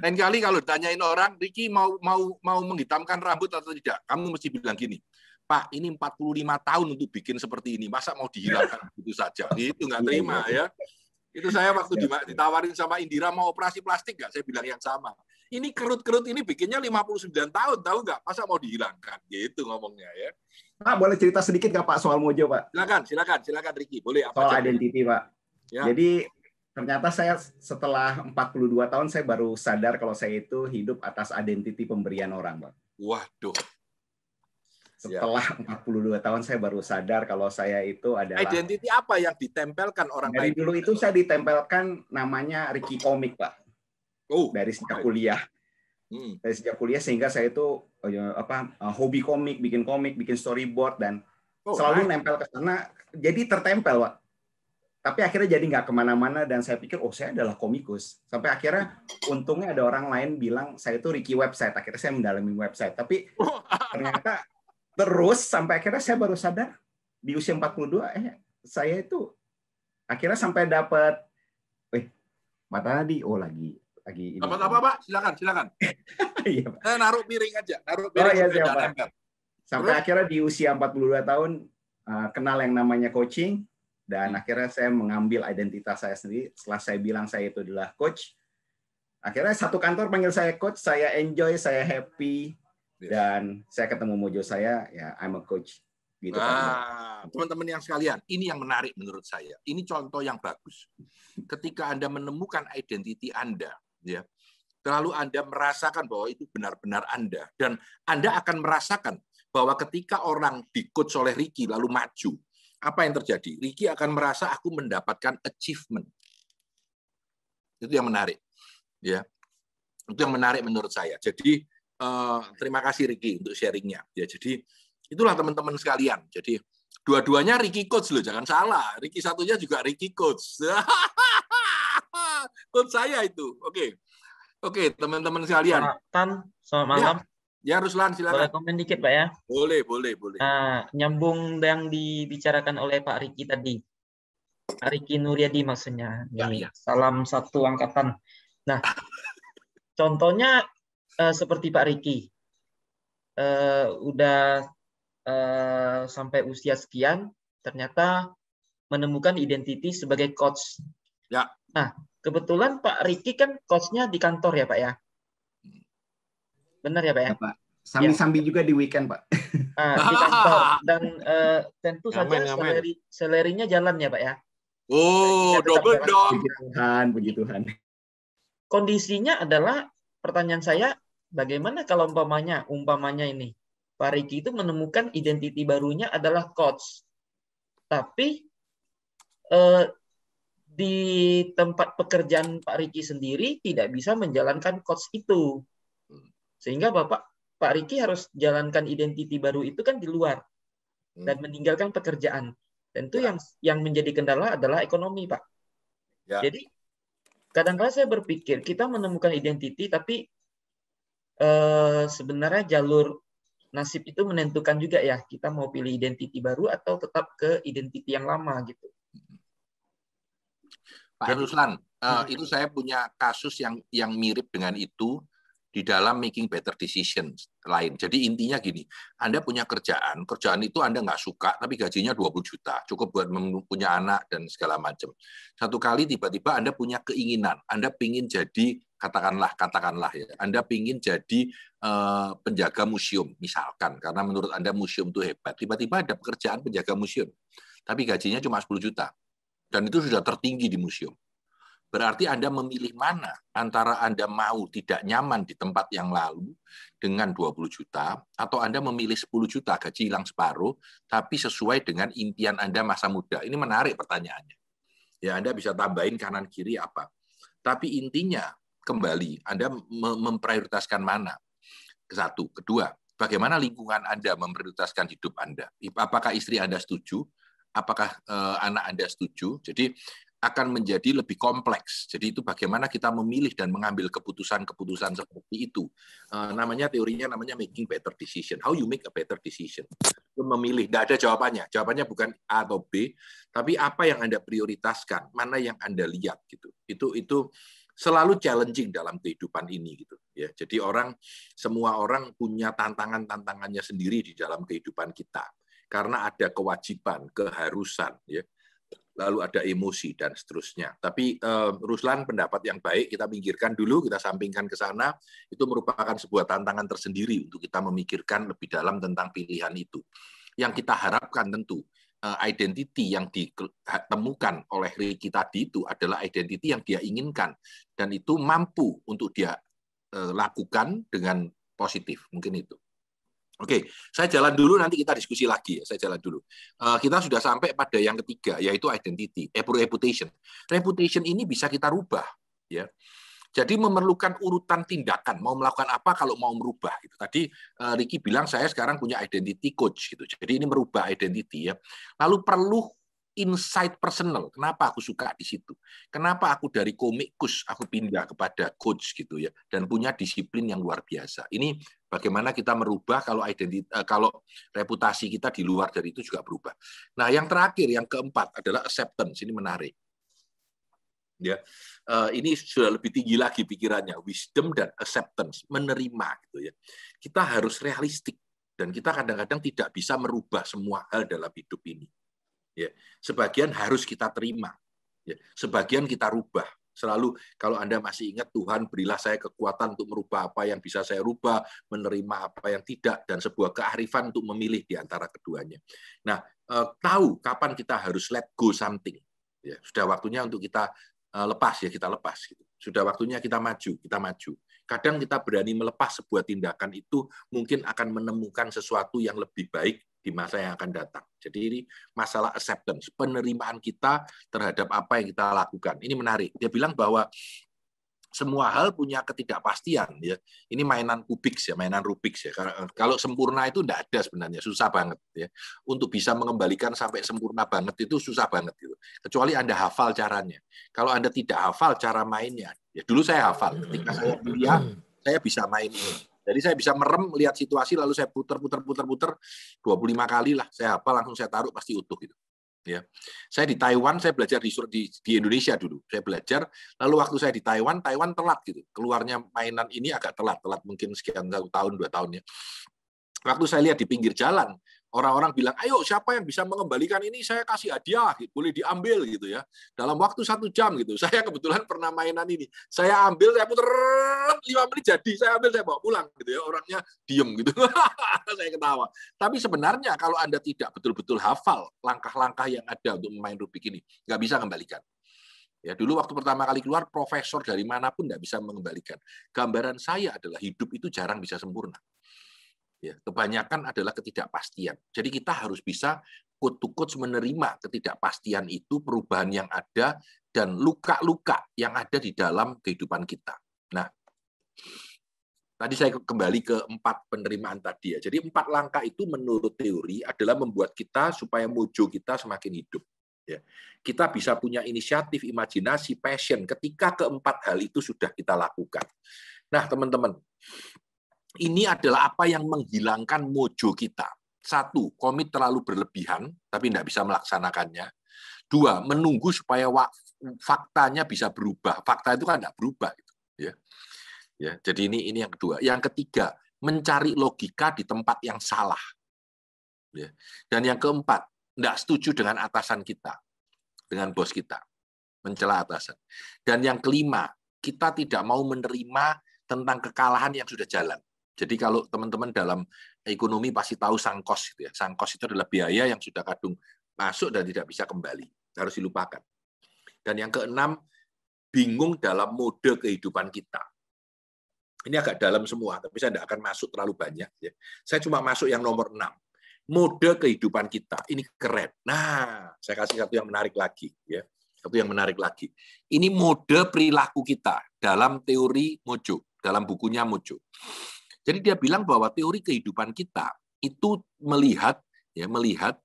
Lain kali kalau ditanyain orang, Ricky mau mau mau menghitamkan rambut atau tidak, kamu mesti bilang gini, Pak, ini 45 tahun untuk bikin seperti ini, masa mau dihilangkan begitu saja? Itu nggak iya, terima iya. ya. Itu saya waktu iya, ditawarin sama Indira mau operasi plastik nggak, saya bilang yang sama. Ini kerut-kerut ini bikinnya 59 tahun, tahu nggak? Masa mau dihilangkan? Gitu ngomongnya ya. Pak, boleh cerita sedikit nggak Pak soal Mojo, Pak? Silakan, silakan, silakan Ricky. Boleh apa? Soal identity, Pak. Ya. Jadi ternyata saya setelah 42 tahun saya baru sadar kalau saya itu hidup atas identity pemberian orang, Pak. Waduh. Setelah ya. 42 tahun saya baru sadar kalau saya itu adalah Identity apa yang ditempelkan orang Dari lain? dulu itu saya ditempelkan namanya Ricky Komik, Pak. Oh, dari sejak kuliah. Hmm. Dari sejak kuliah sehingga saya itu oh ya, apa uh, hobi komik, bikin komik, bikin storyboard dan oh, selalu nice. nempel ke sana. Jadi tertempel, Pak. Tapi akhirnya jadi nggak ke mana-mana dan saya pikir, oh saya adalah komikus. Sampai akhirnya untungnya ada orang lain bilang saya itu Ricky website. Akhirnya saya mendalami website. Tapi ternyata terus sampai akhirnya saya baru sadar di usia 42, eh saya itu akhirnya sampai dapat, eh mata tadi, oh lagi lagi ini. Apa apa Pak? Silakan, silakan. iya, Pak. Eh, naruh piring aja, naruh oh, piring. Oh iya, siapa. Sampai Terus? akhirnya di usia 42 tahun uh, kenal yang namanya coaching dan hmm. akhirnya saya mengambil identitas saya sendiri setelah saya bilang saya itu adalah coach. Akhirnya satu kantor panggil saya coach, saya enjoy, saya happy yes. dan saya ketemu mojo saya ya I'm a coach gitu nah, teman-teman yang sekalian, ini yang menarik menurut saya. Ini contoh yang bagus. Ketika Anda menemukan identiti Anda, ya lalu Anda merasakan bahwa itu benar-benar Anda dan Anda akan merasakan bahwa ketika orang di coach oleh Ricky lalu maju, apa yang terjadi? Ricky akan merasa aku mendapatkan achievement. Itu yang menarik. Ya. Itu yang menarik menurut saya. Jadi uh, terima kasih Ricky untuk sharingnya. Ya, jadi itulah teman-teman sekalian. Jadi dua-duanya Ricky coach loh, jangan salah. Ricky satunya juga Ricky coach. coach saya itu. Oke. Oke, teman-teman sekalian. Tan, selamat malam. Ya Ruslan silakan. Boleh komen dikit Pak ya? Boleh, boleh, boleh. Nah, nyambung yang dibicarakan oleh Pak Riki tadi. Pak Riki Nuryadi maksudnya. Ya, ya. Salam satu angkatan. Nah, contohnya uh, seperti Pak Riki. Uh, udah uh, sampai usia sekian, ternyata menemukan identiti sebagai coach. Ya. Nah, kebetulan Pak Riki kan coachnya di kantor ya Pak ya? Benar ya Pak ya? ya Pak. Sambil-sambil ya. juga di weekend Pak. Nah, di kantor. Dan uh, tentu ngamen, saja seleri, selerinya jalan ya Pak ya? Oh, double dong. Puji Tuhan, puji Tuhan. Kondisinya adalah, pertanyaan saya, bagaimana kalau umpamanya, umpamanya ini, Pak Riki itu menemukan identiti barunya adalah coach. Tapi eh, di tempat pekerjaan Pak Riki sendiri tidak bisa menjalankan coach itu. Sehingga Bapak Pak Riki harus jalankan identiti baru itu kan di luar hmm. dan meninggalkan pekerjaan. Tentu ya. yang yang menjadi kendala adalah ekonomi, Pak. Ya. Jadi kadang-kadang saya berpikir kita menemukan identiti tapi eh, sebenarnya jalur nasib itu menentukan juga ya kita mau pilih identiti baru atau tetap ke identiti yang lama gitu. Pak Ruslan, uh, itu saya punya kasus yang yang mirip dengan itu di dalam making better decision lain. Jadi intinya gini, Anda punya kerjaan, kerjaan itu Anda nggak suka, tapi gajinya 20 juta, cukup buat punya anak dan segala macam. Satu kali tiba-tiba Anda punya keinginan, Anda pingin jadi, katakanlah, katakanlah ya, Anda pingin jadi uh, penjaga museum, misalkan, karena menurut Anda museum itu hebat. Tiba-tiba ada pekerjaan penjaga museum, tapi gajinya cuma 10 juta. Dan itu sudah tertinggi di museum Berarti Anda memilih mana antara Anda mau tidak nyaman di tempat yang lalu dengan 20 juta atau Anda memilih 10 juta gaji hilang separuh tapi sesuai dengan impian Anda masa muda. Ini menarik pertanyaannya. Ya Anda bisa tambahin kanan kiri apa. Tapi intinya kembali Anda memprioritaskan mana? Satu, kedua, bagaimana lingkungan Anda memprioritaskan hidup Anda? Apakah istri Anda setuju? Apakah uh, anak Anda setuju? Jadi akan menjadi lebih kompleks. Jadi itu bagaimana kita memilih dan mengambil keputusan-keputusan seperti itu. Uh, namanya teorinya namanya making better decision. How you make a better decision. Memilih, tidak ada jawabannya. Jawabannya bukan A atau B, tapi apa yang Anda prioritaskan, mana yang Anda lihat gitu. Itu itu selalu challenging dalam kehidupan ini gitu ya. Jadi orang semua orang punya tantangan-tantangannya sendiri di dalam kehidupan kita. Karena ada kewajiban, keharusan ya lalu ada emosi dan seterusnya. Tapi uh, Ruslan pendapat yang baik kita pinggirkan dulu, kita sampingkan ke sana. Itu merupakan sebuah tantangan tersendiri untuk kita memikirkan lebih dalam tentang pilihan itu. Yang kita harapkan tentu uh, identity yang ditemukan oleh Ricky tadi itu adalah identity yang dia inginkan dan itu mampu untuk dia uh, lakukan dengan positif. Mungkin itu. Oke, saya jalan dulu nanti kita diskusi lagi ya. Saya jalan dulu. Uh, kita sudah sampai pada yang ketiga yaitu identity, eh, reputation. Reputation ini bisa kita rubah ya. Jadi memerlukan urutan tindakan, mau melakukan apa kalau mau merubah gitu. Tadi uh, Ricky bilang saya sekarang punya identity coach gitu. Jadi ini merubah identity ya. Lalu perlu insight personal. Kenapa aku suka di situ? Kenapa aku dari komikus aku pindah kepada coach gitu ya dan punya disiplin yang luar biasa. Ini bagaimana kita merubah kalau identitas eh, kalau reputasi kita di luar dari itu juga berubah. Nah, yang terakhir yang keempat adalah acceptance. Ini menarik. Ya. Uh, ini sudah lebih tinggi lagi pikirannya, wisdom dan acceptance, menerima gitu ya. Kita harus realistik dan kita kadang-kadang tidak bisa merubah semua hal dalam hidup ini Ya, sebagian harus kita terima. Ya, sebagian kita rubah. Selalu kalau Anda masih ingat Tuhan berilah saya kekuatan untuk merubah apa yang bisa saya rubah, menerima apa yang tidak dan sebuah kearifan untuk memilih di antara keduanya. Nah, eh, tahu kapan kita harus let go something. Ya, sudah waktunya untuk kita eh, lepas ya kita lepas gitu. Sudah waktunya kita maju, kita maju. Kadang kita berani melepas sebuah tindakan itu mungkin akan menemukan sesuatu yang lebih baik di masa yang akan datang. Jadi ini masalah acceptance, penerimaan kita terhadap apa yang kita lakukan. Ini menarik. Dia bilang bahwa semua hal punya ketidakpastian ya. Ini mainan kubik ya, mainan Rubik ya. Kalau sempurna itu tidak ada sebenarnya, susah banget ya. Untuk bisa mengembalikan sampai sempurna banget itu susah banget gitu. Kecuali Anda hafal caranya. Kalau Anda tidak hafal cara mainnya, ya dulu saya hafal. Ketika saya kuliah, saya bisa main ini Jadi saya bisa merem melihat situasi lalu saya putar putar putar putar 25 kali lah saya hafal langsung saya taruh pasti utuh gitu. Ya. Saya di Taiwan saya belajar di, di di Indonesia dulu. Saya belajar lalu waktu saya di Taiwan Taiwan telat gitu. Keluarnya mainan ini agak telat, telat mungkin sekian satu tahun dua tahun ya. Waktu saya lihat di pinggir jalan orang-orang bilang, ayo siapa yang bisa mengembalikan ini saya kasih hadiah, boleh diambil gitu ya. Dalam waktu satu jam gitu. Saya kebetulan pernah mainan ini. Saya ambil, saya puter lima menit jadi. Saya ambil, saya bawa pulang gitu ya. Orangnya diem gitu. saya ketawa. Tapi sebenarnya kalau anda tidak betul-betul hafal langkah-langkah yang ada untuk memain rubik ini, nggak bisa kembalikan. Ya, dulu waktu pertama kali keluar, profesor dari mana pun nggak bisa mengembalikan. Gambaran saya adalah hidup itu jarang bisa sempurna Ya, kebanyakan adalah ketidakpastian. Jadi kita harus bisa kut-kut menerima ketidakpastian itu, perubahan yang ada, dan luka-luka yang ada di dalam kehidupan kita. Nah, tadi saya kembali ke empat penerimaan tadi ya. Jadi empat langkah itu menurut teori adalah membuat kita supaya mojo kita semakin hidup. Ya. Kita bisa punya inisiatif, imajinasi, passion ketika keempat hal itu sudah kita lakukan. Nah, teman-teman, ini adalah apa yang menghilangkan mojo kita. Satu, komit terlalu berlebihan, tapi tidak bisa melaksanakannya. Dua, menunggu supaya faktanya bisa berubah. Fakta itu kan tidak berubah. Gitu, ya. Ya, jadi ini ini yang kedua. Yang ketiga, mencari logika di tempat yang salah. Ya. Dan yang keempat, tidak setuju dengan atasan kita, dengan bos kita, mencela atasan. Dan yang kelima, kita tidak mau menerima tentang kekalahan yang sudah jalan. Jadi kalau teman-teman dalam ekonomi pasti tahu sangkos gitu ya. Sangkos itu adalah biaya yang sudah kadung masuk dan tidak bisa kembali, harus dilupakan. Dan yang keenam, bingung dalam mode kehidupan kita. Ini agak dalam semua, tapi saya tidak akan masuk terlalu banyak. Ya. Saya cuma masuk yang nomor enam. Mode kehidupan kita. Ini keren. Nah, saya kasih satu yang menarik lagi. ya Satu yang menarik lagi. Ini mode perilaku kita dalam teori Mojo, dalam bukunya Mojo. Jadi dia bilang bahwa teori kehidupan kita itu melihat ya melihat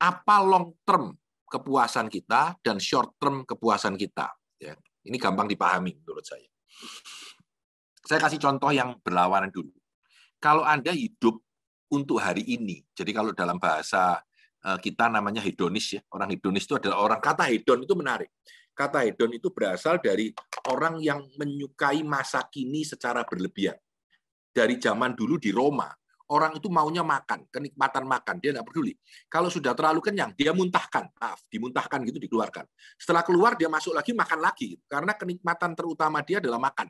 apa long term kepuasan kita dan short term kepuasan kita. Ya, ini gampang dipahami menurut saya. Saya kasih contoh yang berlawanan dulu. Kalau Anda hidup untuk hari ini, jadi kalau dalam bahasa eh, kita namanya hedonis ya, orang hedonis itu adalah orang kata hedon itu menarik. Kata hedon itu berasal dari orang yang menyukai masa kini secara berlebihan dari zaman dulu di Roma, orang itu maunya makan, kenikmatan makan, dia tidak peduli. Kalau sudah terlalu kenyang, dia muntahkan, maaf, dimuntahkan gitu dikeluarkan. Setelah keluar dia masuk lagi makan lagi, karena kenikmatan terutama dia adalah makan.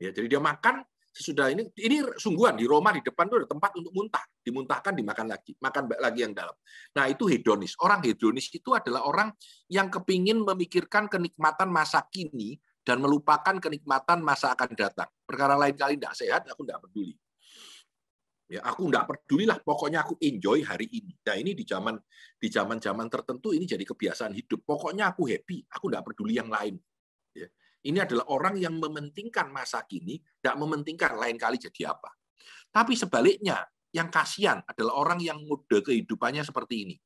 Ya, jadi dia makan sesudah ini ini sungguhan di Roma di depan itu ada tempat untuk muntah, dimuntahkan dimakan lagi, makan lagi yang dalam. Nah itu hedonis. Orang hedonis itu adalah orang yang kepingin memikirkan kenikmatan masa kini dan melupakan kenikmatan masa akan datang. Perkara lain kali tidak sehat, aku tidak peduli. Ya, aku tidak peduli lah, pokoknya aku enjoy hari ini. Nah ini di zaman di zaman zaman tertentu ini jadi kebiasaan hidup. Pokoknya aku happy, aku tidak peduli yang lain. Ya. Ini adalah orang yang mementingkan masa kini, tidak mementingkan lain kali jadi apa. Tapi sebaliknya, yang kasihan adalah orang yang mode kehidupannya seperti ini.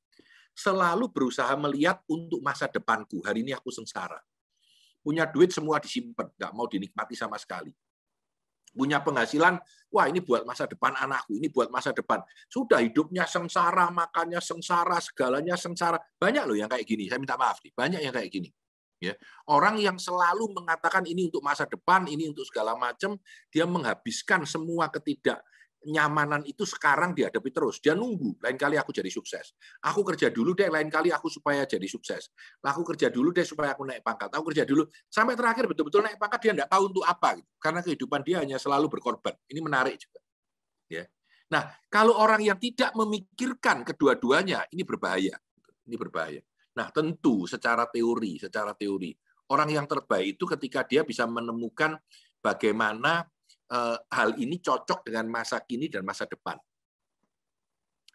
Selalu berusaha melihat untuk masa depanku. Hari ini aku sengsara punya duit semua disimpan, nggak mau dinikmati sama sekali. Punya penghasilan, wah ini buat masa depan anakku, ini buat masa depan. Sudah hidupnya sengsara, makannya sengsara, segalanya sengsara. Banyak loh yang kayak gini, saya minta maaf nih, banyak yang kayak gini. Ya, orang yang selalu mengatakan ini untuk masa depan, ini untuk segala macam, dia menghabiskan semua ketidak nyamanan itu sekarang dihadapi terus. Dia nunggu, lain kali aku jadi sukses. Aku kerja dulu deh, lain kali aku supaya jadi sukses. Aku kerja dulu deh supaya aku naik pangkat. Aku kerja dulu sampai terakhir betul-betul naik pangkat dia tidak tahu untuk apa gitu. Karena kehidupan dia hanya selalu berkorban. Ini menarik juga. Ya. Nah, kalau orang yang tidak memikirkan kedua-duanya, ini berbahaya. Ini berbahaya. Nah, tentu secara teori, secara teori, orang yang terbaik itu ketika dia bisa menemukan bagaimana hal ini cocok dengan masa kini dan masa depan.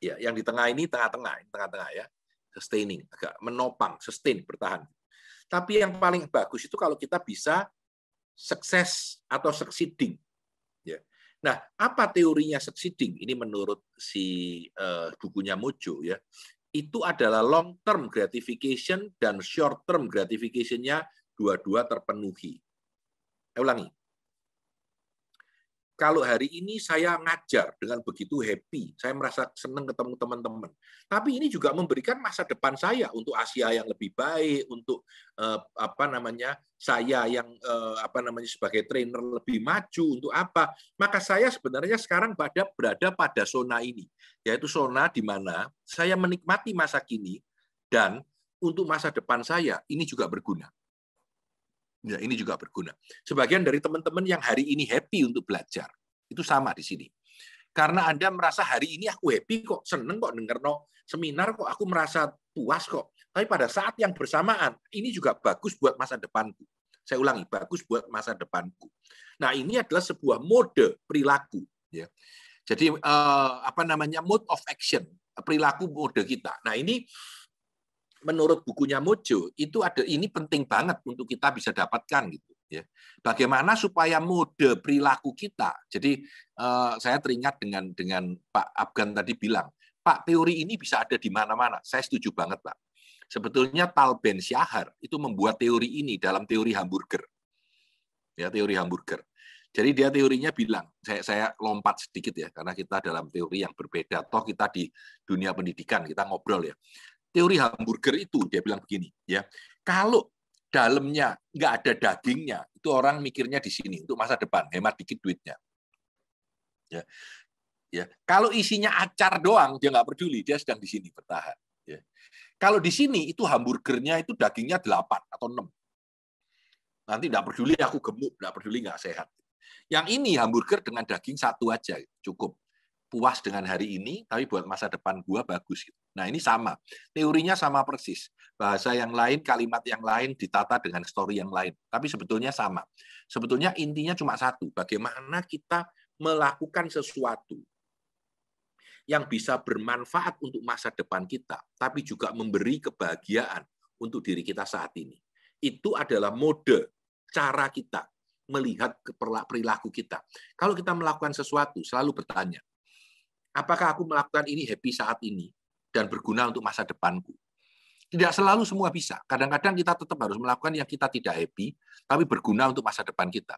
Ya, yang di tengah ini tengah-tengah, tengah-tengah ya, sustaining, agak menopang, sustain, bertahan. Tapi yang paling bagus itu kalau kita bisa sukses atau succeeding. Ya. Nah, apa teorinya succeeding? Ini menurut si uh, bukunya Mojo ya. Itu adalah long term gratification dan short term gratification-nya dua-dua terpenuhi. Saya ulangi kalau hari ini saya ngajar dengan begitu happy, saya merasa senang ketemu teman-teman. Tapi ini juga memberikan masa depan saya untuk Asia yang lebih baik, untuk eh, apa namanya saya yang eh, apa namanya sebagai trainer lebih maju untuk apa? Maka saya sebenarnya sekarang pada berada pada zona ini, yaitu zona di mana saya menikmati masa kini dan untuk masa depan saya ini juga berguna. Ya, ini juga berguna. Sebagian dari teman-teman yang hari ini happy untuk belajar, itu sama di sini. Karena Anda merasa hari ini aku happy kok, seneng kok denger no seminar kok, aku merasa puas kok. Tapi pada saat yang bersamaan, ini juga bagus buat masa depanku. Saya ulangi, bagus buat masa depanku. Nah, ini adalah sebuah mode perilaku. Ya. Jadi eh, apa namanya mode of action, perilaku mode kita. Nah, ini menurut bukunya Mojo itu ada ini penting banget untuk kita bisa dapatkan gitu ya. Bagaimana supaya mode perilaku kita. Jadi uh, saya teringat dengan dengan Pak Afgan tadi bilang, Pak teori ini bisa ada di mana-mana. Saya setuju banget, Pak. Sebetulnya Tal Ben Syahar itu membuat teori ini dalam teori hamburger. Ya, teori hamburger. Jadi dia teorinya bilang, saya, saya lompat sedikit ya, karena kita dalam teori yang berbeda. Toh kita di dunia pendidikan, kita ngobrol ya teori hamburger itu dia bilang begini ya. Kalau dalamnya nggak ada dagingnya itu orang mikirnya di sini untuk masa depan hemat dikit duitnya. Ya. Ya. Kalau isinya acar doang dia nggak peduli dia sedang di sini bertahan ya. Kalau di sini itu hamburgernya itu dagingnya 8 atau 6 nanti nggak peduli aku gemuk nggak peduli nggak sehat. Yang ini hamburger dengan daging satu aja cukup. Puas dengan hari ini, tapi buat masa depan gua bagus. Gitu. Nah ini sama, teorinya sama persis. Bahasa yang lain, kalimat yang lain ditata dengan story yang lain. Tapi sebetulnya sama. Sebetulnya intinya cuma satu, bagaimana kita melakukan sesuatu yang bisa bermanfaat untuk masa depan kita, tapi juga memberi kebahagiaan untuk diri kita saat ini. Itu adalah mode cara kita melihat perilaku kita. Kalau kita melakukan sesuatu, selalu bertanya, apakah aku melakukan ini happy saat ini dan berguna untuk masa depanku? Tidak selalu semua bisa. Kadang-kadang kita tetap harus melakukan yang kita tidak happy, tapi berguna untuk masa depan kita.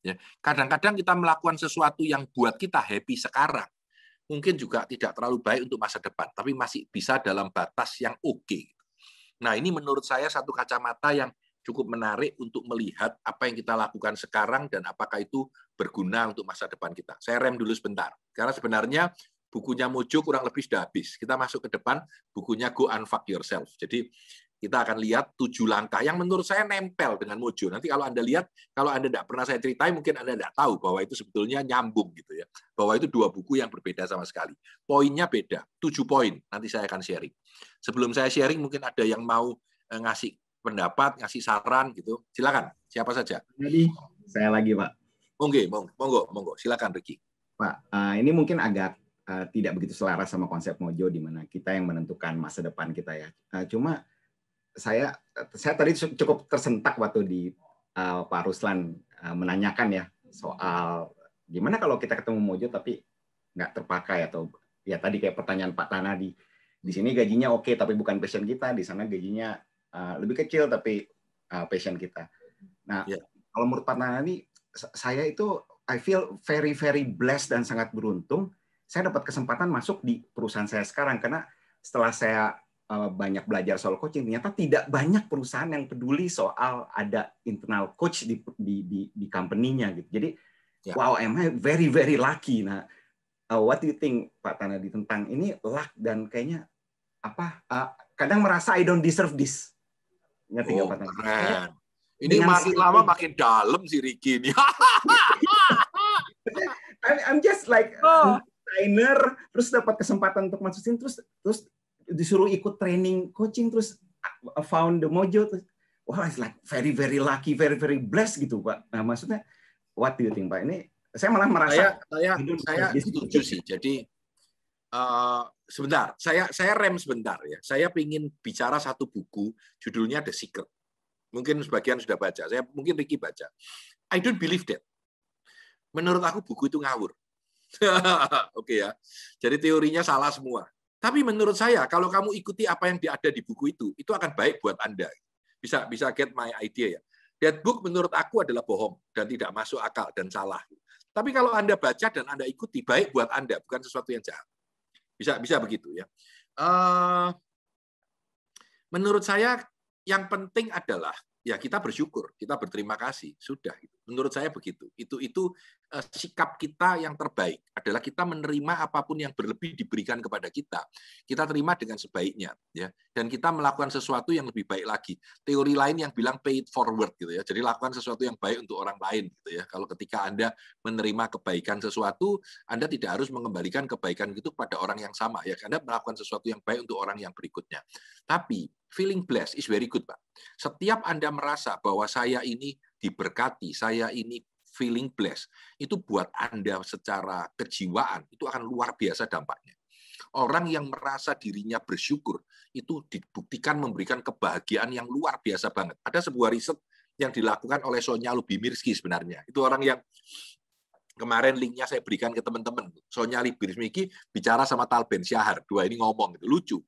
Ya, kadang-kadang kita melakukan sesuatu yang buat kita happy sekarang, mungkin juga tidak terlalu baik untuk masa depan, tapi masih bisa dalam batas yang oke. Okay. Nah, ini menurut saya satu kacamata yang cukup menarik untuk melihat apa yang kita lakukan sekarang dan apakah itu berguna untuk masa depan kita. Saya rem dulu sebentar. Karena sebenarnya bukunya Mojo kurang lebih sudah habis. Kita masuk ke depan, bukunya Go Unfuck Yourself. Jadi kita akan lihat tujuh langkah yang menurut saya nempel dengan Mojo. Nanti kalau Anda lihat, kalau Anda tidak pernah saya ceritain, mungkin Anda tidak tahu bahwa itu sebetulnya nyambung gitu ya. Bahwa itu dua buku yang berbeda sama sekali. Poinnya beda, tujuh poin. Nanti saya akan sharing. Sebelum saya sharing, mungkin ada yang mau eh, ngasih pendapat, ngasih saran gitu. Silakan, siapa saja. Jadi saya lagi Pak. Monggo, monggo, monggo. Silakan Ricky. Pak, uh, ini mungkin agak uh, tidak begitu selaras sama konsep Mojo di mana kita yang menentukan masa depan kita ya. Uh, cuma saya saya tadi cukup tersentak waktu di uh, Pak Ruslan uh, menanyakan ya soal gimana kalau kita ketemu Mojo tapi nggak terpakai atau ya tadi kayak pertanyaan Pak Tana di di sini gajinya oke okay, tapi bukan passion kita di sana gajinya uh, lebih kecil tapi uh, passion kita. Nah yeah. kalau menurut Pak Tana ini saya itu I feel very very blessed dan sangat beruntung saya dapat kesempatan masuk di perusahaan saya sekarang karena setelah saya uh, banyak belajar soal coaching ternyata tidak banyak perusahaan yang peduli soal ada internal coach di di di, di company-nya gitu. Jadi yeah. wow am I very very lucky. Nah, uh, what do you think Pak Tanadi tentang ini luck dan kayaknya apa uh, kadang merasa I don't deserve this. Ngerti oh, Pak Tanadi? Ini Dengan makin lama makin dalam si Ricky ini. I'm just like oh. Trainer, terus dapat kesempatan untuk masukin, terus terus disuruh ikut training coaching, terus found the mojo, terus wah, wow, it's like very very lucky, very very blessed gitu, Pak. Nah, maksudnya, what do you think, Pak? Ini saya malah merasa saya saya, saya setuju sih. Jadi uh, sebentar, saya saya rem sebentar ya. Saya ingin bicara satu buku, judulnya The Secret. Mungkin sebagian sudah baca. Saya mungkin Ricky baca. I don't believe that. Menurut aku buku itu ngawur. Oke ya. Jadi teorinya salah semua. Tapi menurut saya kalau kamu ikuti apa yang ada di buku itu, itu akan baik buat Anda. Bisa bisa get my idea ya. That book menurut aku adalah bohong dan tidak masuk akal dan salah. Tapi kalau Anda baca dan Anda ikuti, baik buat Anda, bukan sesuatu yang jahat. Bisa bisa begitu ya. Uh, menurut saya yang penting adalah ya kita bersyukur, kita berterima kasih, sudah. Menurut saya begitu. Itu itu uh, sikap kita yang terbaik adalah kita menerima apa pun yang berlebih diberikan kepada kita. Kita terima dengan sebaiknya, ya. Dan kita melakukan sesuatu yang lebih baik lagi. Teori lain yang bilang pay it forward gitu ya. Jadi lakukan sesuatu yang baik untuk orang lain gitu ya. Kalau ketika Anda menerima kebaikan sesuatu, Anda tidak harus mengembalikan kebaikan itu pada orang yang sama ya. Anda melakukan sesuatu yang baik untuk orang yang berikutnya. Tapi feeling blessed is very good, Pak. Setiap Anda merasa bahwa saya ini diberkati, saya ini feeling blessed, itu buat Anda secara kejiwaan, itu akan luar biasa dampaknya. Orang yang merasa dirinya bersyukur, itu dibuktikan memberikan kebahagiaan yang luar biasa banget. Ada sebuah riset yang dilakukan oleh Sonya Lubimirski sebenarnya. Itu orang yang kemarin linknya saya berikan ke teman-teman. Sonya Libirsmiki bicara sama Tal Ben Syahar. Dua ini ngomong, gitu. lucu.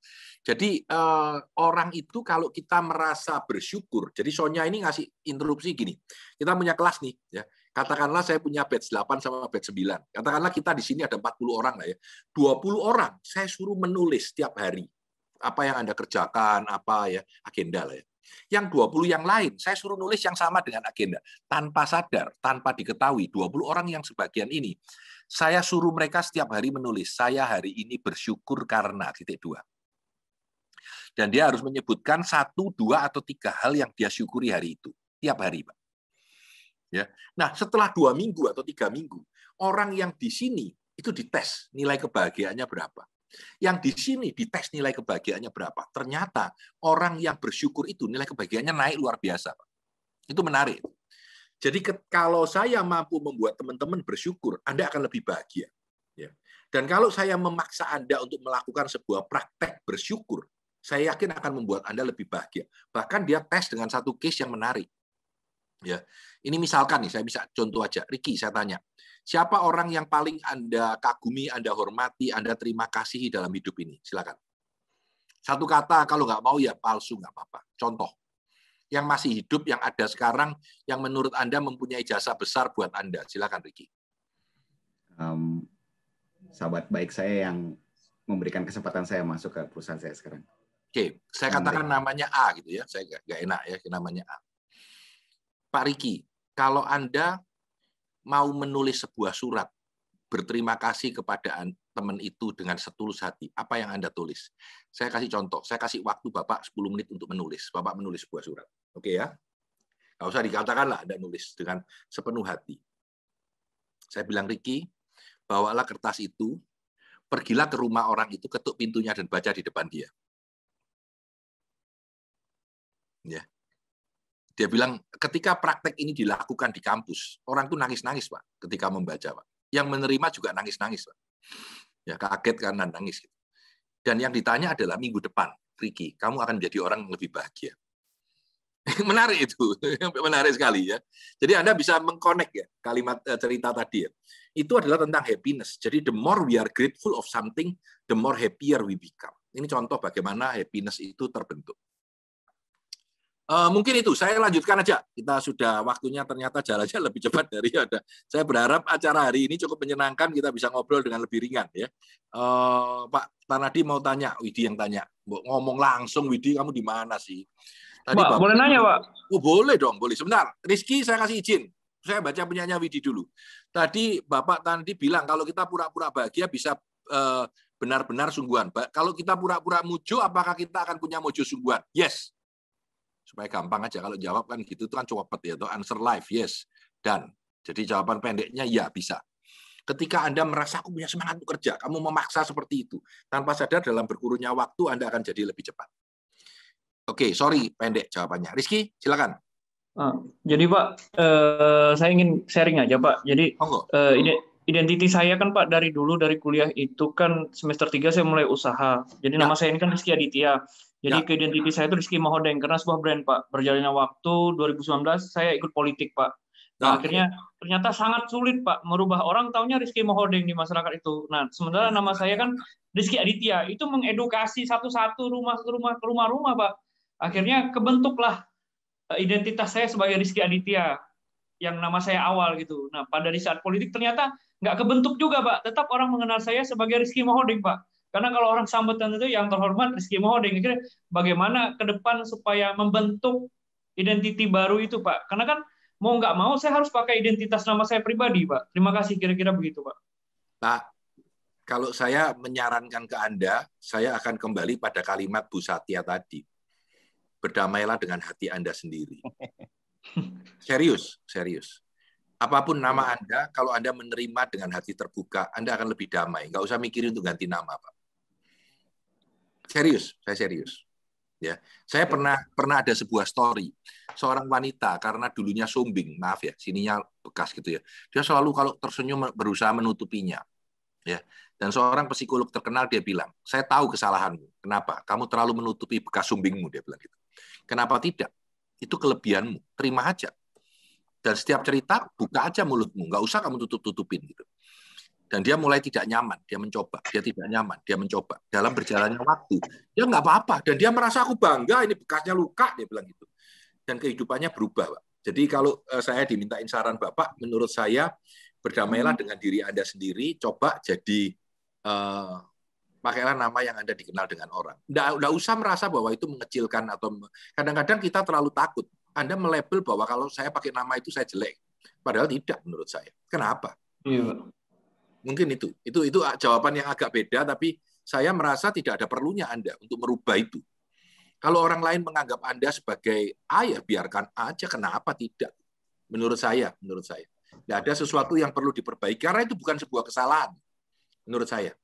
Jadi eh, orang itu kalau kita merasa bersyukur, jadi Sonya ini ngasih interupsi gini. Kita punya kelas nih, ya. Katakanlah saya punya batch 8 sama batch 9. Katakanlah kita di sini ada 40 orang lah ya. 20 orang saya suruh menulis setiap hari. Apa yang Anda kerjakan, apa ya, agenda lah ya. Yang 20 yang lain, saya suruh nulis yang sama dengan agenda. Tanpa sadar, tanpa diketahui, 20 orang yang sebagian ini, saya suruh mereka setiap hari menulis, saya hari ini bersyukur karena titik dua. Dan dia harus menyebutkan satu, dua, atau tiga hal yang dia syukuri hari itu. Tiap hari, Pak. Ya. Nah, setelah dua minggu atau tiga minggu, orang yang di sini itu dites nilai kebahagiaannya berapa. Yang di sini dites nilai kebahagiaannya berapa. Ternyata orang yang bersyukur itu nilai kebahagiaannya naik luar biasa. Itu menarik. Jadi kalau saya mampu membuat teman-teman bersyukur, Anda akan lebih bahagia. Ya. Dan kalau saya memaksa Anda untuk melakukan sebuah praktek bersyukur, saya yakin akan membuat Anda lebih bahagia. Bahkan dia tes dengan satu case yang menarik. Ya, ini misalkan nih, saya bisa contoh aja. Ricky, saya tanya, Siapa orang yang paling Anda kagumi, Anda hormati, Anda terima kasih dalam hidup ini? Silakan. Satu kata, kalau nggak mau ya palsu, nggak apa-apa. Contoh. Yang masih hidup, yang ada sekarang, yang menurut Anda mempunyai jasa besar buat Anda. Silakan, Ricky. Um, sahabat baik saya yang memberikan kesempatan saya masuk ke perusahaan saya sekarang. Oke, saya katakan namanya A gitu ya. Saya nggak enak ya namanya A. Pak Riki, kalau Anda mau menulis sebuah surat berterima kasih kepada teman itu dengan setulus hati. Apa yang Anda tulis? Saya kasih contoh. Saya kasih waktu Bapak 10 menit untuk menulis. Bapak menulis sebuah surat. Oke ya? Nggak usah dikatakan lah Anda nulis dengan sepenuh hati. Saya bilang, Ricky, bawalah kertas itu, pergilah ke rumah orang itu, ketuk pintunya dan baca di depan dia. Ya. Dia bilang ketika praktek ini dilakukan di kampus, orang itu nangis-nangis, Pak, ketika membaca, Pak. Yang menerima juga nangis-nangis, Pak. Ya, kaget karena nangis. Gitu. Dan yang ditanya adalah minggu depan, Ricky, kamu akan menjadi orang yang lebih bahagia. menarik itu, menarik sekali ya. Jadi Anda bisa mengkonek ya kalimat eh, cerita tadi ya. Itu adalah tentang happiness. Jadi the more we are grateful of something, the more happier we become. Ini contoh bagaimana happiness itu terbentuk. Uh, mungkin itu saya lanjutkan aja. Kita sudah waktunya ternyata jalannya lebih cepat dari ada. Saya berharap acara hari ini cukup menyenangkan. Kita bisa ngobrol dengan lebih ringan ya. Uh, Pak Tanadi mau tanya, Widi yang tanya. Ngomong langsung, Widi kamu di mana sih? Tadi Pak, Bapak, boleh nanya Pak? Oh boleh dong, boleh. Sebentar, Rizky saya kasih izin. Saya baca punyanya Widi dulu. Tadi Bapak tadi bilang kalau kita pura-pura bahagia bisa eh, benar-benar sungguhan. Kalau kita pura-pura mujo, apakah kita akan punya mojo sungguhan? Yes supaya gampang aja kalau jawab kan gitu itu kan cepet ya atau answer live yes. Dan jadi jawaban pendeknya ya bisa. Ketika anda merasa aku punya semangat untuk kerja kamu memaksa seperti itu. Tanpa sadar dalam berkurungnya waktu anda akan jadi lebih cepat. Oke sorry pendek jawabannya. Rizky silakan. Ah, jadi pak eh, saya ingin sharing aja pak. Jadi eh, ini identiti saya kan Pak dari dulu dari kuliah itu kan semester 3 saya mulai usaha. Jadi ya. nama saya ini kan Rizky Aditya. Jadi ya. ke saya itu Rizky Mahodeng karena sebuah brand Pak. Berjalannya waktu 2019 saya ikut politik Pak. Nah, ya. akhirnya ternyata sangat sulit Pak merubah orang taunya Rizky Mahodeng di masyarakat itu. Nah, sementara nama saya kan Rizky Aditya itu mengedukasi satu-satu rumah satu rumah ke rumah-rumah Pak. Akhirnya kebentuklah eh, identitas saya sebagai Rizky Aditya yang nama saya awal gitu. Nah, pada di saat politik ternyata nggak kebentuk juga, Pak. Tetap orang mengenal saya sebagai Rizky Mahoding, Pak. Karena kalau orang sambutan itu yang terhormat Rizky Mahoding, kira bagaimana ke depan supaya membentuk identiti baru itu, Pak. Karena kan mau nggak mau saya harus pakai identitas nama saya pribadi, Pak. Terima kasih kira-kira begitu, Pak. Pak, kalau saya menyarankan ke Anda, saya akan kembali pada kalimat Bu Satya tadi. Berdamailah dengan hati Anda sendiri. Serius, serius. Apa pun nama Anda, kalau Anda menerima dengan hati terbuka, Anda akan lebih damai. Nggak usah mikirin untuk ganti nama, Pak. Serius, saya serius. Ya, saya pernah pernah ada sebuah story seorang wanita karena dulunya sumbing, maaf ya, sininya bekas gitu ya. Dia selalu kalau tersenyum berusaha menutupinya. Ya. Dan seorang psikolog terkenal dia bilang, "Saya tahu kesalahanmu. Kenapa? Kamu terlalu menutupi bekas sumbingmu," dia bilang gitu. Kenapa tidak? Itu kelebihanmu. Terima aja. Dan setiap cerita buka aja mulutmu, nggak usah kamu tutup-tutupin gitu. Dan dia mulai tidak nyaman, dia mencoba, dia tidak nyaman, dia mencoba. Dalam berjalannya waktu, dia nggak apa-apa. Dan dia merasa aku bangga, ini bekasnya luka, dia bilang gitu. Dan kehidupannya berubah, Pak. Jadi kalau eh, saya dimintain saran Bapak, menurut saya berdamailah dengan diri Anda sendiri, coba jadi uh, pakailah nama yang Anda dikenal dengan orang. Nggak, usah merasa bahwa itu mengecilkan atau kadang-kadang kita terlalu takut. Anda melabel bahwa kalau saya pakai nama itu saya jelek. Padahal tidak menurut saya. Kenapa? Iya. Mungkin itu. Itu itu jawaban yang agak beda, tapi saya merasa tidak ada perlunya Anda untuk merubah itu. Kalau orang lain menganggap Anda sebagai ayah, biarkan aja. Kenapa tidak? Menurut saya, menurut saya. Tidak ada sesuatu yang perlu diperbaiki, karena itu bukan sebuah kesalahan. Menurut saya.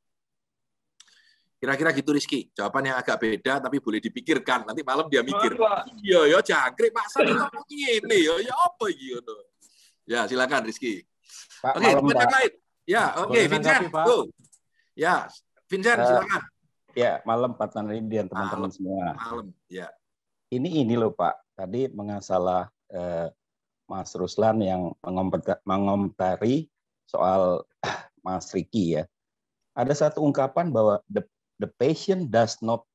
Kira-kira gitu Rizky. Jawaban yang agak beda tapi boleh dipikirkan. Nanti malam dia mikir. Iya ya jangkrik Pak ngomong ini ya ya apa gitu. Ya silakan Rizky. Oke, okay, teman yang lain. Ya, oke, okay, Vincent. Tuh. Ya, Vincent, uh, silakan. Ya, malam Pak Tanri dan teman-teman semua. Malam, ya. Ini ini loh Pak. Tadi mengasalah eh, Mas Ruslan yang mengomentari soal Mas Riki ya. Ada satu ungkapan bahwa the the patient does not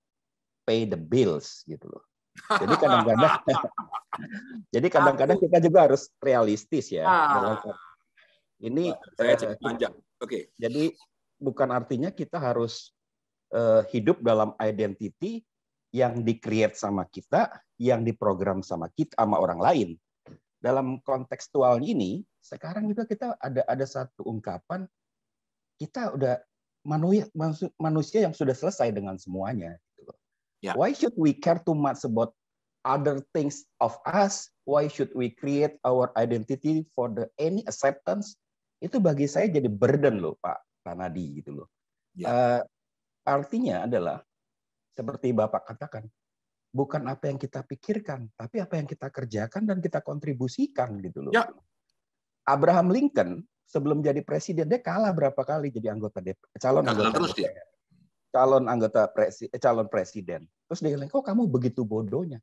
pay the bills gitu loh. Jadi kadang-kadang jadi kadang-kadang kita juga harus realistis ya. Ah. Ini saya uh, panjang. Oke. Okay. Jadi bukan artinya kita harus uh, hidup dalam identity yang di-create sama kita, yang diprogram sama kita sama orang lain. Dalam kontekstual ini, sekarang juga kita ada ada satu ungkapan kita udah manusia manusia yang sudah selesai dengan semuanya. Gitu Yeah. Why should we care too much about other things of us? Why should we create our identity for the any acceptance itu bagi saya jadi burden loh Pak Tanadi gitu loh. Ya. Uh, artinya adalah seperti Bapak katakan, bukan apa yang kita pikirkan, tapi apa yang kita kerjakan dan kita kontribusikan gitu loh. Ya. Abraham Lincoln sebelum jadi presiden dia kalah berapa kali jadi anggota DPR, calon anggota terus DPR. Dia. Calon anggota presi, eh, calon presiden. Terus dia bilang, kok kamu begitu bodohnya?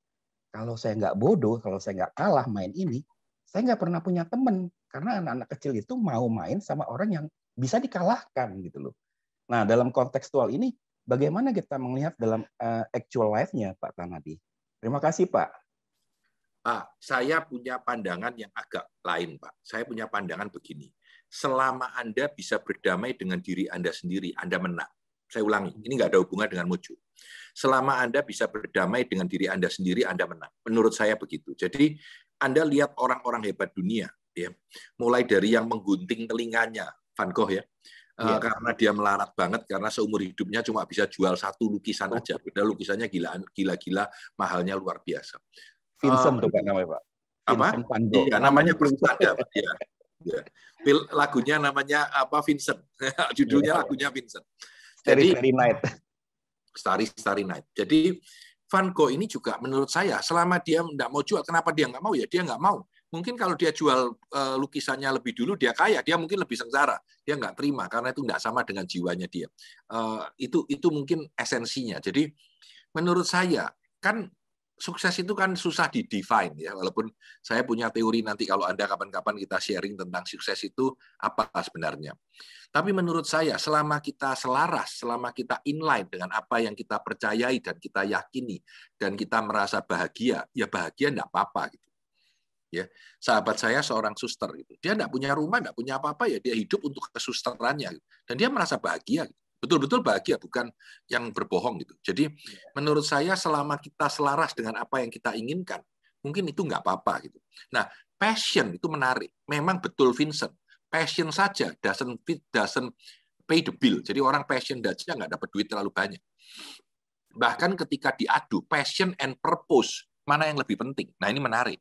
Kalau saya nggak bodoh, kalau saya nggak kalah main ini, saya nggak pernah punya teman karena anak-anak kecil itu mau main sama orang yang bisa dikalahkan gitu loh. Nah dalam kontekstual ini bagaimana kita melihat dalam uh, actual life-nya Pak Tanadi? Terima kasih Pak. Pak, saya punya pandangan yang agak lain Pak. Saya punya pandangan begini. Selama Anda bisa berdamai dengan diri Anda sendiri, Anda menang. Saya ulangi, ini nggak ada hubungan dengan muju. Selama Anda bisa berdamai dengan diri Anda sendiri, Anda menang. Menurut saya begitu. Jadi anda lihat orang-orang hebat dunia, ya, mulai dari yang menggunting telinganya, Van Gogh ya, ya. karena dia melarat banget karena seumur hidupnya cuma bisa jual satu lukisan oh. aja, padahal lukisannya gila-gila mahalnya luar biasa. Vincent uh, tuh kan namanya Pak. Apa? Iya, namanya Vincent ada, ya. ya. Lagunya namanya apa Vincent. Judulnya ya. lagunya Vincent. Jadi Starry Night. Starry Starry Night. Jadi Van Gogh ini juga menurut saya selama dia tidak mau jual, kenapa dia nggak mau ya? Dia nggak mau. Mungkin kalau dia jual uh, lukisannya lebih dulu, dia kaya, dia mungkin lebih sengsara. Dia nggak terima karena itu nggak sama dengan jiwanya dia. Uh, itu itu mungkin esensinya. Jadi menurut saya kan sukses itu kan susah di define ya walaupun saya punya teori nanti kalau Anda kapan-kapan kita sharing tentang sukses itu apa sebenarnya. Tapi menurut saya selama kita selaras, selama kita inline dengan apa yang kita percayai dan kita yakini dan kita merasa bahagia, ya bahagia enggak apa-apa gitu. Ya, sahabat saya seorang suster itu, dia tidak punya rumah, tidak punya apa-apa ya, dia hidup untuk kesusterannya, dan dia merasa bahagia. Betul-betul bahagia, bukan yang berbohong gitu. Jadi, menurut saya selama kita selaras dengan apa yang kita inginkan, mungkin itu nggak apa-apa gitu. Nah, passion itu menarik. Memang betul Vincent, passion saja doesn't fit, doesn't pay the bill. Jadi orang passion saja nggak dapat duit terlalu banyak. Bahkan ketika diadu passion and purpose, mana yang lebih penting? Nah ini menarik.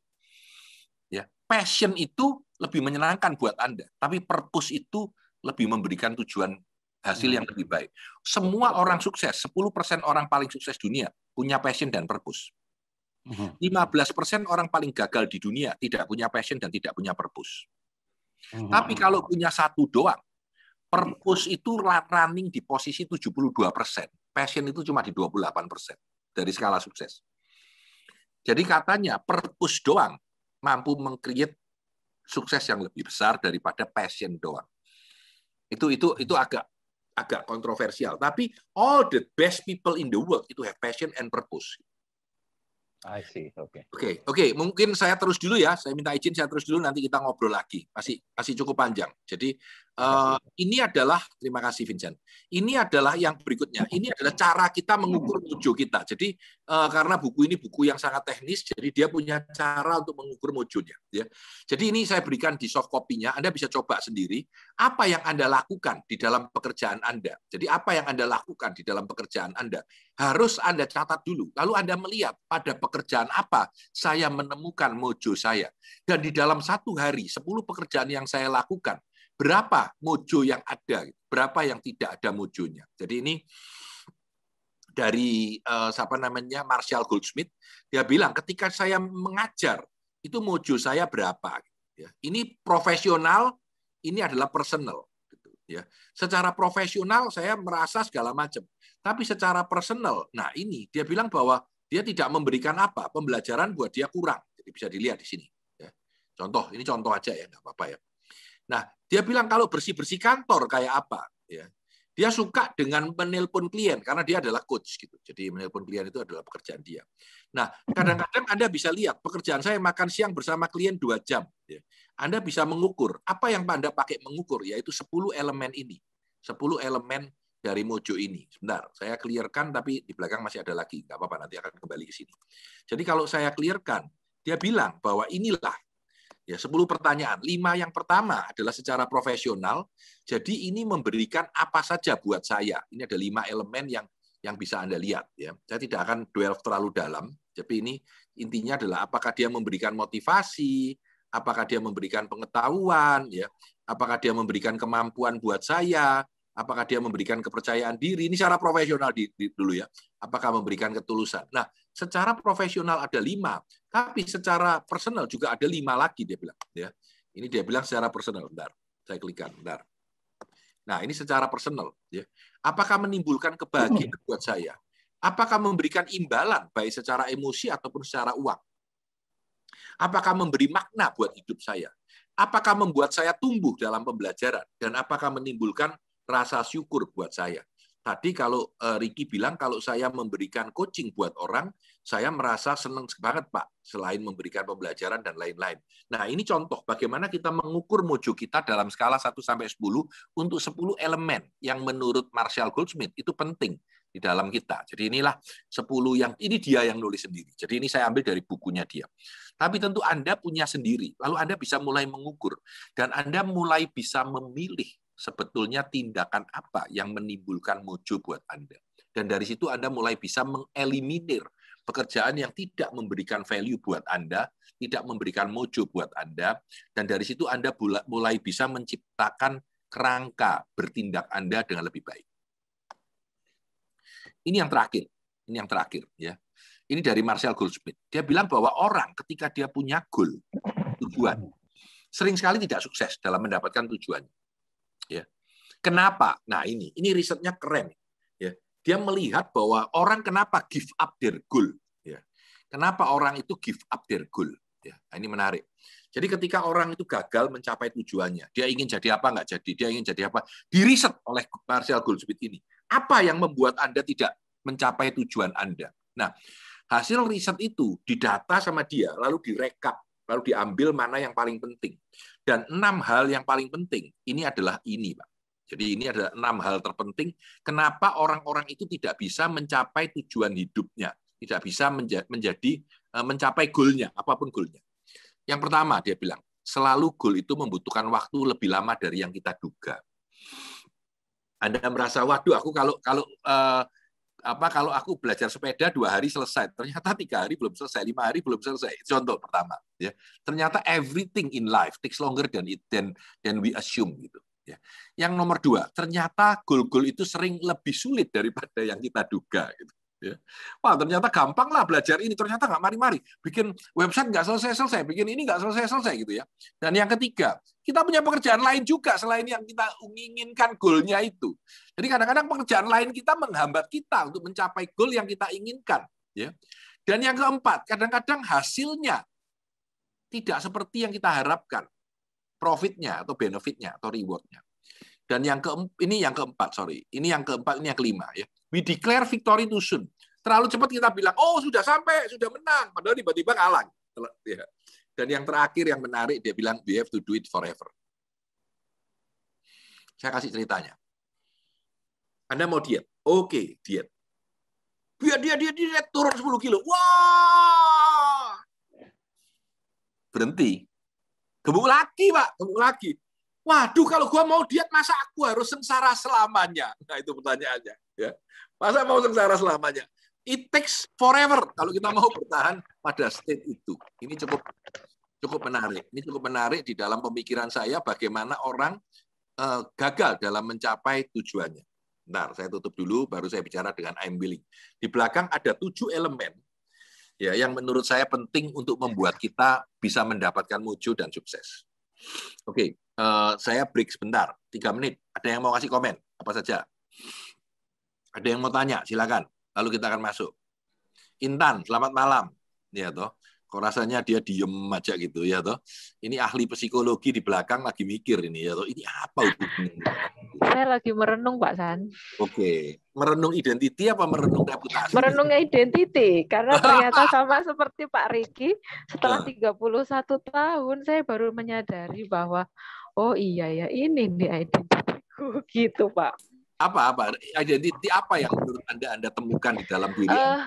Ya, passion itu lebih menyenangkan buat Anda, tapi purpose itu lebih memberikan tujuan hasil yang lebih baik. Semua orang sukses, 10% orang paling sukses dunia punya passion dan purpose. 15% orang paling gagal di dunia tidak punya passion dan tidak punya purpose. Tapi kalau punya satu doang, Purpose itu running di posisi 72 persen. Passion itu cuma di 28 persen dari skala sukses. Jadi katanya purpose doang mampu mengcreate sukses yang lebih besar daripada passion doang. Itu itu itu agak agak kontroversial. Tapi all the best people in the world itu have passion and purpose. I see. Oke. Okay. Oke, okay. oke. Okay. Mungkin saya terus dulu ya. Saya minta izin saya terus dulu nanti kita ngobrol lagi. Masih masih cukup panjang. Jadi uh, ini adalah terima kasih Vincent. Ini adalah yang berikutnya. Ini adalah cara kita mengukur mojo kita. Jadi uh, karena buku ini buku yang sangat teknis, jadi dia punya cara untuk mengukur mojonya. Ya. Jadi ini saya berikan di soft copy-nya. Anda bisa coba sendiri apa yang Anda lakukan di dalam pekerjaan Anda. Jadi apa yang Anda lakukan di dalam pekerjaan Anda harus Anda catat dulu. Lalu Anda melihat pada pekerjaan apa saya menemukan mojo saya. Dan di dalam satu hari, 10 pekerjaan yang saya lakukan, berapa mojo yang ada, berapa yang tidak ada mojonya. Jadi ini dari uh, siapa namanya Marshall Goldsmith, dia bilang ketika saya mengajar itu mojo saya berapa. Ya. Ini profesional, ini adalah personal. Gitu, ya. Secara profesional saya merasa segala macam. Tapi secara personal, nah ini dia bilang bahwa dia tidak memberikan apa, pembelajaran buat dia kurang. Jadi bisa dilihat di sini. Ya. Contoh, ini contoh aja ya, nggak apa-apa ya. Nah, dia bilang kalau bersih-bersih kantor kayak apa, ya. Dia suka dengan menelpon klien karena dia adalah coach gitu. Jadi menelpon klien itu adalah pekerjaan dia. Nah, kadang-kadang Anda bisa lihat pekerjaan saya makan siang bersama klien dua jam. Ya. Anda bisa mengukur apa yang Anda pakai mengukur yaitu 10 elemen ini. 10 elemen dari Mojo ini. Sebentar, saya clearkan tapi di belakang masih ada lagi. Nggak apa-apa, nanti akan kembali ke sini. Jadi kalau saya clearkan, dia bilang bahwa inilah ya 10 pertanyaan. Lima yang pertama adalah secara profesional. Jadi ini memberikan apa saja buat saya. Ini ada lima elemen yang yang bisa Anda lihat. ya. Saya tidak akan dwell terlalu dalam, tapi ini intinya adalah apakah dia memberikan motivasi, apakah dia memberikan pengetahuan, ya, apakah dia memberikan kemampuan buat saya, apakah dia memberikan kepercayaan diri ini secara profesional di, di, dulu ya apakah memberikan ketulusan nah secara profesional ada lima tapi secara personal juga ada lima lagi dia bilang ya. Ini dia bilang secara personal bentar saya klikkan bentar. Nah ini secara personal ya. Apakah menimbulkan kebahagiaan hmm. buat saya? Apakah memberikan imbalan baik secara emosi ataupun secara uang? Apakah memberi makna buat hidup saya? Apakah membuat saya tumbuh dalam pembelajaran? Dan apakah menimbulkan rasa syukur buat saya. Tadi kalau uh, Ricky bilang kalau saya memberikan coaching buat orang, saya merasa senang banget Pak, selain memberikan pembelajaran dan lain-lain. Nah, ini contoh bagaimana kita mengukur mojo kita dalam skala 1 sampai 10 untuk 10 elemen yang menurut Marshall Goldsmith itu penting di dalam kita. Jadi inilah 10 yang ini dia yang nulis sendiri. Jadi ini saya ambil dari bukunya dia. Tapi tentu Anda punya sendiri. Lalu Anda bisa mulai mengukur dan Anda mulai bisa memilih sebetulnya tindakan apa yang menimbulkan mojo buat Anda. Dan dari situ Anda mulai bisa mengeliminir pekerjaan yang tidak memberikan value buat Anda, tidak memberikan mojo buat Anda, dan dari situ Anda mulai bisa menciptakan kerangka bertindak Anda dengan lebih baik. Ini yang terakhir, ini yang terakhir ya. Ini dari Marcel Goldsmith. Dia bilang bahwa orang ketika dia punya goal, tujuan, sering sekali tidak sukses dalam mendapatkan tujuannya. Ya. Kenapa? Nah ini, ini risetnya keren. Ya. Dia melihat bahwa orang kenapa give up their goal. Ya. Kenapa orang itu give up their goal. Ya. Nah, ini menarik. Jadi ketika orang itu gagal mencapai tujuannya, dia ingin jadi apa nggak jadi, dia ingin jadi apa, diriset oleh Marshall Goldsmith ini. Apa yang membuat Anda tidak mencapai tujuan Anda? Nah, hasil riset itu didata sama dia, lalu direkap Baru diambil mana yang paling penting. Dan enam hal yang paling penting ini adalah ini, Pak. Jadi ini adalah enam hal terpenting. Kenapa orang-orang itu tidak bisa mencapai tujuan hidupnya, tidak bisa menjadi eh, mencapai goalnya, apa pun goalnya. Yang pertama dia bilang, selalu goal itu membutuhkan waktu lebih lama dari yang kita duga. Anda merasa, waduh, aku kalau kalau uh, apa kalau aku belajar sepeda dua hari selesai, ternyata tiga hari belum selesai, lima hari belum selesai. Contoh pertama, ya ternyata everything in life takes longer than it than than we assume gitu. Ya. Yang nomor dua, ternyata goal-goal itu sering lebih sulit daripada yang kita duga. Gitu. Ya. Wah ternyata gampang lah belajar ini, ternyata nggak mari-mari. Bikin website nggak selesai-selesai, bikin ini nggak selesai-selesai gitu ya. Dan yang ketiga, kita punya pekerjaan lain juga selain yang kita inginkan goalnya itu. Jadi kadang-kadang pekerjaan lain kita menghambat kita untuk mencapai goal yang kita inginkan. ya. Dan yang keempat, kadang-kadang hasilnya tidak seperti yang kita harapkan. Profitnya atau benefitnya atau rewardnya. Dan yang ke ini yang keempat, sorry. Ini yang keempat, ini yang kelima ya We declare victory too soon. Terlalu cepat kita bilang, oh sudah sampai, sudah menang. Padahal tiba-tiba kalah. Ya. Dan yang terakhir yang menarik, dia bilang, we have to do it forever. Saya kasih ceritanya. Anda mau diet? Oke, diet. Biar dia dia diet turun 10 kilo. Wah! Berhenti. Gemuk lagi, Pak. Gemuk lagi. Waduh, kalau gua mau diet, masa aku harus sengsara selamanya? Nah, itu pertanyaannya. Ya. Masa mau sengsara selamanya? It takes forever kalau kita mau bertahan pada state itu. Ini cukup cukup menarik. Ini cukup menarik di dalam pemikiran saya bagaimana orang uh, gagal dalam mencapai tujuannya. Bentar, saya tutup dulu, baru saya bicara dengan I'm willing. Di belakang ada tujuh elemen ya yang menurut saya penting untuk membuat kita bisa mendapatkan muju dan sukses. Oke, uh, saya break sebentar, tiga menit. Ada yang mau kasih komen? Apa saja? Ada yang mau tanya, silakan. Lalu kita akan masuk. Intan, selamat malam. Ya toh. Kok rasanya dia diem aja gitu ya toh. Ini ahli psikologi di belakang lagi mikir ini ya toh. Ini apa hubungannya? Saya lagi merenung Pak San. Oke. Merenung identiti apa merenung reputasi? Merenung identiti karena ternyata sama seperti Pak Riki setelah 31 tahun saya baru menyadari bahwa oh iya ya ini nih identitiku gitu Pak apa apa identiti apa yang menurut anda anda temukan di dalam diri uh,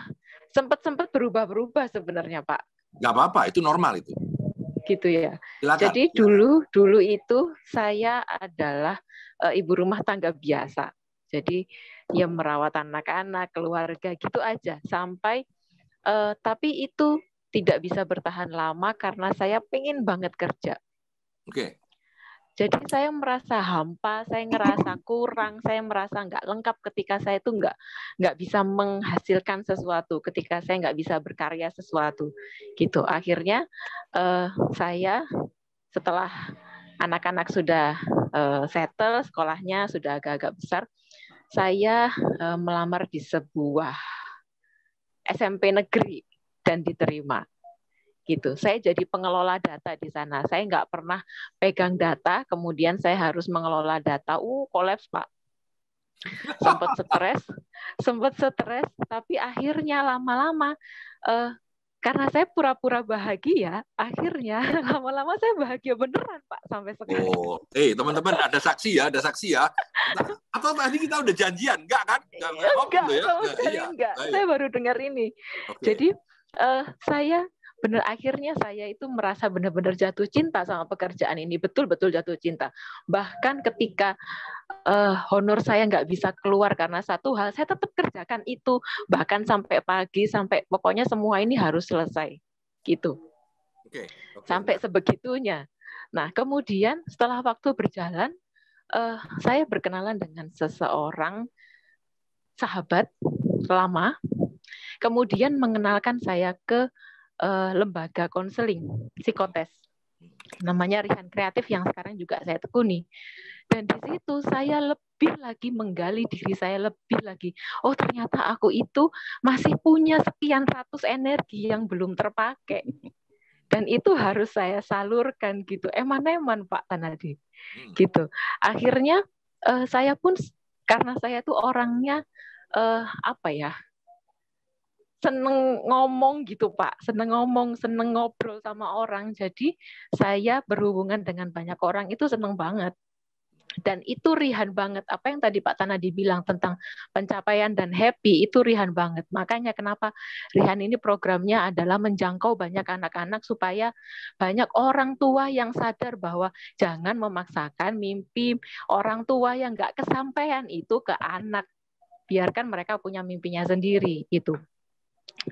sempat sempat berubah berubah sebenarnya pak nggak apa apa itu normal itu gitu ya Silakan. jadi dulu dulu itu saya adalah ibu rumah tangga biasa jadi ya merawat anak-anak keluarga gitu aja sampai uh, tapi itu tidak bisa bertahan lama karena saya pengen banget kerja oke okay. Jadi saya merasa hampa, saya ngerasa kurang, saya merasa nggak lengkap ketika saya itu nggak nggak bisa menghasilkan sesuatu, ketika saya nggak bisa berkarya sesuatu, gitu. Akhirnya uh, saya setelah anak-anak sudah uh, settle, sekolahnya sudah agak-agak besar, saya uh, melamar di sebuah SMP negeri dan diterima gitu. Saya jadi pengelola data di sana. Saya nggak pernah pegang data, kemudian saya harus mengelola data. Uh, kolaps pak. Sempat stres, sempat stres, tapi akhirnya lama-lama uh, karena saya pura-pura bahagia, akhirnya lama-lama saya bahagia beneran pak sampai sekarang. Oh, eh hey, teman-teman ada saksi ya, ada saksi ya. Atau tadi kita udah janjian, enggak kan? Enggak, enggak, enggak, ya? enggak, iya. enggak. Saya baru dengar ini. Okay. Jadi uh, saya benar akhirnya saya itu merasa benar-benar jatuh cinta sama pekerjaan ini. Betul-betul jatuh cinta. Bahkan ketika uh, honor saya nggak bisa keluar karena satu hal saya tetap kerjakan itu. Bahkan sampai pagi sampai pokoknya semua ini harus selesai. Gitu. Okay, okay. sampai sebegitunya. Nah kemudian setelah waktu berjalan uh, saya berkenalan dengan seseorang sahabat lama. Kemudian mengenalkan saya ke uh, lembaga konseling psikotes namanya Rihan Kreatif yang sekarang juga saya tekuni. Dan di situ saya lebih lagi menggali diri saya lebih lagi. Oh ternyata aku itu masih punya sekian ratus energi yang belum terpakai. Dan itu harus saya salurkan gitu. Eman-eman Pak Tanadi. Hmm. Gitu. Akhirnya uh, saya pun karena saya tuh orangnya uh, apa ya seneng ngomong gitu Pak, seneng ngomong, seneng ngobrol sama orang. Jadi saya berhubungan dengan banyak orang itu seneng banget. Dan itu rihan banget. Apa yang tadi Pak Tanadi bilang tentang pencapaian dan happy, itu rihan banget. Makanya kenapa rihan ini programnya adalah menjangkau banyak anak-anak supaya banyak orang tua yang sadar bahwa jangan memaksakan mimpi orang tua yang nggak kesampaian itu ke anak. Biarkan mereka punya mimpinya sendiri. Itu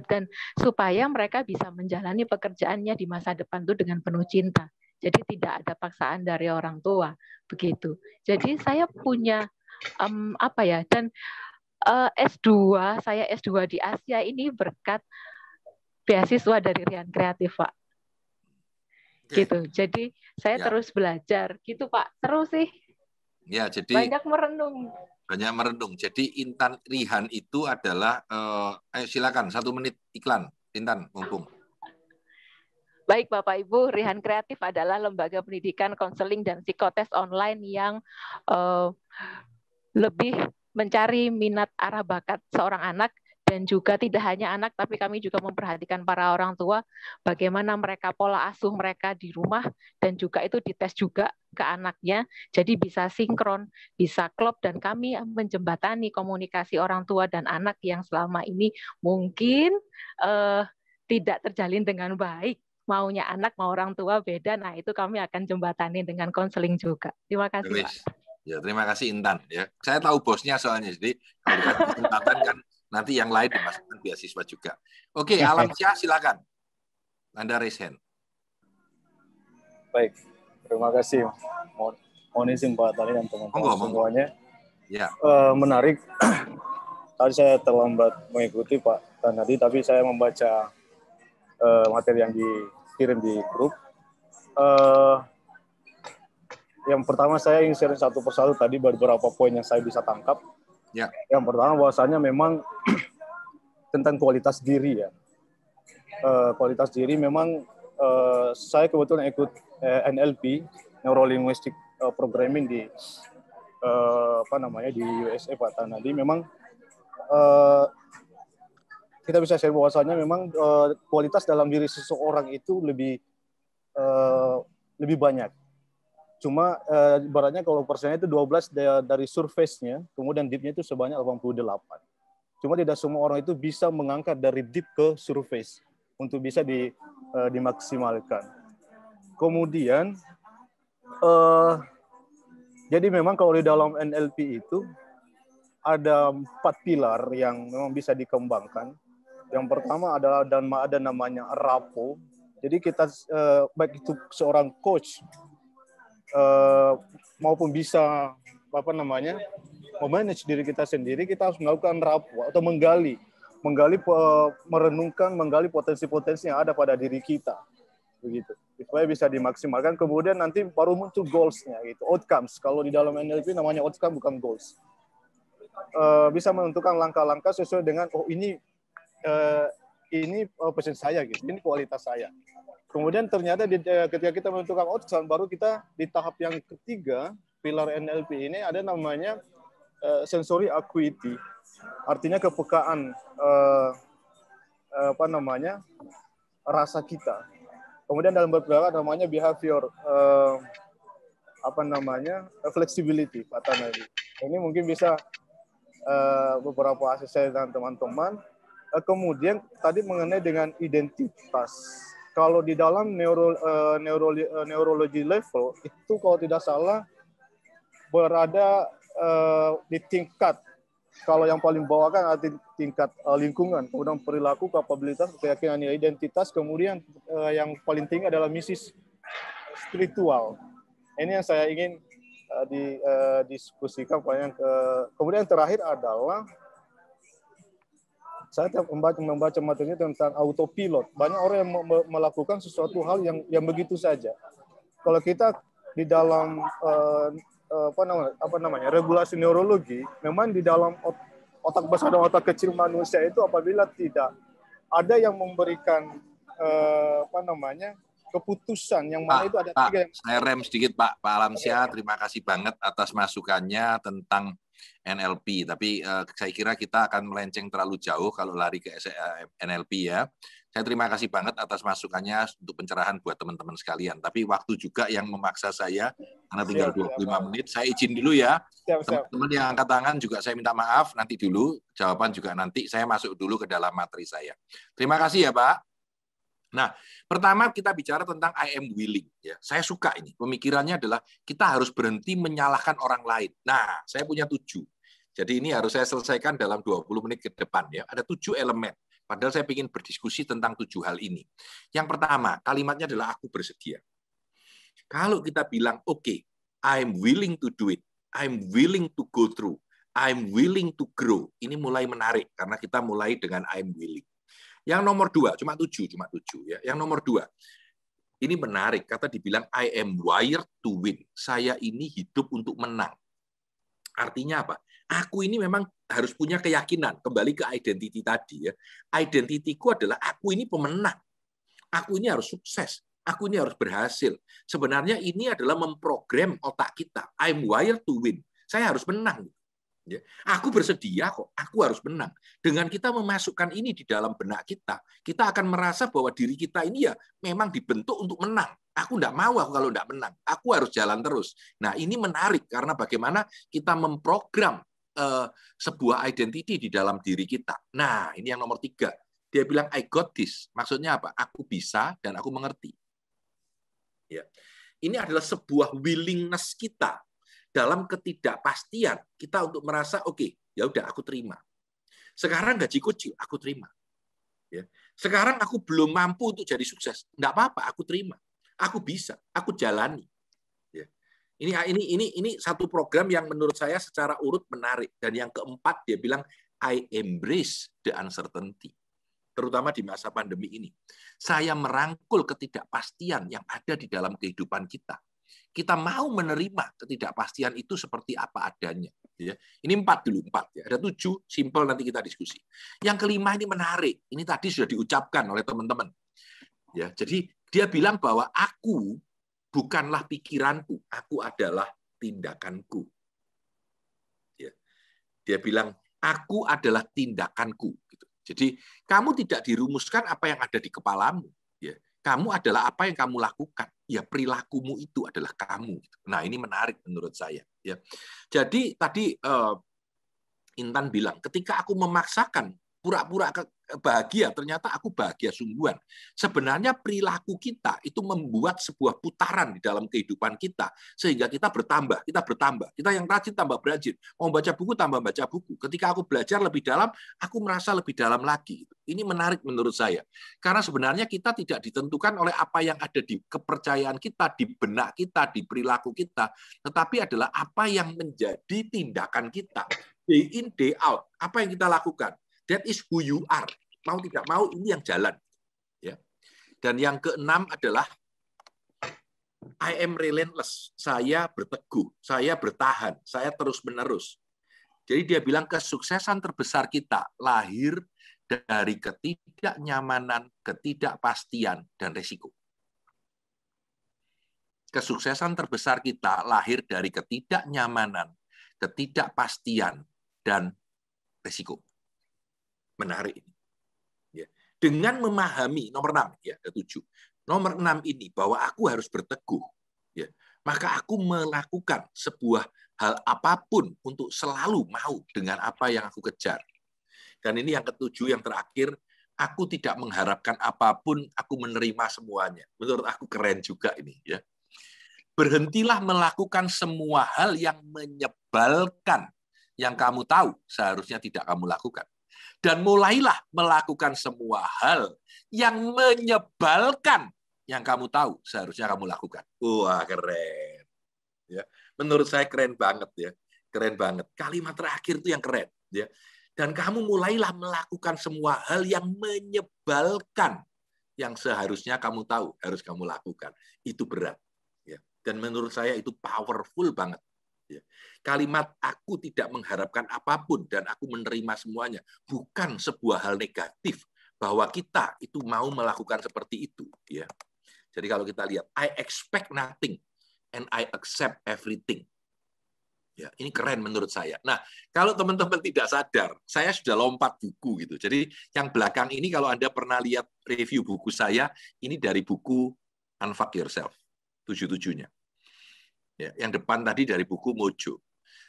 dan supaya mereka bisa menjalani pekerjaannya di masa depan itu dengan penuh cinta. Jadi tidak ada paksaan dari orang tua begitu. Jadi saya punya um, apa ya dan uh, S2 saya S2 di Asia ini berkat beasiswa dari Rian Kreatif Pak. Gitu. Jadi saya ya. terus belajar gitu Pak. Terus sih. Ya, jadi banyak merenung banyak merenung. Jadi Intan Rihan itu adalah, uh, ayo silakan satu menit iklan, Intan, mumpung. Baik Bapak Ibu, Rihan Kreatif adalah lembaga pendidikan, konseling, dan psikotes online yang uh, lebih mencari minat arah bakat seorang anak dan juga tidak hanya anak tapi kami juga memperhatikan para orang tua bagaimana mereka pola asuh mereka di rumah dan juga itu dites juga ke anaknya. Jadi bisa sinkron bisa klop dan kami menjembatani komunikasi orang tua dan anak yang selama ini mungkin uh, tidak terjalin dengan baik. Maunya anak mau orang tua beda nah itu kami akan jembatani dengan konseling juga. Terima kasih Pak. Ya, terima kasih Intan. Ya, saya tahu bosnya soalnya, jadi kalau dikasih kesempatan kan Nanti yang lain dimasukkan beasiswa juga. Oke, Alam Syah silakan. Anda raise hand. Baik, terima kasih. Mohon izin Pak Tali dan teman-teman semuanya. Ya. Uh, menarik. Tadi saya terlambat mengikuti Pak Tanadi, tapi saya membaca uh, materi yang dikirim di grup. Uh, yang pertama saya ingin sharing satu persatu tadi beberapa poin yang saya bisa tangkap. Ya. Yang pertama bahwasanya memang tentang kualitas diri ya. Uh, kualitas diri memang uh, saya kebetulan ikut eh, NLP Neuro Linguistic Programming di uh, apa namanya di USA Pak Tanadi memang uh, kita bisa share bahwasanya memang uh, kualitas dalam diri seseorang itu lebih uh, lebih banyak Cuma uh, ibaratnya kalau persennya itu 12 dari surface-nya, kemudian deep-nya itu sebanyak 88. Cuma tidak semua orang itu bisa mengangkat dari deep ke surface untuk bisa di, uh, dimaksimalkan. Kemudian, uh, jadi memang kalau di dalam NLP itu ada empat pilar yang memang bisa dikembangkan. Yang pertama adalah dan ada namanya rapo. Jadi kita uh, baik itu seorang coach uh, maupun bisa apa namanya memanage diri kita sendiri, kita harus melakukan rapu atau menggali, menggali merenungkan, menggali potensi-potensi yang ada pada diri kita, begitu. Supaya bisa dimaksimalkan. Kemudian nanti baru muncul goals-nya, gitu, outcomes. Kalau di dalam NLP namanya outcome bukan goals. Uh, bisa menentukan langkah-langkah sesuai dengan oh ini ini uh, pesan saya gitu, ini kualitas saya. Kemudian ternyata di, eh, ketika kita menentukan outcome, baru kita di tahap yang ketiga, pilar NLP ini ada namanya uh, sensory acuity. Artinya kepekaan uh, apa namanya rasa kita. Kemudian dalam beberapa namanya behavior uh, apa namanya flexibility Pak. Ini mungkin bisa uh, beberapa asisten dan teman-teman. Uh, kemudian tadi mengenai dengan identitas kalau di dalam neuro, uh, neuro, uh, neurologi level itu kalau tidak salah berada di tingkat kalau yang paling bawah kan ada tingkat lingkungan, kemudian perilaku, kapabilitas, keyakinan, identitas, kemudian yang paling tinggi adalah misi spiritual. Ini yang saya ingin uh, didiskusikan. Yang ke, kemudian yang terakhir adalah saya tiap membaca, membaca materi tentang autopilot. Banyak orang yang melakukan sesuatu hal yang yang begitu saja. Kalau kita di dalam uh, apa namanya apa namanya regulasi neurologi, memang di dalam otak besar dan otak kecil manusia itu apabila tidak ada yang memberikan uh, apa namanya keputusan yang mana Pak, itu ada Pak, tiga yang saya rem sedikit Pak Pak Alamsyah terima kasih banget atas masukannya tentang NLP. Tapi uh, saya kira kita akan melenceng terlalu jauh kalau lari ke NLP ya. Saya terima kasih banget atas masukannya untuk pencerahan buat teman-teman sekalian. Tapi waktu juga yang memaksa saya, karena tinggal 25 menit, saya izin dulu ya. Teman-teman yang angkat tangan juga saya minta maaf, nanti dulu, jawaban juga nanti, saya masuk dulu ke dalam materi saya. Terima kasih ya Pak. Nah, pertama kita bicara tentang I am willing. Ya, saya suka ini. Pemikirannya adalah kita harus berhenti menyalahkan orang lain. Nah, saya punya tujuh. Jadi ini harus saya selesaikan dalam 20 menit ke depan. Ya, ada tujuh elemen. Padahal saya ingin berdiskusi tentang tujuh hal ini. Yang pertama, kalimatnya adalah aku bersedia. Kalau kita bilang, oke, okay, I'm willing to do it. I'm willing to go through. I'm willing to grow. Ini mulai menarik karena kita mulai dengan I'm willing. Yang nomor dua, cuma tujuh, cuma tujuh ya. Yang nomor dua, ini menarik. Kata dibilang I am wired to win. Saya ini hidup untuk menang. Artinya apa? Aku ini memang harus punya keyakinan kembali ke identity tadi ya. Identitiku adalah aku ini pemenang. Aku ini harus sukses. Aku ini harus berhasil. Sebenarnya ini adalah memprogram otak kita. I'm wired to win. Saya harus menang. Ya. Aku bersedia kok, aku harus menang. Dengan kita memasukkan ini di dalam benak kita, kita akan merasa bahwa diri kita ini ya memang dibentuk untuk menang. Aku tidak mau aku kalau tidak menang. Aku harus jalan terus. Nah ini menarik karena bagaimana kita memprogram uh, sebuah identity di dalam diri kita. Nah, ini yang nomor tiga. Dia bilang, I got this. Maksudnya apa? Aku bisa dan aku mengerti. Ya. Ini adalah sebuah willingness kita dalam ketidakpastian kita untuk merasa oke okay, ya udah aku terima. Sekarang gaji kecil aku terima. Ya. Sekarang aku belum mampu untuk jadi sukses. Nggak apa-apa aku terima. Aku bisa aku jalani. Ini ini ini ini satu program yang menurut saya secara urut menarik. Dan yang keempat dia bilang I embrace the uncertainty. Terutama di masa pandemi ini. Saya merangkul ketidakpastian yang ada di dalam kehidupan kita. Kita mau menerima ketidakpastian itu seperti apa adanya. Ya. Ini empat dulu, empat. Ya. Ada tujuh, simple nanti kita diskusi. Yang kelima ini menarik. Ini tadi sudah diucapkan oleh teman-teman. Ya, jadi dia bilang bahwa aku bukanlah pikiranku, aku adalah tindakanku. Ya. Dia bilang, aku adalah tindakanku. Gitu. Jadi kamu tidak dirumuskan apa yang ada di kepalamu. Ya. Kamu adalah apa yang kamu lakukan. Ya perilakumu itu adalah kamu. Nah ini menarik menurut saya. Ya. Jadi tadi uh, Intan bilang, ketika aku memaksakan pura-pura bahagia, ternyata aku bahagia sungguhan. Sebenarnya perilaku kita itu membuat sebuah putaran di dalam kehidupan kita sehingga kita bertambah, kita bertambah. Kita yang rajin tambah rajin, mau baca buku tambah baca buku. Ketika aku belajar lebih dalam, aku merasa lebih dalam lagi. Ini menarik menurut saya. Karena sebenarnya kita tidak ditentukan oleh apa yang ada di kepercayaan kita, di benak kita, di perilaku kita, tetapi adalah apa yang menjadi tindakan kita. Day in, day out. Apa yang kita lakukan? That is who you are. Mau tidak mau ini yang jalan. Ya. Dan yang keenam adalah I am relentless. Saya berteguh, saya bertahan, saya terus-menerus. Jadi dia bilang kesuksesan terbesar kita lahir dari ketidaknyamanan, ketidakpastian, dan resiko. Kesuksesan terbesar kita lahir dari ketidaknyamanan, ketidakpastian, dan resiko menarik ini. Ya. Dengan memahami nomor enam ya ada tujuh. Nomor enam ini bahwa aku harus berteguh, ya maka aku melakukan sebuah hal apa pun untuk selalu mau dengan apa yang aku kejar. Dan ini yang ketujuh, yang terakhir, aku tidak mengharapkan apa pun, aku menerima semuanya. Menurut aku keren juga ini, ya. Berhentilah melakukan semua hal yang menyebalkan, yang kamu tahu seharusnya tidak kamu lakukan dan mulailah melakukan semua hal yang menyebalkan yang kamu tahu seharusnya kamu lakukan. Wah, keren. Ya. Menurut saya keren banget ya. Keren banget. Kalimat terakhir itu yang keren, ya. Dan kamu mulailah melakukan semua hal yang menyebalkan yang seharusnya kamu tahu harus kamu lakukan. Itu berat, ya. Dan menurut saya itu powerful banget. Ya. Kalimat aku tidak mengharapkan apa pun dan aku menerima semuanya bukan sebuah hal negatif bahwa kita itu mau melakukan seperti itu. Ya. Jadi kalau kita lihat, I expect nothing and I accept everything. Ya, ini keren menurut saya. Nah, kalau teman-teman tidak sadar, saya sudah lompat buku gitu. Jadi yang belakang ini kalau Anda pernah lihat review buku saya, ini dari buku Unfuck Yourself, tujuh-tujuhnya. Ya, yang depan tadi dari buku Mojo.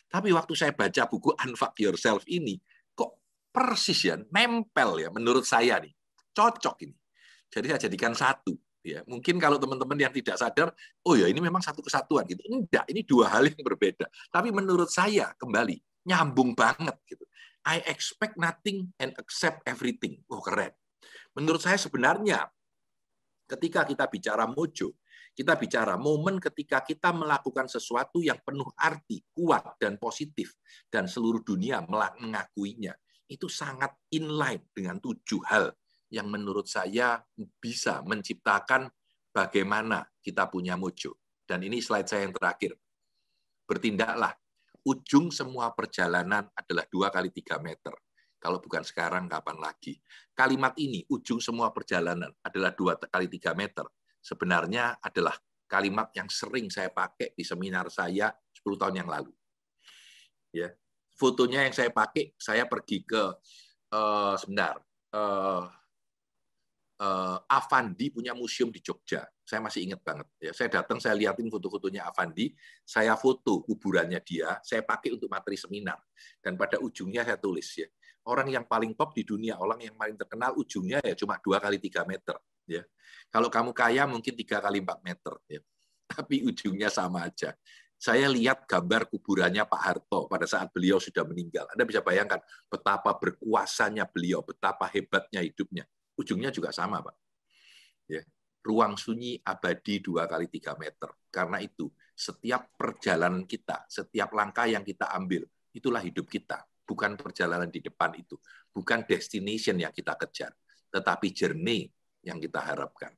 Tapi waktu saya baca buku Unfuck Yourself ini, kok persis ya, nempel ya menurut saya nih. Cocok ini. Jadi saya jadikan satu ya mungkin kalau teman-teman yang tidak sadar oh ya ini memang satu kesatuan gitu enggak ini dua hal yang berbeda tapi menurut saya kembali nyambung banget gitu I expect nothing and accept everything oh keren menurut saya sebenarnya ketika kita bicara mojo kita bicara momen ketika kita melakukan sesuatu yang penuh arti, kuat dan positif, dan seluruh dunia mengakuinya. Itu sangat inline dengan tujuh hal yang menurut saya bisa menciptakan bagaimana kita punya mojo. Dan ini slide saya yang terakhir. Bertindaklah. Ujung semua perjalanan adalah dua kali tiga meter. Kalau bukan sekarang, kapan lagi? Kalimat ini, ujung semua perjalanan adalah dua kali tiga meter. Sebenarnya adalah kalimat yang sering saya pakai di seminar saya 10 tahun yang lalu. Ya, fotonya yang saya pakai, saya pergi ke uh, sebentar, uh, uh, Avandi punya museum di Jogja. Saya masih ingat banget. Ya, saya datang, saya liatin foto-fotonya Avandi, saya foto kuburannya dia, saya pakai untuk materi seminar. Dan pada ujungnya saya tulis ya, orang yang paling top di dunia, orang yang paling terkenal ujungnya ya cuma dua kali tiga meter. Ya, kalau kamu kaya mungkin tiga kali empat meter. Ya, tapi ujungnya sama aja. Saya lihat gambar kuburannya Pak Harto pada saat beliau sudah meninggal. Anda bisa bayangkan betapa berkuasanya beliau, betapa hebatnya hidupnya ujungnya juga sama, Pak. Ya, ruang sunyi abadi dua kali tiga meter. Karena itu, setiap perjalanan kita, setiap langkah yang kita ambil, itulah hidup kita. Bukan perjalanan di depan itu. Bukan destination yang kita kejar. Tetapi journey yang kita harapkan.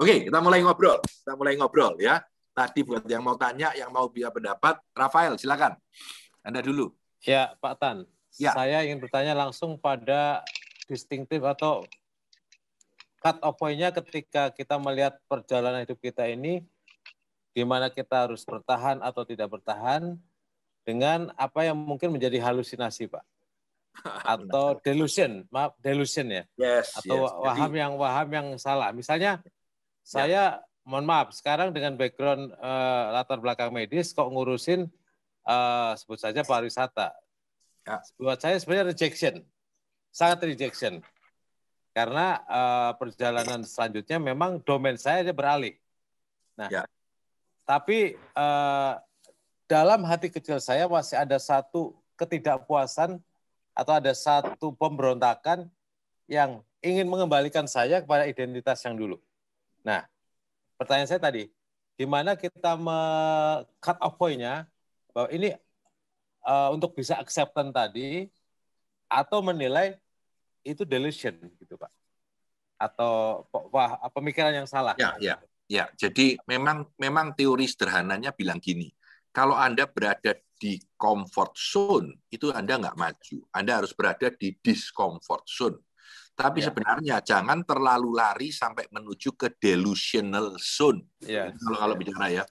Oke, kita mulai ngobrol. Kita mulai ngobrol ya. Tadi buat yang mau tanya, yang mau biar pendapat, Rafael, silakan. Anda dulu. Ya, Pak Tan. Ya. Saya ingin bertanya langsung pada distinktif atau cut off point-nya ketika kita melihat perjalanan hidup kita ini di mana kita harus bertahan atau tidak bertahan dengan apa yang mungkin menjadi halusinasi, Pak. Atau delusion, maaf delusion ya. Yes, atau yes. waham yang waham yang salah. Misalnya ya. saya mohon maaf, sekarang dengan background uh, latar belakang medis kok ngurusin uh, sebut saja pariwisata. Ya. Buat saya sebenarnya rejection sangat rejection karena uh, perjalanan selanjutnya memang domain saya dia beralih. Nah, ya. tapi uh, dalam hati kecil saya masih ada satu ketidakpuasan atau ada satu pemberontakan yang ingin mengembalikan saya kepada identitas yang dulu. Nah, pertanyaan saya tadi, gimana kita me-cut off point-nya bahwa ini uh, untuk bisa acceptance tadi, atau menilai itu delusion gitu Pak? Atau wah pemikiran yang salah? Ya ya ya. Jadi memang memang teori sederhananya bilang gini. Kalau anda berada di comfort zone itu anda nggak maju anda harus berada di discomfort zone tapi ya. sebenarnya jangan terlalu lari sampai menuju ke delusional zone ya. kalau kalau bicara ya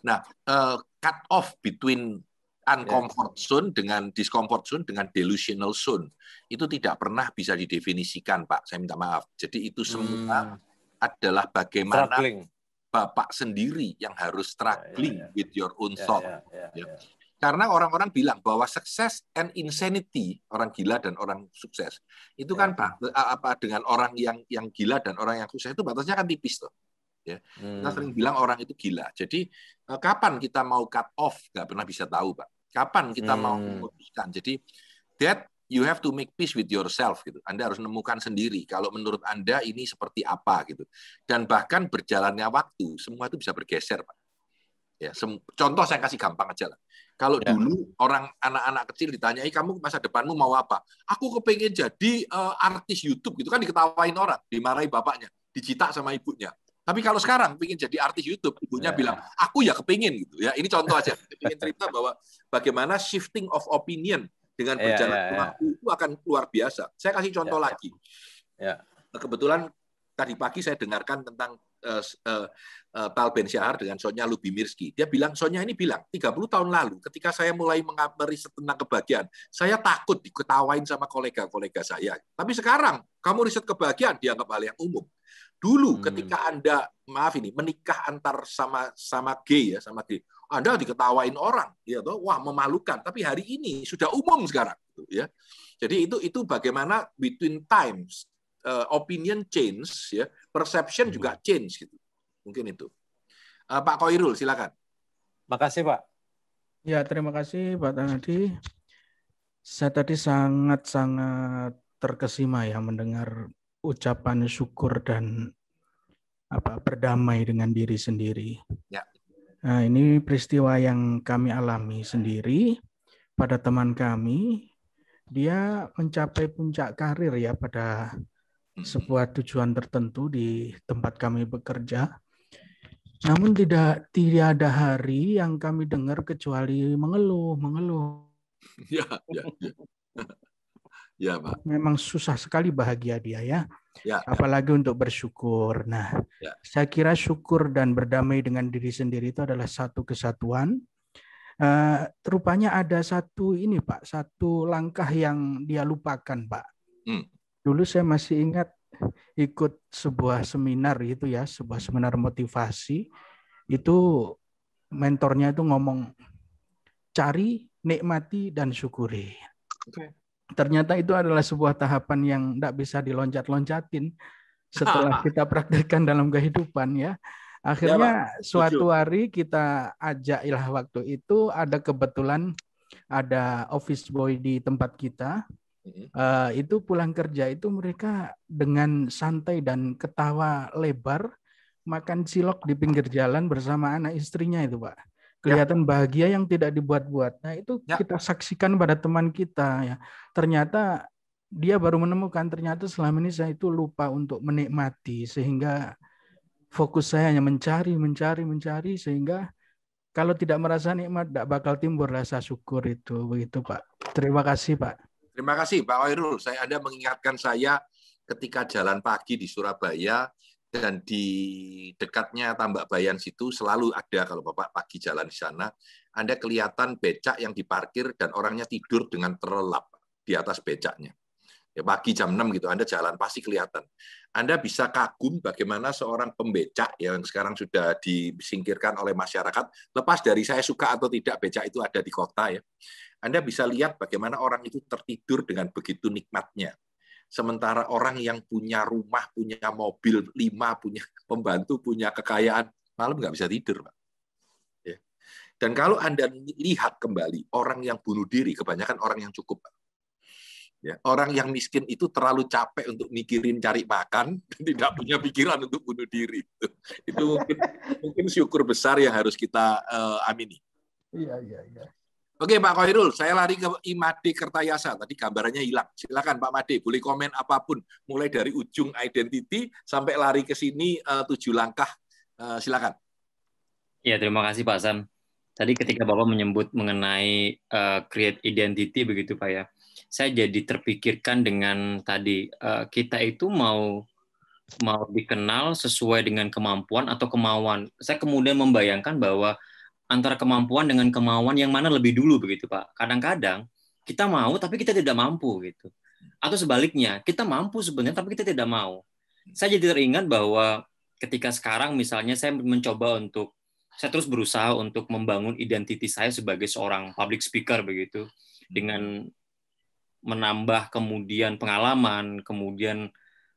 nah uh, cut off between uncomfort yeah. zone dengan discomfort zone dengan delusional zone itu tidak pernah bisa didefinisikan Pak saya minta maaf jadi itu semua hmm. adalah bagaimana struggling. Bapak sendiri yang harus struggling yeah, yeah, yeah. with your own yeah, thought yeah, yeah, yeah. Karena orang-orang bilang bahwa sukses and insanity orang gila dan orang sukses. Itu kan Pak apa dengan orang yang yang gila dan orang yang sukses itu batasnya kan tipis tuh ya. Hmm. kita sering bilang orang itu gila. Jadi eh, kapan kita mau cut off? Nggak pernah bisa tahu pak. Kapan kita hmm. mau memutuskan? Jadi that you have to make peace with yourself gitu. Anda harus menemukan sendiri kalau menurut anda ini seperti apa gitu. Dan bahkan berjalannya waktu semua itu bisa bergeser pak. Ya contoh saya kasih gampang aja lah kalau ya. dulu orang anak-anak kecil ditanyai kamu masa depanmu mau apa aku kepengen jadi uh, artis YouTube gitu kan diketawain orang dimarahi bapaknya dijitak sama ibunya tapi kalau sekarang ingin jadi artis YouTube, ibunya yeah. bilang, aku ya kepingin gitu ya. Ini contoh aja. Ingin cerita bahwa bagaimana shifting of opinion dengan iya, berjalan yeah, yeah, waktu itu akan luar biasa. Saya kasih contoh yeah. lagi. Yeah. Kebetulan tadi pagi saya dengarkan tentang uh, uh, Tal Ben Syahar dengan Sonya Lubimirski. Dia bilang, Sonya ini bilang, 30 tahun lalu ketika saya mulai meriset tentang kebahagiaan, saya takut diketawain sama kolega-kolega saya. Tapi sekarang, kamu riset kebahagiaan, dianggap hal yang umum. Dulu hmm. ketika Anda, maaf ini, menikah antar sama sama gay ya, sama gay, Anda diketawain orang, ya toh, wah memalukan. Tapi hari ini sudah umum sekarang, gitu, ya. Jadi itu itu bagaimana between times uh, opinion change ya, perception juga hmm. change gitu. Mungkin itu. Uh, Pak Koirul silakan. Makasih, Pak. Ya, terima kasih Pak Tanadi. Saya tadi sangat-sangat terkesima ya mendengar ucapan syukur dan apa berdamai dengan diri sendiri. Ya. Nah, ini peristiwa yang kami alami sendiri pada teman kami dia mencapai puncak karir ya pada sebuah tujuan tertentu di tempat kami bekerja. Namun tidak tidak ada hari yang kami dengar kecuali mengeluh, mengeluh. Ya, ya, ya. ya, Pak. Memang susah sekali bahagia dia ya. Ya, ya. Apalagi untuk bersyukur. Nah, ya. saya kira syukur dan berdamai dengan diri sendiri itu adalah satu kesatuan Uh, rupanya ada satu ini Pak, satu langkah yang dia lupakan Pak. Hmm. Dulu saya masih ingat ikut sebuah seminar itu ya, sebuah seminar motivasi. Itu mentornya itu ngomong cari, nikmati dan syukuri. Okay. Ternyata itu adalah sebuah tahapan yang tidak bisa diloncat-loncatin setelah kita praktekkan dalam kehidupan ya. Akhirnya ya, suatu hari kita ajak ilah waktu itu ada kebetulan ada office boy di tempat kita. Uh, itu pulang kerja itu mereka dengan santai dan ketawa lebar makan cilok di pinggir jalan bersama anak istrinya itu pak ya. kelihatan ya. bahagia yang tidak dibuat-buat nah itu ya. kita saksikan pada teman kita ya ternyata dia baru menemukan ternyata selama ini saya itu lupa untuk menikmati sehingga fokus saya hanya mencari, mencari, mencari sehingga kalau tidak merasa nikmat tidak bakal timbul rasa syukur itu begitu Pak. Terima kasih Pak. Terima kasih Pak Wairul. Saya Anda mengingatkan saya ketika jalan pagi di Surabaya dan di dekatnya Tambak Bayan situ selalu ada kalau Bapak pagi jalan di sana, Anda kelihatan becak yang diparkir dan orangnya tidur dengan terlelap di atas becaknya ya pagi jam 6 gitu Anda jalan pasti kelihatan. Anda bisa kagum bagaimana seorang pembecak yang sekarang sudah disingkirkan oleh masyarakat, lepas dari saya suka atau tidak becak itu ada di kota ya. Anda bisa lihat bagaimana orang itu tertidur dengan begitu nikmatnya. Sementara orang yang punya rumah, punya mobil lima, punya pembantu, punya kekayaan, malam nggak bisa tidur, Pak. Ya. Dan kalau Anda lihat kembali orang yang bunuh diri, kebanyakan orang yang cukup, Pak Ya, orang yang miskin itu terlalu capek untuk mikirin cari makan dan tidak punya pikiran untuk bunuh diri. Itu, itu mungkin mungkin syukur besar yang harus kita uh, amini. Iya, iya, iya. Oke Pak Khairul, saya lari ke Imade Kertayasa. Tadi gambarannya hilang. Silakan Pak Made, boleh komen apa pun, mulai dari ujung identity sampai lari ke sini uh, tujuh langkah. Uh, silakan. Ya, terima kasih Pak Sam. Tadi ketika Bapak menyebut mengenai uh, create identity begitu Pak ya saya jadi terpikirkan dengan tadi uh, kita itu mau mau dikenal sesuai dengan kemampuan atau kemauan. Saya kemudian membayangkan bahwa antara kemampuan dengan kemauan yang mana lebih dulu begitu Pak. Kadang-kadang kita mau tapi kita tidak mampu gitu. Atau sebaliknya, kita mampu sebenarnya tapi kita tidak mau. Saya jadi teringat bahwa ketika sekarang misalnya saya mencoba untuk saya terus berusaha untuk membangun identitas saya sebagai seorang public speaker begitu dengan menambah kemudian pengalaman, kemudian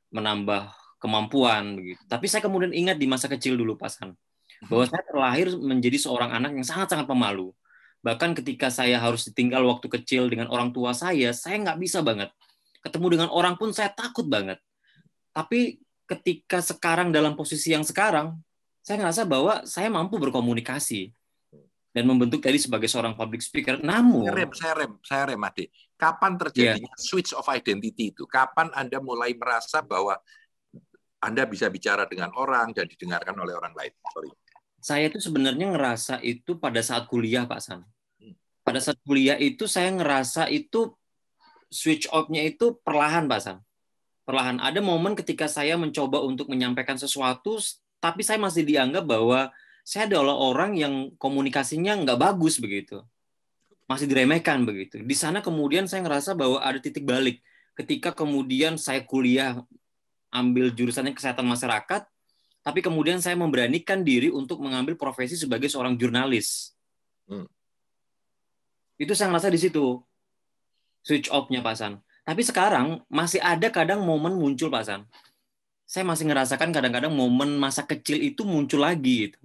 menambah kemampuan begitu. Tapi saya kemudian ingat di masa kecil dulu pasan bahwa saya terlahir menjadi seorang anak yang sangat-sangat pemalu. Bahkan ketika saya harus ditinggal waktu kecil dengan orang tua saya, saya nggak bisa banget. Ketemu dengan orang pun saya takut banget. Tapi ketika sekarang dalam posisi yang sekarang, saya ngerasa bahwa saya mampu berkomunikasi dan membentuk tadi sebagai seorang public speaker. Namun, saya rem, saya rem, saya rem, Ade. Kapan terjadinya yeah. switch of identity itu? Kapan Anda mulai merasa bahwa Anda bisa bicara dengan orang dan didengarkan oleh orang lain? Sorry. Saya itu sebenarnya ngerasa itu pada saat kuliah, Pak San. Hmm. Pada saat kuliah itu saya ngerasa itu switch off-nya itu perlahan, Pak San. Perlahan. Ada momen ketika saya mencoba untuk menyampaikan sesuatu, tapi saya masih dianggap bahwa saya adalah orang yang komunikasinya nggak bagus begitu. Masih diremehkan begitu. Di sana kemudian saya ngerasa bahwa ada titik balik. Ketika kemudian saya kuliah ambil jurusannya kesehatan masyarakat, tapi kemudian saya memberanikan diri untuk mengambil profesi sebagai seorang jurnalis. Hmm. Itu saya ngerasa di situ switch off-nya Pak San. Tapi sekarang masih ada kadang momen muncul Pak San saya masih ngerasakan kadang-kadang momen masa kecil itu muncul lagi gitu.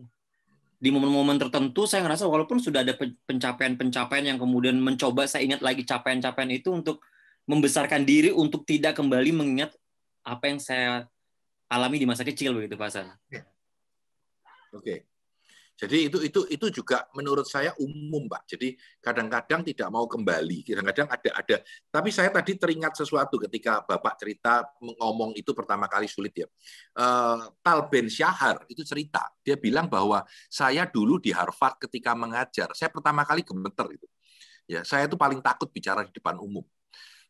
Di momen-momen tertentu saya ngerasa walaupun sudah ada pencapaian-pencapaian yang kemudian mencoba saya ingat lagi capaian-capaian itu untuk membesarkan diri untuk tidak kembali mengingat apa yang saya alami di masa kecil begitu Pak Hasan. Oke. Jadi itu itu itu juga menurut saya umum, Pak. Jadi kadang-kadang tidak mau kembali, kadang-kadang ada ada. Tapi saya tadi teringat sesuatu ketika Bapak cerita ngomong itu pertama kali sulit ya. Uh, Tal Ben Syahar itu cerita, dia bilang bahwa saya dulu di Harvard ketika mengajar, saya pertama kali gemeter itu. Ya, saya itu paling takut bicara di depan umum.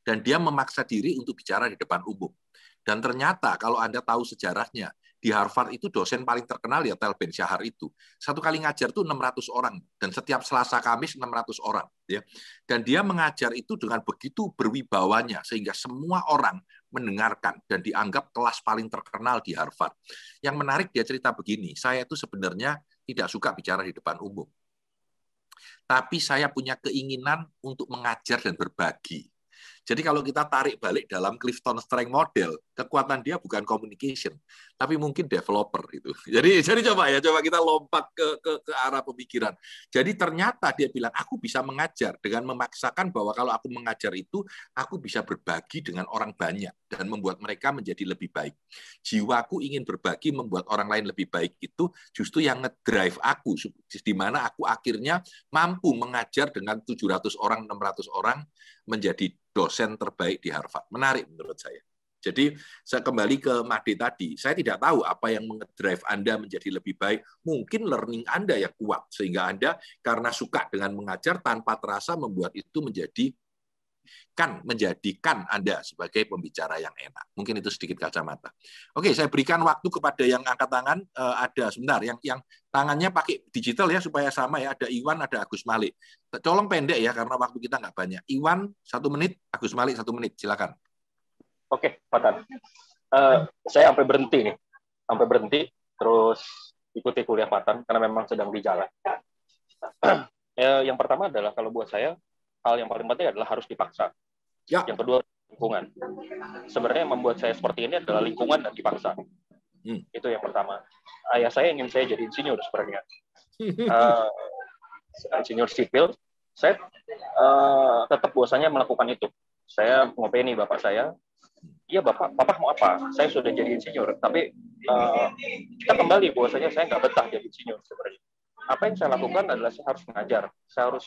Dan dia memaksa diri untuk bicara di depan umum. Dan ternyata kalau Anda tahu sejarahnya, di Harvard itu dosen paling terkenal ya Tel Ben Syahar itu. Satu kali ngajar tuh 600 orang dan setiap Selasa Kamis 600 orang ya. Dan dia mengajar itu dengan begitu berwibawanya sehingga semua orang mendengarkan dan dianggap kelas paling terkenal di Harvard. Yang menarik dia cerita begini, saya itu sebenarnya tidak suka bicara di depan umum. Tapi saya punya keinginan untuk mengajar dan berbagi. Jadi kalau kita tarik balik dalam Clifton Strength Model, kekuatan dia bukan communication, tapi mungkin developer itu. Jadi jadi coba ya, coba kita lompat ke ke, ke arah pemikiran. Jadi ternyata dia bilang aku bisa mengajar dengan memaksakan bahwa kalau aku mengajar itu aku bisa berbagi dengan orang banyak dan membuat mereka menjadi lebih baik. Jiwaku ingin berbagi membuat orang lain lebih baik itu justru yang ngedrive aku di mana aku akhirnya mampu mengajar dengan 700 orang, 600 orang menjadi dosen terbaik di Harvard. Menarik menurut saya. Jadi saya kembali ke Made tadi, saya tidak tahu apa yang mengedrive Anda menjadi lebih baik. Mungkin learning Anda yang kuat, sehingga Anda karena suka dengan mengajar tanpa terasa membuat itu menjadi kan menjadikan Anda sebagai pembicara yang enak. Mungkin itu sedikit kacamata. Oke, saya berikan waktu kepada yang angkat tangan. Uh, ada sebentar yang yang tangannya pakai digital ya supaya sama ya. Ada Iwan, ada Agus Malik. Colong pendek ya karena waktu kita nggak banyak. Iwan satu menit, Agus Malik satu menit. Silakan. Oke, Pak Tan. Uh, saya sampai berhenti nih, sampai berhenti terus ikuti kuliah Pak Tan karena memang sedang di jalan. ya, yang pertama adalah kalau buat saya hal yang paling penting adalah harus dipaksa. Ya. Yang kedua lingkungan. Sebenarnya yang membuat saya seperti ini adalah lingkungan dan dipaksa. Hmm. Itu yang pertama. Ayah saya ingin saya jadi insinyur sebenarnya. uh, insinyur sipil. Saya uh, tetap bosannya melakukan itu. Saya ngopeni bapak saya. Iya bapak, bapak mau apa? Saya sudah jadi insinyur, tapi uh, kita kembali bahwasanya saya nggak betah jadi insinyur sebenarnya. Apa yang saya lakukan adalah saya harus mengajar, saya harus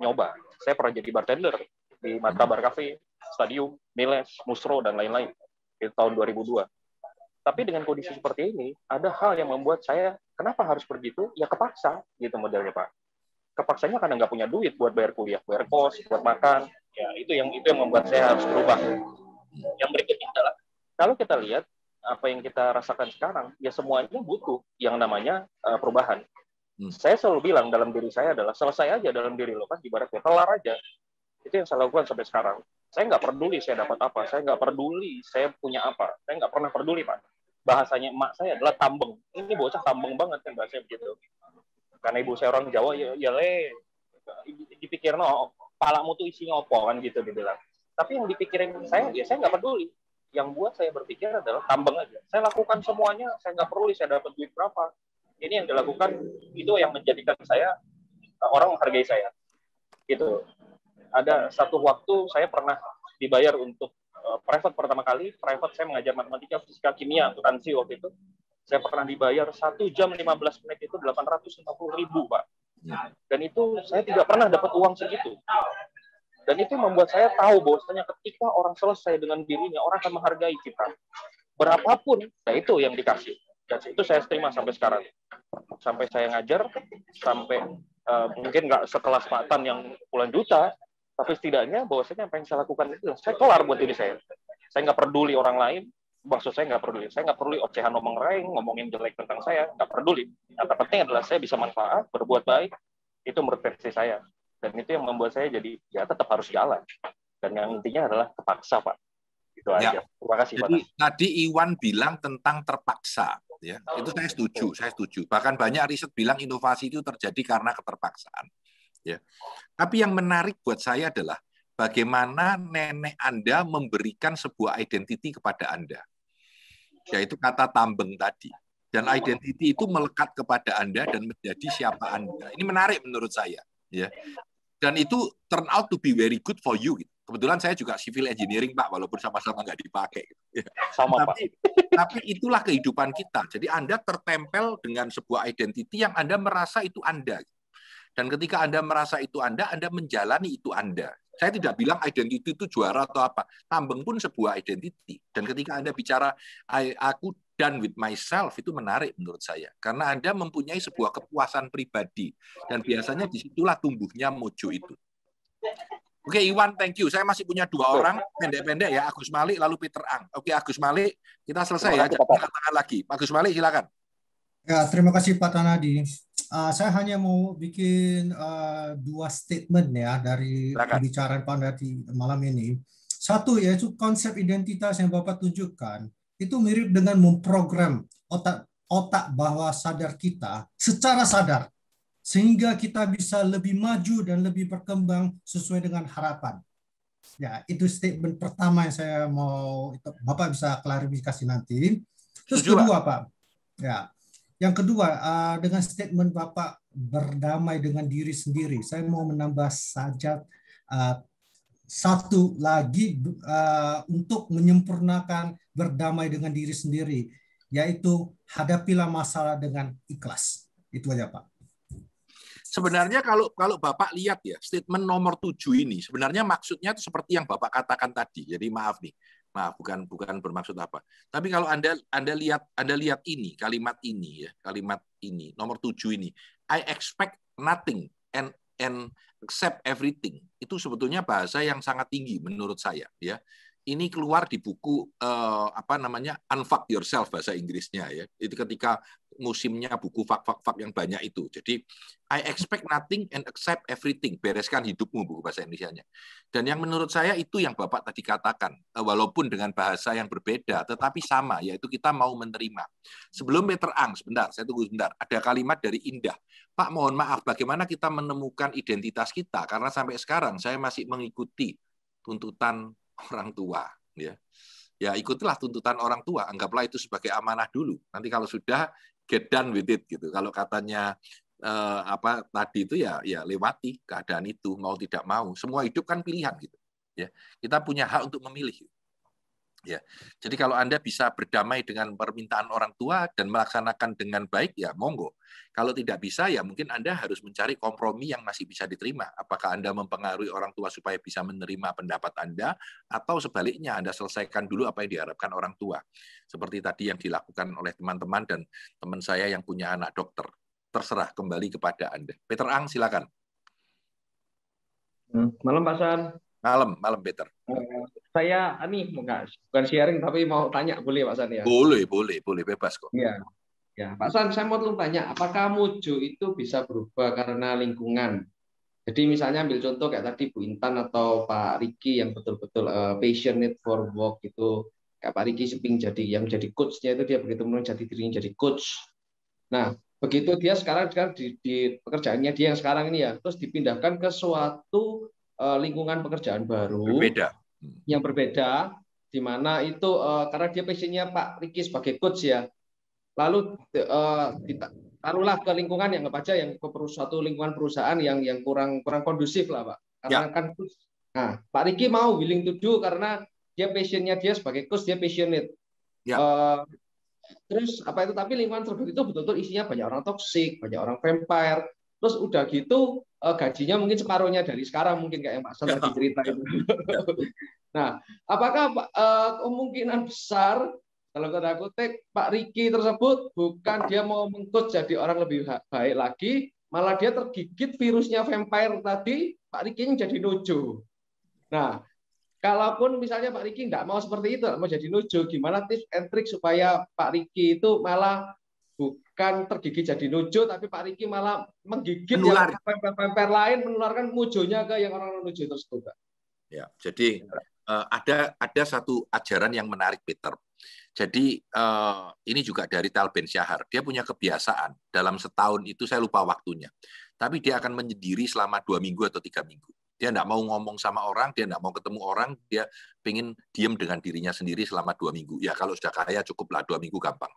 nyoba. Saya pernah jadi bartender di Martabar Cafe, Stadium, Miles, Musro, dan lain-lain di tahun 2002. Tapi dengan kondisi seperti ini, ada hal yang membuat saya, kenapa harus begitu? Ya kepaksa, gitu modelnya Pak. Kepaksanya karena nggak punya duit buat bayar kuliah, bayar kos, buat makan. Ya itu yang itu yang membuat saya harus berubah. Yang berikutnya adalah, kalau kita lihat apa yang kita rasakan sekarang, ya semuanya butuh yang namanya uh, perubahan. Hmm. Saya selalu bilang dalam diri saya adalah selesai aja dalam diri lo kan ibaratnya kelar aja. Itu yang saya lakukan sampai sekarang. Saya nggak peduli saya dapat apa, saya nggak peduli saya punya apa, saya nggak pernah peduli pak. Bahasanya emak saya adalah tambeng. Ini bocah tambeng banget kan bahasanya begitu. Karena ibu saya orang Jawa ya, ya le dipikir no palamu tuh isinya opo kan gitu dibilang. Tapi yang dipikirin saya ya saya nggak peduli. Yang buat saya berpikir adalah tambeng aja. Saya lakukan semuanya, saya nggak peduli saya dapat duit berapa, ini yang dilakukan itu yang menjadikan saya eh, orang menghargai saya. Gitu. Ada satu waktu saya pernah dibayar untuk uh, private pertama kali private saya mengajar matematika fisika kimia akuntansi waktu itu. Saya pernah dibayar satu jam 15 menit itu 850 ribu pak. Dan itu saya tidak pernah dapat uang segitu. Dan itu membuat saya tahu bahwasanya ketika orang selesai dengan dirinya orang akan menghargai kita. Berapapun nah itu yang dikasih dan itu saya terima sampai sekarang sampai saya ngajar sampai uh, mungkin nggak sekelas Pak Tan yang puluhan juta tapi setidaknya bahwasanya apa yang saya lakukan itu saya kelar buat diri saya saya nggak peduli orang lain maksud saya nggak peduli. Saya nggak peduli ocehan ngomong raing, ngomongin jelek tentang saya, nggak peduli. Yang terpenting adalah saya bisa manfaat, berbuat baik, itu menurut versi saya. Dan itu yang membuat saya jadi ya tetap harus jalan. Dan yang intinya adalah terpaksa, Pak. Itu ya. aja. Terima kasih, Jadi, Pak. Tadi Iwan bilang tentang terpaksa. ya Itu saya setuju, saya setuju. Bahkan banyak riset bilang inovasi itu terjadi karena keterpaksaan. Ya. Tapi yang menarik buat saya adalah bagaimana nenek Anda memberikan sebuah identiti kepada Anda. Yaitu kata tambeng tadi. Dan identiti itu melekat kepada Anda dan menjadi siapa Anda. Ini menarik menurut saya. ya Dan itu turn out to be very good for you. Gitu. Kebetulan saya juga civil engineering, Pak, walaupun sama-sama nggak dipakai. Gitu. Sama, tapi, Pak. Tapi itulah kehidupan kita. Jadi Anda tertempel dengan sebuah identiti yang Anda merasa itu Anda. Dan ketika Anda merasa itu Anda, Anda menjalani itu Anda. Saya tidak bilang identity itu juara atau apa. Tambeng pun sebuah identity. Dan ketika Anda bicara aku done with myself itu menarik menurut saya. Karena Anda mempunyai sebuah kepuasan pribadi. Dan biasanya di situlah tumbuhnya mojo itu. Oke Iwan, thank you. Saya masih punya dua orang pendek-pendek ya, Agus Malik lalu Peter Ang. Oke Agus Malik, kita selesai ya. Jadi tangan lagi. Agus Malik silakan. Ya, terima kasih Pak Tanadi. Uh, saya hanya mau bikin uh, dua statement ya dari pembicaraan Pak Tanadi malam ini. Satu yaitu konsep identitas yang Bapak tunjukkan itu mirip dengan memprogram otak otak bawah sadar kita secara sadar sehingga kita bisa lebih maju dan lebih berkembang sesuai dengan harapan. Ya, itu statement pertama yang saya mau Bapak bisa klarifikasi nanti. Terus Tujuh, kedua, Pak. Ya, yang kedua, uh, dengan statement Bapak berdamai dengan diri sendiri, saya mau menambah saja uh, satu lagi uh, untuk menyempurnakan berdamai dengan diri sendiri, yaitu hadapilah masalah dengan ikhlas. Itu aja Pak. Sebenarnya kalau kalau Bapak lihat ya statement nomor tujuh ini sebenarnya maksudnya itu seperti yang Bapak katakan tadi. Jadi maaf nih, Maaf, bukan bukan bermaksud apa. Tapi kalau Anda Anda lihat Anda lihat ini, kalimat ini ya, kalimat ini, nomor tujuh ini. I expect nothing and and accept everything. Itu sebetulnya bahasa yang sangat tinggi menurut saya ya ini keluar di buku uh, apa namanya Unfuck Yourself bahasa Inggrisnya ya. Itu ketika musimnya buku fak-fak-fak yang banyak itu. Jadi I expect nothing and accept everything. Bereskan hidupmu buku bahasa Indonesia-nya. Dan yang menurut saya itu yang Bapak tadi katakan, uh, walaupun dengan bahasa yang berbeda tetapi sama yaitu kita mau menerima. Sebelum Peter Ang, sebentar, saya tunggu sebentar. Ada kalimat dari Indah. Pak, mohon maaf bagaimana kita menemukan identitas kita karena sampai sekarang saya masih mengikuti tuntutan orang tua ya ya ikutilah tuntutan orang tua anggaplah itu sebagai amanah dulu nanti kalau sudah get done with it gitu. Kalau katanya eh, apa tadi itu ya ya lewati keadaan itu mau tidak mau semua hidup kan pilihan gitu ya. Kita punya hak untuk memilih Ya. Jadi kalau Anda bisa berdamai dengan permintaan orang tua dan melaksanakan dengan baik ya monggo. Kalau tidak bisa ya mungkin Anda harus mencari kompromi yang masih bisa diterima. Apakah Anda mempengaruhi orang tua supaya bisa menerima pendapat Anda atau sebaliknya Anda selesaikan dulu apa yang diharapkan orang tua. Seperti tadi yang dilakukan oleh teman-teman dan teman saya yang punya anak dokter. Terserah kembali kepada Anda. Peter Ang silakan. Hmm, malam Pak San. Malam, malam Peter. Uh, saya ini enggak bukan sharing tapi mau tanya boleh Pak San ya? Boleh, boleh, boleh bebas kok. Iya. Ya, Pak San, saya mau tanya, apakah Mojo itu bisa berubah karena lingkungan? Jadi misalnya ambil contoh kayak tadi Bu Intan atau Pak Riki yang betul-betul uh, passionate for work itu kayak Pak Riki seping jadi yang jadi coachnya itu dia begitu mulai jadi dirinya jadi coach. Nah, begitu dia sekarang kan di, di pekerjaannya dia yang sekarang ini ya, terus dipindahkan ke suatu lingkungan pekerjaan baru berbeda. yang berbeda di mana itu uh, karena dia passionnya Pak Riki sebagai coach ya. Lalu uh, taruhlah ke lingkungan yang apa aja yang ke suatu lingkungan perusahaan yang yang kurang kurang kondusif lah Pak. Karena ya. kan nah Pak Riki mau willing to do karena dia passionnya dia sebagai coach dia passionate. Ya. uh, terus apa itu? Tapi lingkungan tersebut itu betul-betul isinya banyak orang toksik banyak orang vampire. Terus udah gitu gajinya mungkin separuhnya dari sekarang mungkin kayak Pak San tadi cerita itu. nah, apakah uh, kemungkinan besar kalau kata kutip Pak Riki tersebut bukan dia mau mengkut jadi orang lebih baik lagi, malah dia tergigit virusnya vampire tadi, Pak Riki jadi nojo. Nah, kalaupun misalnya Pak Riki nggak mau seperti itu, mau jadi nujo, gimana tips and trick supaya Pak Riki itu malah bukan tergigit jadi nujo, tapi Pak Riki malah menggigit Menular. yang pemper-pemper lain, menularkan mujonya ke yang orang-orang nujo tersebut. Ya, jadi uh, ada ada satu ajaran yang menarik, Peter. Jadi uh, ini juga dari Tal Ben Syahar. Dia punya kebiasaan dalam setahun itu saya lupa waktunya, tapi dia akan menyendiri selama dua minggu atau tiga minggu. Dia tidak mau ngomong sama orang, dia tidak mau ketemu orang, dia pengen diem dengan dirinya sendiri selama dua minggu. Ya kalau sudah kaya cukuplah dua minggu gampang.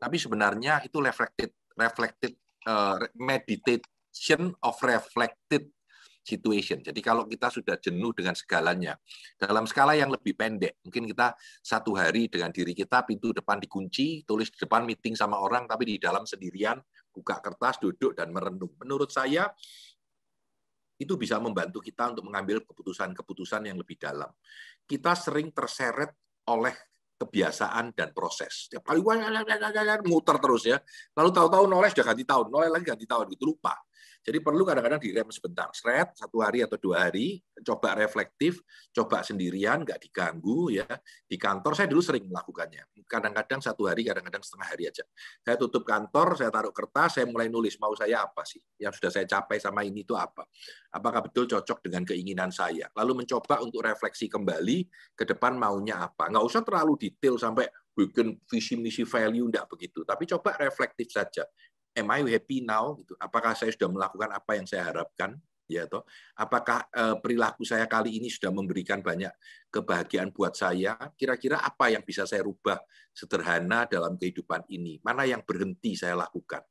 Tapi sebenarnya itu reflected, reflected uh, meditation of reflected situation. Jadi kalau kita sudah jenuh dengan segalanya, dalam skala yang lebih pendek, mungkin kita satu hari dengan diri kita, pintu depan dikunci, tulis di depan meeting sama orang, tapi di dalam sendirian, buka kertas, duduk, dan merenung. Menurut saya, itu bisa membantu kita untuk mengambil keputusan-keputusan yang lebih dalam. Kita sering terseret oleh kebiasaan dan proses. Setiap kali muter terus ya. Lalu tahu-tahu noleh sudah ganti tahun, noleh lagi ganti tahun gitu lupa. Jadi perlu kadang-kadang direm sebentar, seret satu hari atau dua hari, coba reflektif, coba sendirian, nggak diganggu ya. Di kantor saya dulu sering melakukannya. Kadang-kadang satu hari, kadang-kadang setengah hari aja. Saya tutup kantor, saya taruh kertas, saya mulai nulis mau saya apa sih yang sudah saya capai sama ini itu apa. Apakah betul cocok dengan keinginan saya. Lalu mencoba untuk refleksi kembali ke depan maunya apa. Nggak usah terlalu detail sampai bikin visi misi value enggak begitu tapi coba reflektif saja am I happy now? Gitu. Apakah saya sudah melakukan apa yang saya harapkan? Ya toh. Apakah eh, perilaku saya kali ini sudah memberikan banyak kebahagiaan buat saya? Kira-kira apa yang bisa saya rubah sederhana dalam kehidupan ini? Mana yang berhenti saya lakukan?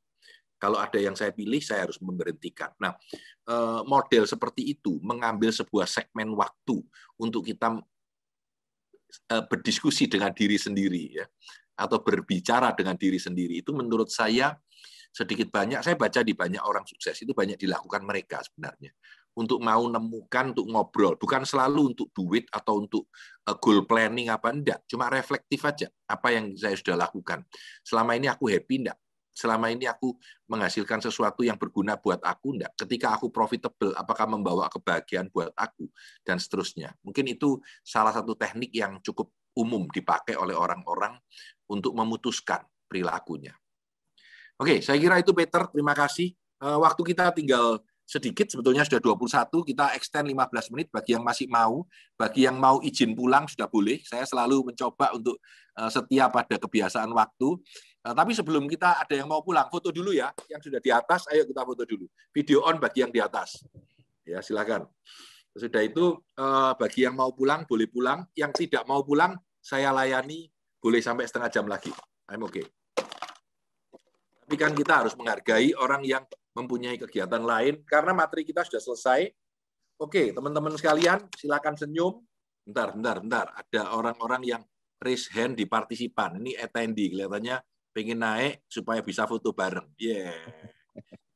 Kalau ada yang saya pilih saya harus memberhentikan. Nah eh, model seperti itu mengambil sebuah segmen waktu untuk kita eh, berdiskusi dengan diri sendiri ya. Atau berbicara dengan diri sendiri. Itu menurut saya sedikit banyak saya baca di banyak orang sukses itu banyak dilakukan mereka sebenarnya. Untuk mau nemukan untuk ngobrol. Bukan selalu untuk duit atau untuk uh, goal planning apa enggak. Cuma reflektif aja apa yang saya sudah lakukan. Selama ini aku happy enggak. Selama ini aku menghasilkan sesuatu yang berguna buat aku enggak. Ketika aku profitable apakah membawa kebahagiaan buat aku dan seterusnya. Mungkin itu salah satu teknik yang cukup umum dipakai oleh orang-orang untuk memutuskan perilakunya Oke, saya kira itu Peter. Terima kasih. Eh, waktu kita tinggal sedikit, sebetulnya sudah 21, kita extend 15 menit bagi yang masih mau. Bagi yang mau izin pulang sudah boleh. Saya selalu mencoba untuk eh, setia pada kebiasaan waktu. Eh, tapi sebelum kita ada yang mau pulang, foto dulu ya. Yang sudah di atas, ayo kita foto dulu. Video on bagi yang di atas. Ya, silakan. Sudah itu, bagi yang mau pulang, boleh pulang. Yang tidak mau pulang, saya layani, boleh sampai setengah jam lagi. I'm okay. Tapi kan kita harus menghargai orang yang mempunyai kegiatan lain karena materi kita sudah selesai. Oke, teman-teman sekalian, silakan senyum. Bentar, bentar, bentar. Ada orang-orang yang raise hand di partisipan. Ini attendee, kelihatannya pengen naik supaya bisa foto bareng. Yeah.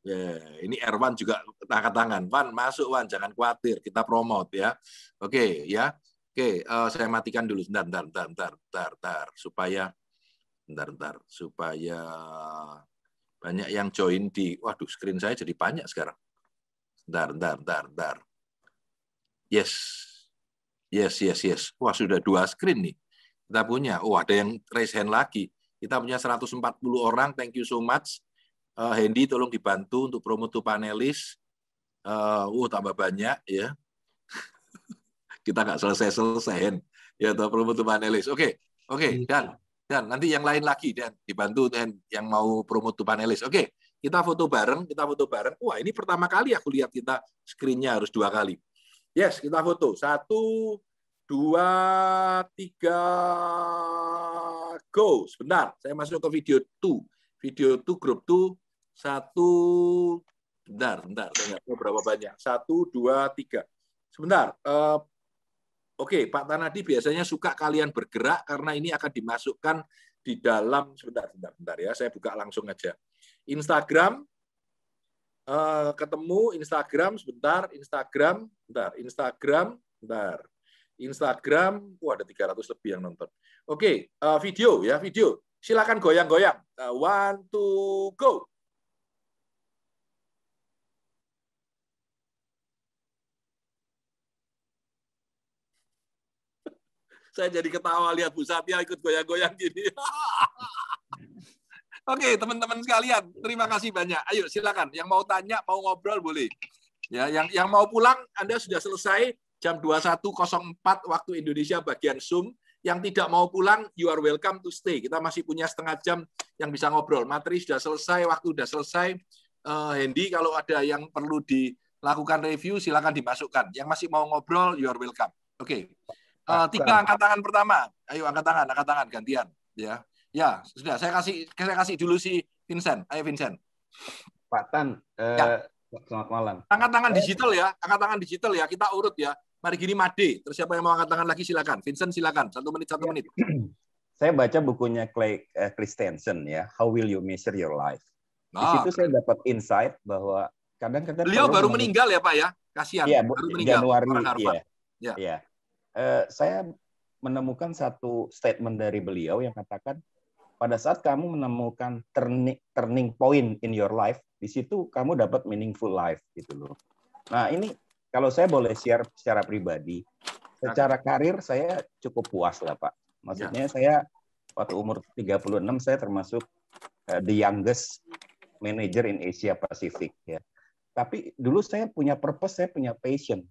Yeah. Ini Erwan juga angkat tangan. Wan, masuk Wan, jangan khawatir. Kita promote ya. Oke, ya. Oke, uh, saya matikan dulu. Bentar, bentar, bentar, bentar, bentar, bentar. Supaya, bentar, bentar. Supaya banyak yang join di, waduh, screen saya jadi banyak sekarang. Bentar, bentar, bentar, bentar. Yes. Yes, yes, yes. Wah, sudah dua screen nih. Kita punya. Oh, ada yang raise hand lagi. Kita punya 140 orang. Thank you so much. Uh, Hendy, tolong dibantu untuk promo to panelis. Uh, uh, tambah banyak ya. Kita nggak selesai-selesai. Ya, promo to panelis. Oke, okay. oke, okay, iya. dan dan nanti yang lain lagi dan dibantu dan yang mau promote to panelis. Oke, kita foto bareng, kita foto bareng. Wah, ini pertama kali aku lihat kita screen-nya harus dua kali. Yes, kita foto. Satu, dua, tiga, go. Sebentar, saya masuk ke video 2. Video 2, grup 2. Satu, bentar, bentar. Saya berapa banyak. Satu, dua, tiga. Sebentar, uh, Oke, Pak Tanadi biasanya suka kalian bergerak karena ini akan dimasukkan di dalam sebentar, sebentar, sebentar ya. Saya buka langsung aja. Instagram uh, ketemu Instagram sebentar, Instagram, bentar, Instagram, bentar. Instagram, wah ada 300 lebih yang nonton. Oke, uh, video ya, video. Silakan goyang-goyang. Uh, one, two, go. Saya jadi ketawa lihat Bu Satya ikut goyang-goyang gini. Oke, teman-teman sekalian, terima kasih banyak. Ayo silakan, yang mau tanya, mau ngobrol boleh. Ya, yang yang mau pulang Anda sudah selesai jam 21.04 waktu Indonesia bagian Zoom. Yang tidak mau pulang, you are welcome to stay. Kita masih punya setengah jam yang bisa ngobrol. Materi sudah selesai, waktu sudah selesai. Uh, Hendy, kalau ada yang perlu dilakukan review, silakan dimasukkan. Yang masih mau ngobrol, you are welcome. Oke. Okay. Uh, eh, tiga angkat tangan pertama. Ayo angkat tangan, angkat tangan gantian. Ya, ya sudah. Saya kasih, saya kasih dulu si Vincent. Ayo Vincent. Pak Tan, ya. selamat malam. Angkat tangan digital ya, angkat tangan digital ya. Kita urut ya. Mari gini Made. Terus siapa yang mau angkat tangan lagi silakan. Vincent silakan. Satu menit, satu menit. saya baca bukunya Clay uh, Christensen ya, How Will You Measure Your Life. Di ah, situ saya dapat insight bahwa kadang-kadang beliau baru meninggal ya Pak ya, kasihan. Iya, baru meninggal. Januari. Iya. Ya. Uh, saya menemukan satu statement dari beliau yang katakan pada saat kamu menemukan turning turning point in your life, di situ kamu dapat meaningful life gitu loh. Nah ini kalau saya boleh share secara pribadi, secara karir saya cukup puas lah Pak. Maksudnya ya. saya waktu umur 36 saya termasuk uh, the youngest manager in Asia Pacific ya. Tapi dulu saya punya purpose, saya punya passion.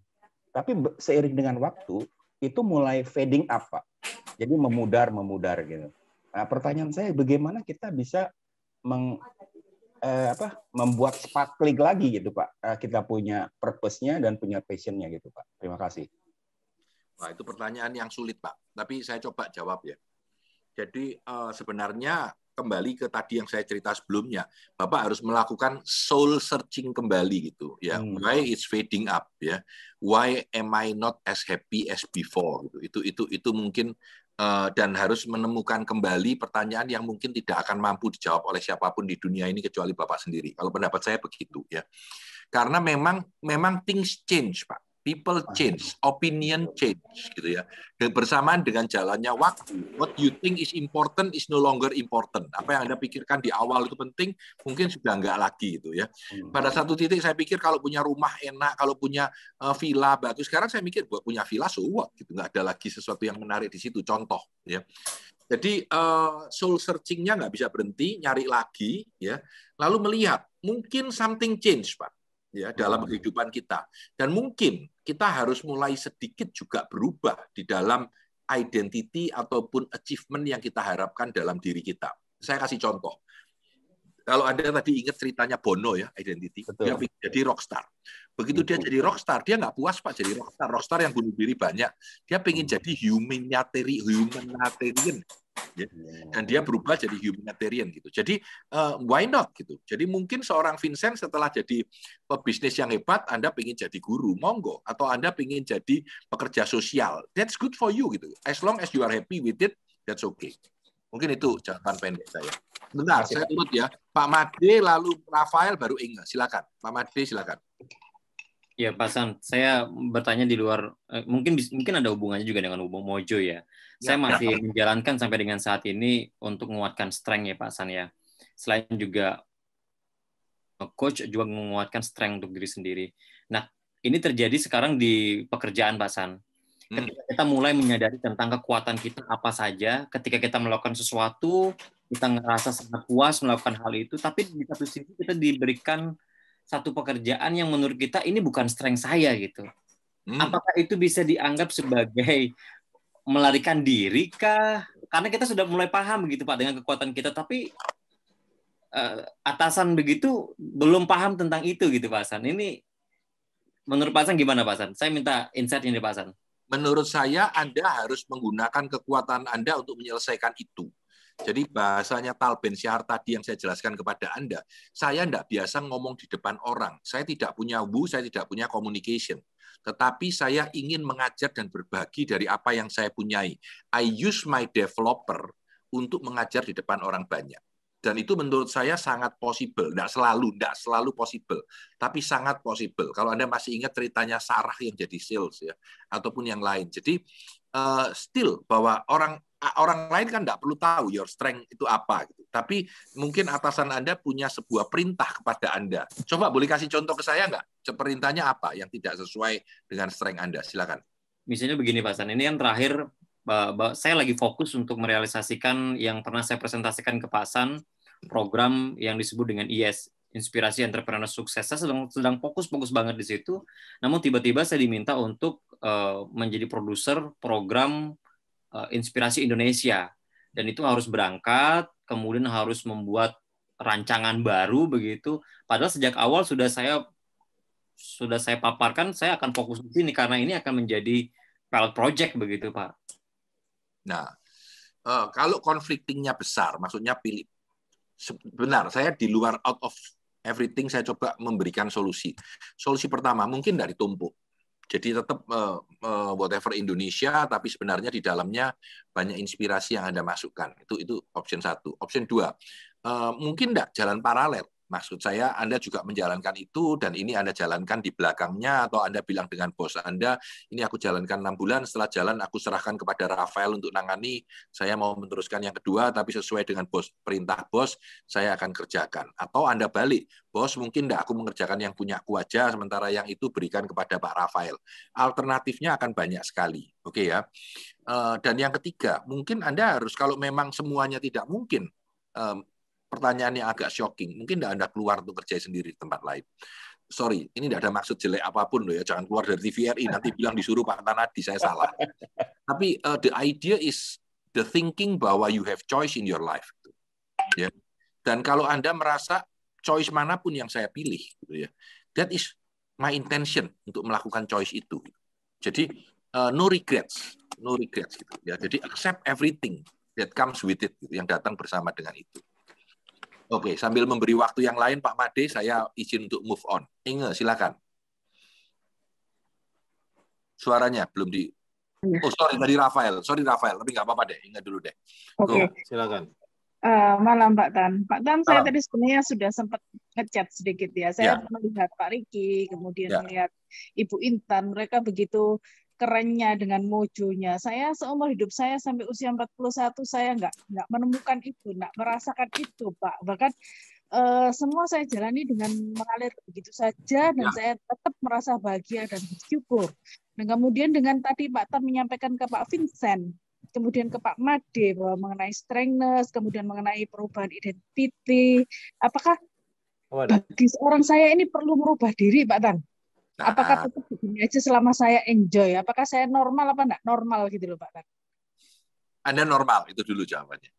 Tapi seiring dengan waktu itu mulai fading up Pak. Jadi memudar memudar gitu. Nah, pertanyaan saya bagaimana kita bisa meng, eh, apa membuat sparkling lagi gitu Pak. Eh, kita punya purpose-nya dan punya passion-nya gitu Pak. Terima kasih. Wah, itu pertanyaan yang sulit Pak. Tapi saya coba jawab ya. Jadi eh, sebenarnya kembali ke tadi yang saya cerita sebelumnya, Bapak harus melakukan soul searching kembali gitu ya. Hmm. Why it's fading up ya. Why am I not as happy as before gitu. Itu itu itu mungkin Eh, dan harus menemukan kembali pertanyaan yang mungkin tidak akan mampu dijawab oleh siapa pun di dunia ini kecuali Bapak sendiri. Kalau pendapat saya begitu ya. Karena memang memang things change, Pak people change, opinion change, gitu ya. Dan bersamaan dengan jalannya waktu, what you think is important is no longer important. Apa yang anda pikirkan di awal itu penting, mungkin sudah enggak lagi, gitu ya. Hmm. Pada satu titik saya pikir kalau punya rumah enak, kalau punya uh, villa bagus. Sekarang saya mikir buat punya villa so what, gitu. Nggak ada lagi sesuatu yang menarik di situ. Contoh, ya. Jadi uh, soul searchingnya nggak bisa berhenti, nyari lagi, ya. Lalu melihat mungkin something change, pak ya dalam kehidupan kita. Dan mungkin kita harus mulai sedikit juga berubah di dalam identity ataupun achievement yang kita harapkan dalam diri kita. Saya kasih contoh. Kalau Anda tadi ingat ceritanya Bono ya, identity, Betul. dia jadi rockstar. Begitu dia jadi rockstar, dia nggak puas Pak jadi rockstar. Rockstar yang bunuh diri banyak. Dia pengen jadi humanitarian, humanitarian ya. dan dia berubah jadi humanitarian gitu. Jadi uh, why not gitu. Jadi mungkin seorang Vincent setelah jadi pebisnis yang hebat, Anda pengen jadi guru, monggo. Atau Anda pengen jadi pekerja sosial, that's good for you gitu. As long as you are happy with it, that's okay. Mungkin itu jawaban pendek saya. Bentar, saya urut ya. Pak Made, lalu Rafael, baru Inge. Silakan. Pak Made, silakan. Ya, Pak San, saya bertanya di luar, eh, mungkin mungkin ada hubungannya juga dengan hubung Mojo ya. Saya ya, masih ya. menjalankan sampai dengan saat ini untuk menguatkan strength ya Pak San ya. Selain juga coach juga menguatkan strength untuk diri sendiri. Nah, ini terjadi sekarang di pekerjaan Pak San. Hmm. Ketika kita mulai menyadari tentang kekuatan kita apa saja, ketika kita melakukan sesuatu, kita ngerasa sangat puas melakukan hal itu, tapi di satu sisi kita diberikan satu pekerjaan yang menurut kita ini bukan strength saya gitu. Hmm. Apakah itu bisa dianggap sebagai melarikan diri kah? Karena kita sudah mulai paham begitu Pak dengan kekuatan kita, tapi uh, atasan begitu belum paham tentang itu gitu Pak Hasan. Ini menurut Pak Hasan gimana Pak Hasan? Saya minta insight ini Pak Hasan. Menurut saya Anda harus menggunakan kekuatan Anda untuk menyelesaikan itu. Jadi bahasanya Tal Ben Syahar tadi yang saya jelaskan kepada Anda, saya tidak biasa ngomong di depan orang. Saya tidak punya wu, saya tidak punya communication. Tetapi saya ingin mengajar dan berbagi dari apa yang saya punyai. I use my developer untuk mengajar di depan orang banyak. Dan itu menurut saya sangat possible. Tidak selalu, tidak selalu possible. Tapi sangat possible. Kalau Anda masih ingat ceritanya Sarah yang jadi sales ya, ataupun yang lain. Jadi uh, still bahwa orang orang lain kan tidak perlu tahu your strength itu apa gitu. Tapi mungkin atasan Anda punya sebuah perintah kepada Anda. Coba boleh kasih contoh ke saya nggak? Perintahnya apa yang tidak sesuai dengan strength Anda? Silakan. Misalnya begini Pak San, ini yang terakhir saya lagi fokus untuk merealisasikan yang pernah saya presentasikan ke Pak San, program yang disebut dengan IS, Inspirasi Entrepreneur Sukses. Saya sedang sedang fokus-fokus banget di situ. Namun tiba-tiba saya diminta untuk uh, menjadi produser program Inspirasi Indonesia. Dan itu harus berangkat, kemudian harus membuat rancangan baru begitu. Padahal sejak awal sudah saya sudah saya paparkan saya akan fokus di sini karena ini akan menjadi pilot project begitu, Pak. Nah, uh, kalau conflictingnya besar, maksudnya pilih benar, saya di luar out of everything saya coba memberikan solusi. Solusi pertama mungkin dari tumpuk. Jadi tetap uh, uh, whatever Indonesia, tapi sebenarnya di dalamnya banyak inspirasi yang anda masukkan. Itu itu option satu. Option dua, uh, mungkin enggak jalan paralel. Maksud saya Anda juga menjalankan itu dan ini Anda jalankan di belakangnya atau Anda bilang dengan bos Anda, ini aku jalankan enam bulan, setelah jalan aku serahkan kepada Rafael untuk nangani, saya mau meneruskan yang kedua tapi sesuai dengan bos perintah bos, saya akan kerjakan. Atau Anda balik, bos mungkin enggak aku mengerjakan yang punya aku aja, sementara yang itu berikan kepada Pak Rafael. Alternatifnya akan banyak sekali. Oke ya. Eh, dan yang ketiga, mungkin Anda harus kalau memang semuanya tidak mungkin, pertanyaan yang agak shocking. Mungkin tidak Anda keluar untuk kerja sendiri di tempat lain. Sorry, ini tidak ada maksud jelek apa pun loh ya. Jangan keluar dari TVRI nanti bilang disuruh Pak Tanadi saya salah. Tapi uh, the idea is the thinking bahwa you have choice in your life. Ya. Dan kalau Anda merasa choice mana pun yang saya pilih, gitu ya, that is my intention untuk melakukan choice itu. Jadi uh, no regrets, no regrets gitu ya. Jadi accept everything that comes with it gitu, yang datang bersama dengan itu. Oke, sambil memberi waktu yang lain, Pak Made, saya izin untuk move on. Inge, silakan. Suaranya belum di. Iya. Oh, sorry dari Rafael. Sorry Rafael, tapi nggak apa-apa deh. Ingat dulu deh. Oke. Okay. Silakan. Uh, malam Pak Tan. Pak Tan, saya tadi sebenarnya sudah sempat ngechat sedikit ya. Saya ya. melihat Pak Riki, kemudian ya. melihat Ibu Intan, mereka begitu kerennya dengan mojonya. Saya seumur hidup saya sampai usia 41 saya nggak nggak menemukan itu, nggak merasakan itu, Pak. Bahkan uh, semua saya jalani dengan mengalir begitu saja dan ya. saya tetap merasa bahagia dan bersyukur. Dan kemudian dengan tadi Pak Tan menyampaikan ke Pak Vincent, kemudian ke Pak Made bahwa mengenai strengthness, kemudian mengenai perubahan identiti, apakah bagi seorang saya ini perlu merubah diri, Pak Tan? Nah, Apakah tetap begini aja selama saya enjoy? Apakah saya normal apa enggak normal gitu loh Pak? Anda normal, itu dulu jawabannya.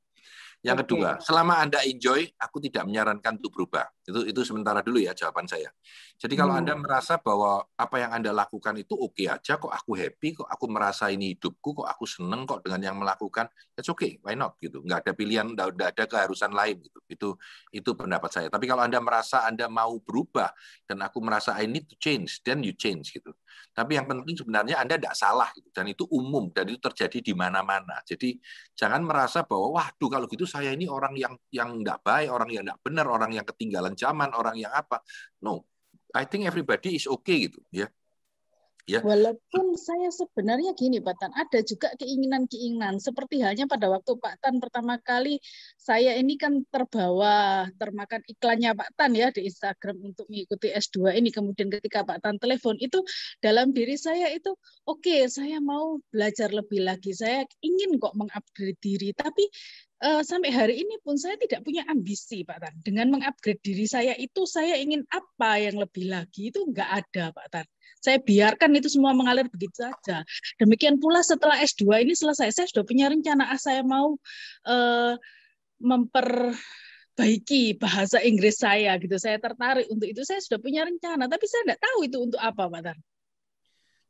Yang okay. kedua, selama Anda enjoy, aku tidak menyarankan untuk berubah. Itu itu sementara dulu ya jawaban saya. Jadi kalau hmm. Anda merasa bahwa apa yang Anda lakukan itu oke okay aja, kok aku happy, kok aku merasa ini hidupku, kok aku seneng kok dengan yang melakukan, it's okay, why not gitu. Nggak ada pilihan, nggak ada keharusan lain gitu. Itu itu pendapat saya. Tapi kalau Anda merasa Anda mau berubah dan aku merasa I need to change, then you change gitu. Tapi yang penting sebenarnya Anda tidak salah gitu. dan itu umum dan itu terjadi di mana-mana. Jadi jangan merasa bahwa waduh kalau gitu saya ini orang yang yang tidak baik, orang yang tidak benar, orang yang ketinggalan zaman, orang yang apa. No, I think everybody is okay gitu ya. Ya. Walaupun saya sebenarnya gini Pak Tan, ada juga keinginan-keinginan seperti halnya pada waktu Pak Tan pertama kali saya ini kan terbawa termakan iklannya Pak Tan ya di Instagram untuk mengikuti S2 ini kemudian ketika Pak Tan telepon itu dalam diri saya itu oke okay, saya mau belajar lebih lagi saya ingin kok mengupgrade diri tapi sampai hari ini pun saya tidak punya ambisi Pak Tan. Dengan mengupgrade diri saya itu saya ingin apa yang lebih lagi itu enggak ada Pak Tan. Saya biarkan itu semua mengalir begitu saja. Demikian pula setelah S2 ini selesai, saya sudah punya rencana, ah, saya mau uh, memperbaiki bahasa Inggris saya gitu. Saya tertarik untuk itu, saya sudah punya rencana, tapi saya tidak tahu itu untuk apa, Pak Tan.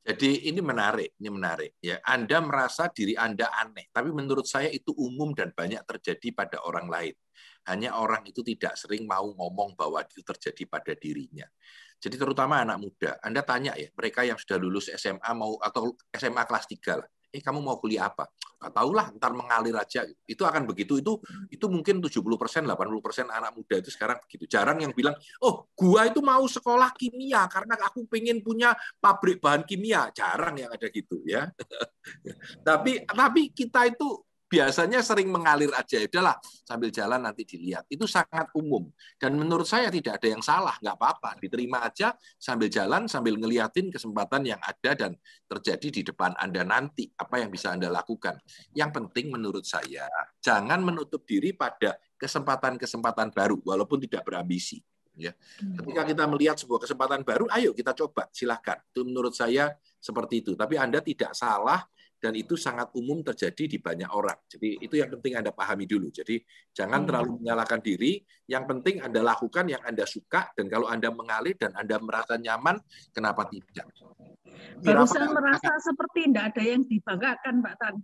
Jadi ini menarik, ini menarik. Ya, Anda merasa diri Anda aneh, tapi menurut saya itu umum dan banyak terjadi pada orang lain. Hanya orang itu tidak sering mau ngomong bahwa itu terjadi pada dirinya. Jadi terutama anak muda, Anda tanya ya, mereka yang sudah lulus SMA mau atau SMA kelas 3 lah, eh kamu mau kuliah apa? Gak tahu lah, ntar mengalir aja. Itu akan begitu. Itu itu mungkin 70 persen, 80 persen anak muda itu sekarang begitu. Jarang yang bilang, oh gua itu mau sekolah kimia karena aku pengen punya pabrik bahan kimia. Jarang yang ada gitu ya. tapi tapi kita itu biasanya sering mengalir aja. Ya udahlah, sambil jalan nanti dilihat. Itu sangat umum. Dan menurut saya tidak ada yang salah, nggak apa-apa. Diterima aja sambil jalan, sambil ngeliatin kesempatan yang ada dan terjadi di depan Anda nanti. Apa yang bisa Anda lakukan. Yang penting menurut saya, jangan menutup diri pada kesempatan-kesempatan baru, walaupun tidak berambisi. Ya, ketika kita melihat sebuah kesempatan baru, ayo kita coba, silahkan. Itu menurut saya seperti itu. Tapi Anda tidak salah dan itu sangat umum terjadi di banyak orang. Jadi itu yang penting Anda pahami dulu. Jadi jangan hmm. terlalu menyalahkan diri, yang penting Anda lakukan yang Anda suka dan kalau Anda mengalir dan Anda merasa nyaman, kenapa tidak? Barusan merasa seperti tidak ada yang dibanggakan, Pak Tan.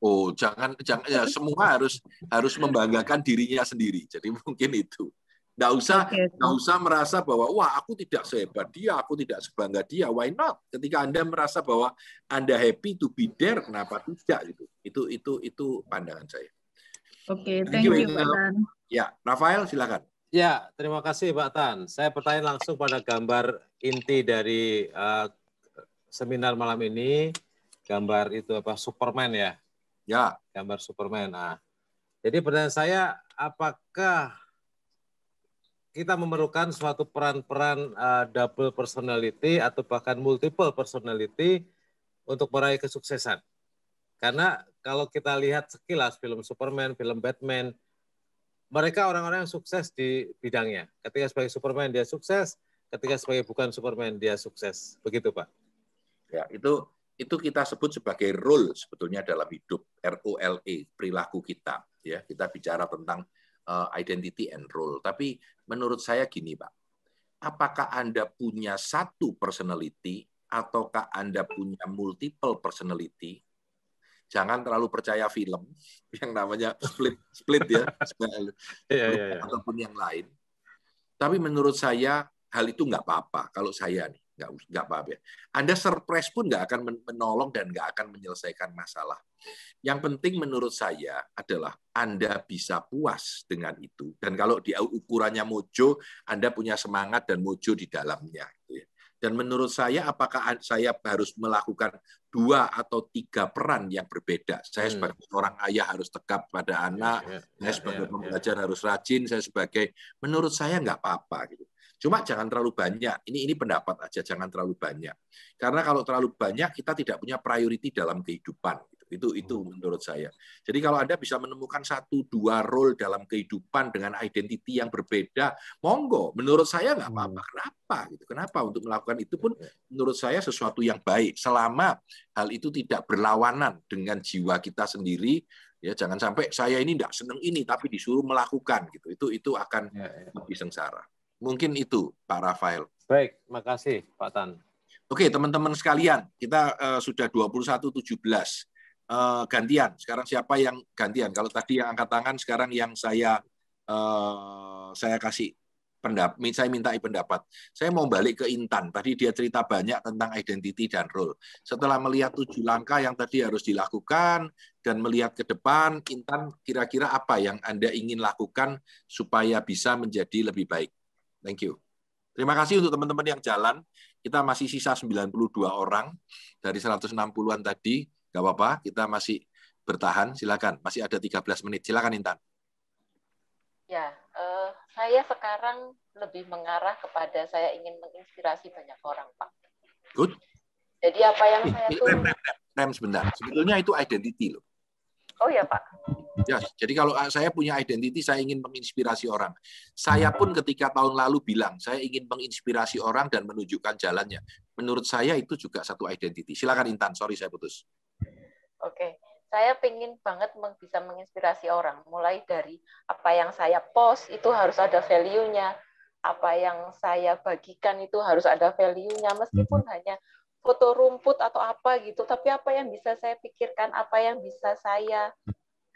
Oh, jangan jangan ya semua harus harus membanggakan dirinya sendiri. Jadi mungkin itu. Nggak usah okay. nggak usah merasa bahwa wah aku tidak sehebat dia, aku tidak sebangga dia. Why not? Ketika Anda merasa bahwa Anda happy to be there, kenapa tidak gitu? Itu itu itu pandangan saya. Oke, okay, thank, thank you, Pak Tan. Ya, Rafael silakan. Ya, terima kasih Pak Tan. Saya bertanya langsung pada gambar inti dari uh, seminar malam ini. Gambar itu apa? Superman ya? Ya. Gambar Superman. Nah, jadi pertanyaan saya, apakah kita memerlukan suatu peran-peran uh, double personality atau bahkan multiple personality untuk meraih kesuksesan. Karena kalau kita lihat sekilas film Superman, film Batman, mereka orang-orang yang sukses di bidangnya. Ketika sebagai Superman dia sukses, ketika sebagai bukan Superman dia sukses. Begitu, Pak. Ya, itu itu kita sebut sebagai role sebetulnya dalam hidup R O L E perilaku kita ya kita bicara tentang uh, identity and role. Tapi menurut saya gini, Pak. Apakah Anda punya satu personality ataukah Anda punya multiple personality? Jangan terlalu percaya film yang namanya split split ya, yeah, yeah, yeah. ataupun yang lain. Tapi menurut saya hal itu nggak apa-apa kalau saya nih nggak nggak apa-apa. Ya. Anda surprise pun nggak akan menolong dan nggak akan menyelesaikan masalah. Yang penting menurut saya adalah Anda bisa puas dengan itu. Dan kalau di ukurannya mojo, Anda punya semangat dan mojo di dalamnya. Gitu ya. Dan menurut saya, apakah saya harus melakukan dua atau tiga peran yang berbeda? Saya hmm. sebagai seorang ayah harus tegap pada anak, ya, ya, saya ya, sebagai ya, pembelajar harus rajin, saya sebagai menurut saya nggak apa-apa gitu. Cuma jangan terlalu banyak. Ini ini pendapat aja, jangan terlalu banyak. Karena kalau terlalu banyak kita tidak punya priority dalam kehidupan. Itu itu hmm. menurut saya. Jadi kalau Anda bisa menemukan satu dua role dalam kehidupan dengan identity yang berbeda, monggo. Menurut saya nggak apa-apa. Hmm. Kenapa gitu? Kenapa untuk melakukan itu pun menurut saya sesuatu yang baik selama hal itu tidak berlawanan dengan jiwa kita sendiri ya jangan sampai saya ini tidak senang ini tapi disuruh melakukan gitu itu itu akan ya, ya. lebih sengsara Mungkin itu, Pak Rafael. Baik, makasih Pak Tan. Oke, teman-teman sekalian, kita uh, sudah 21.17. Uh, gantian. Sekarang siapa yang gantian? Kalau tadi yang angkat tangan, sekarang yang saya uh, saya kasih pendapat, saya minta pendapat. Saya mau balik ke Intan. Tadi dia cerita banyak tentang identity dan role. Setelah melihat tujuh langkah yang tadi harus dilakukan dan melihat ke depan, Intan kira-kira apa yang Anda ingin lakukan supaya bisa menjadi lebih baik? Thank you. Terima kasih untuk teman-teman yang jalan. Kita masih sisa 92 orang dari 160-an tadi. Gak apa-apa, kita masih bertahan. Silakan, masih ada 13 menit. Silakan Intan. Ya, uh, saya sekarang lebih mengarah kepada saya ingin menginspirasi banyak orang, Pak. Good. Jadi apa yang saya tuh... Rem, rem, rem, rem sebentar. Sebetulnya itu identity loh. Oh ya Pak. Ya, jadi kalau saya punya identity, saya ingin menginspirasi orang. Saya pun ketika tahun lalu bilang, saya ingin menginspirasi orang dan menunjukkan jalannya. Menurut saya itu juga satu identity. Silakan Intan, sorry saya putus. Oke, saya ingin banget bisa menginspirasi orang. Mulai dari apa yang saya post itu harus ada value-nya. Apa yang saya bagikan itu harus ada value-nya. Meskipun hanya foto rumput atau apa gitu tapi apa yang bisa saya pikirkan apa yang bisa saya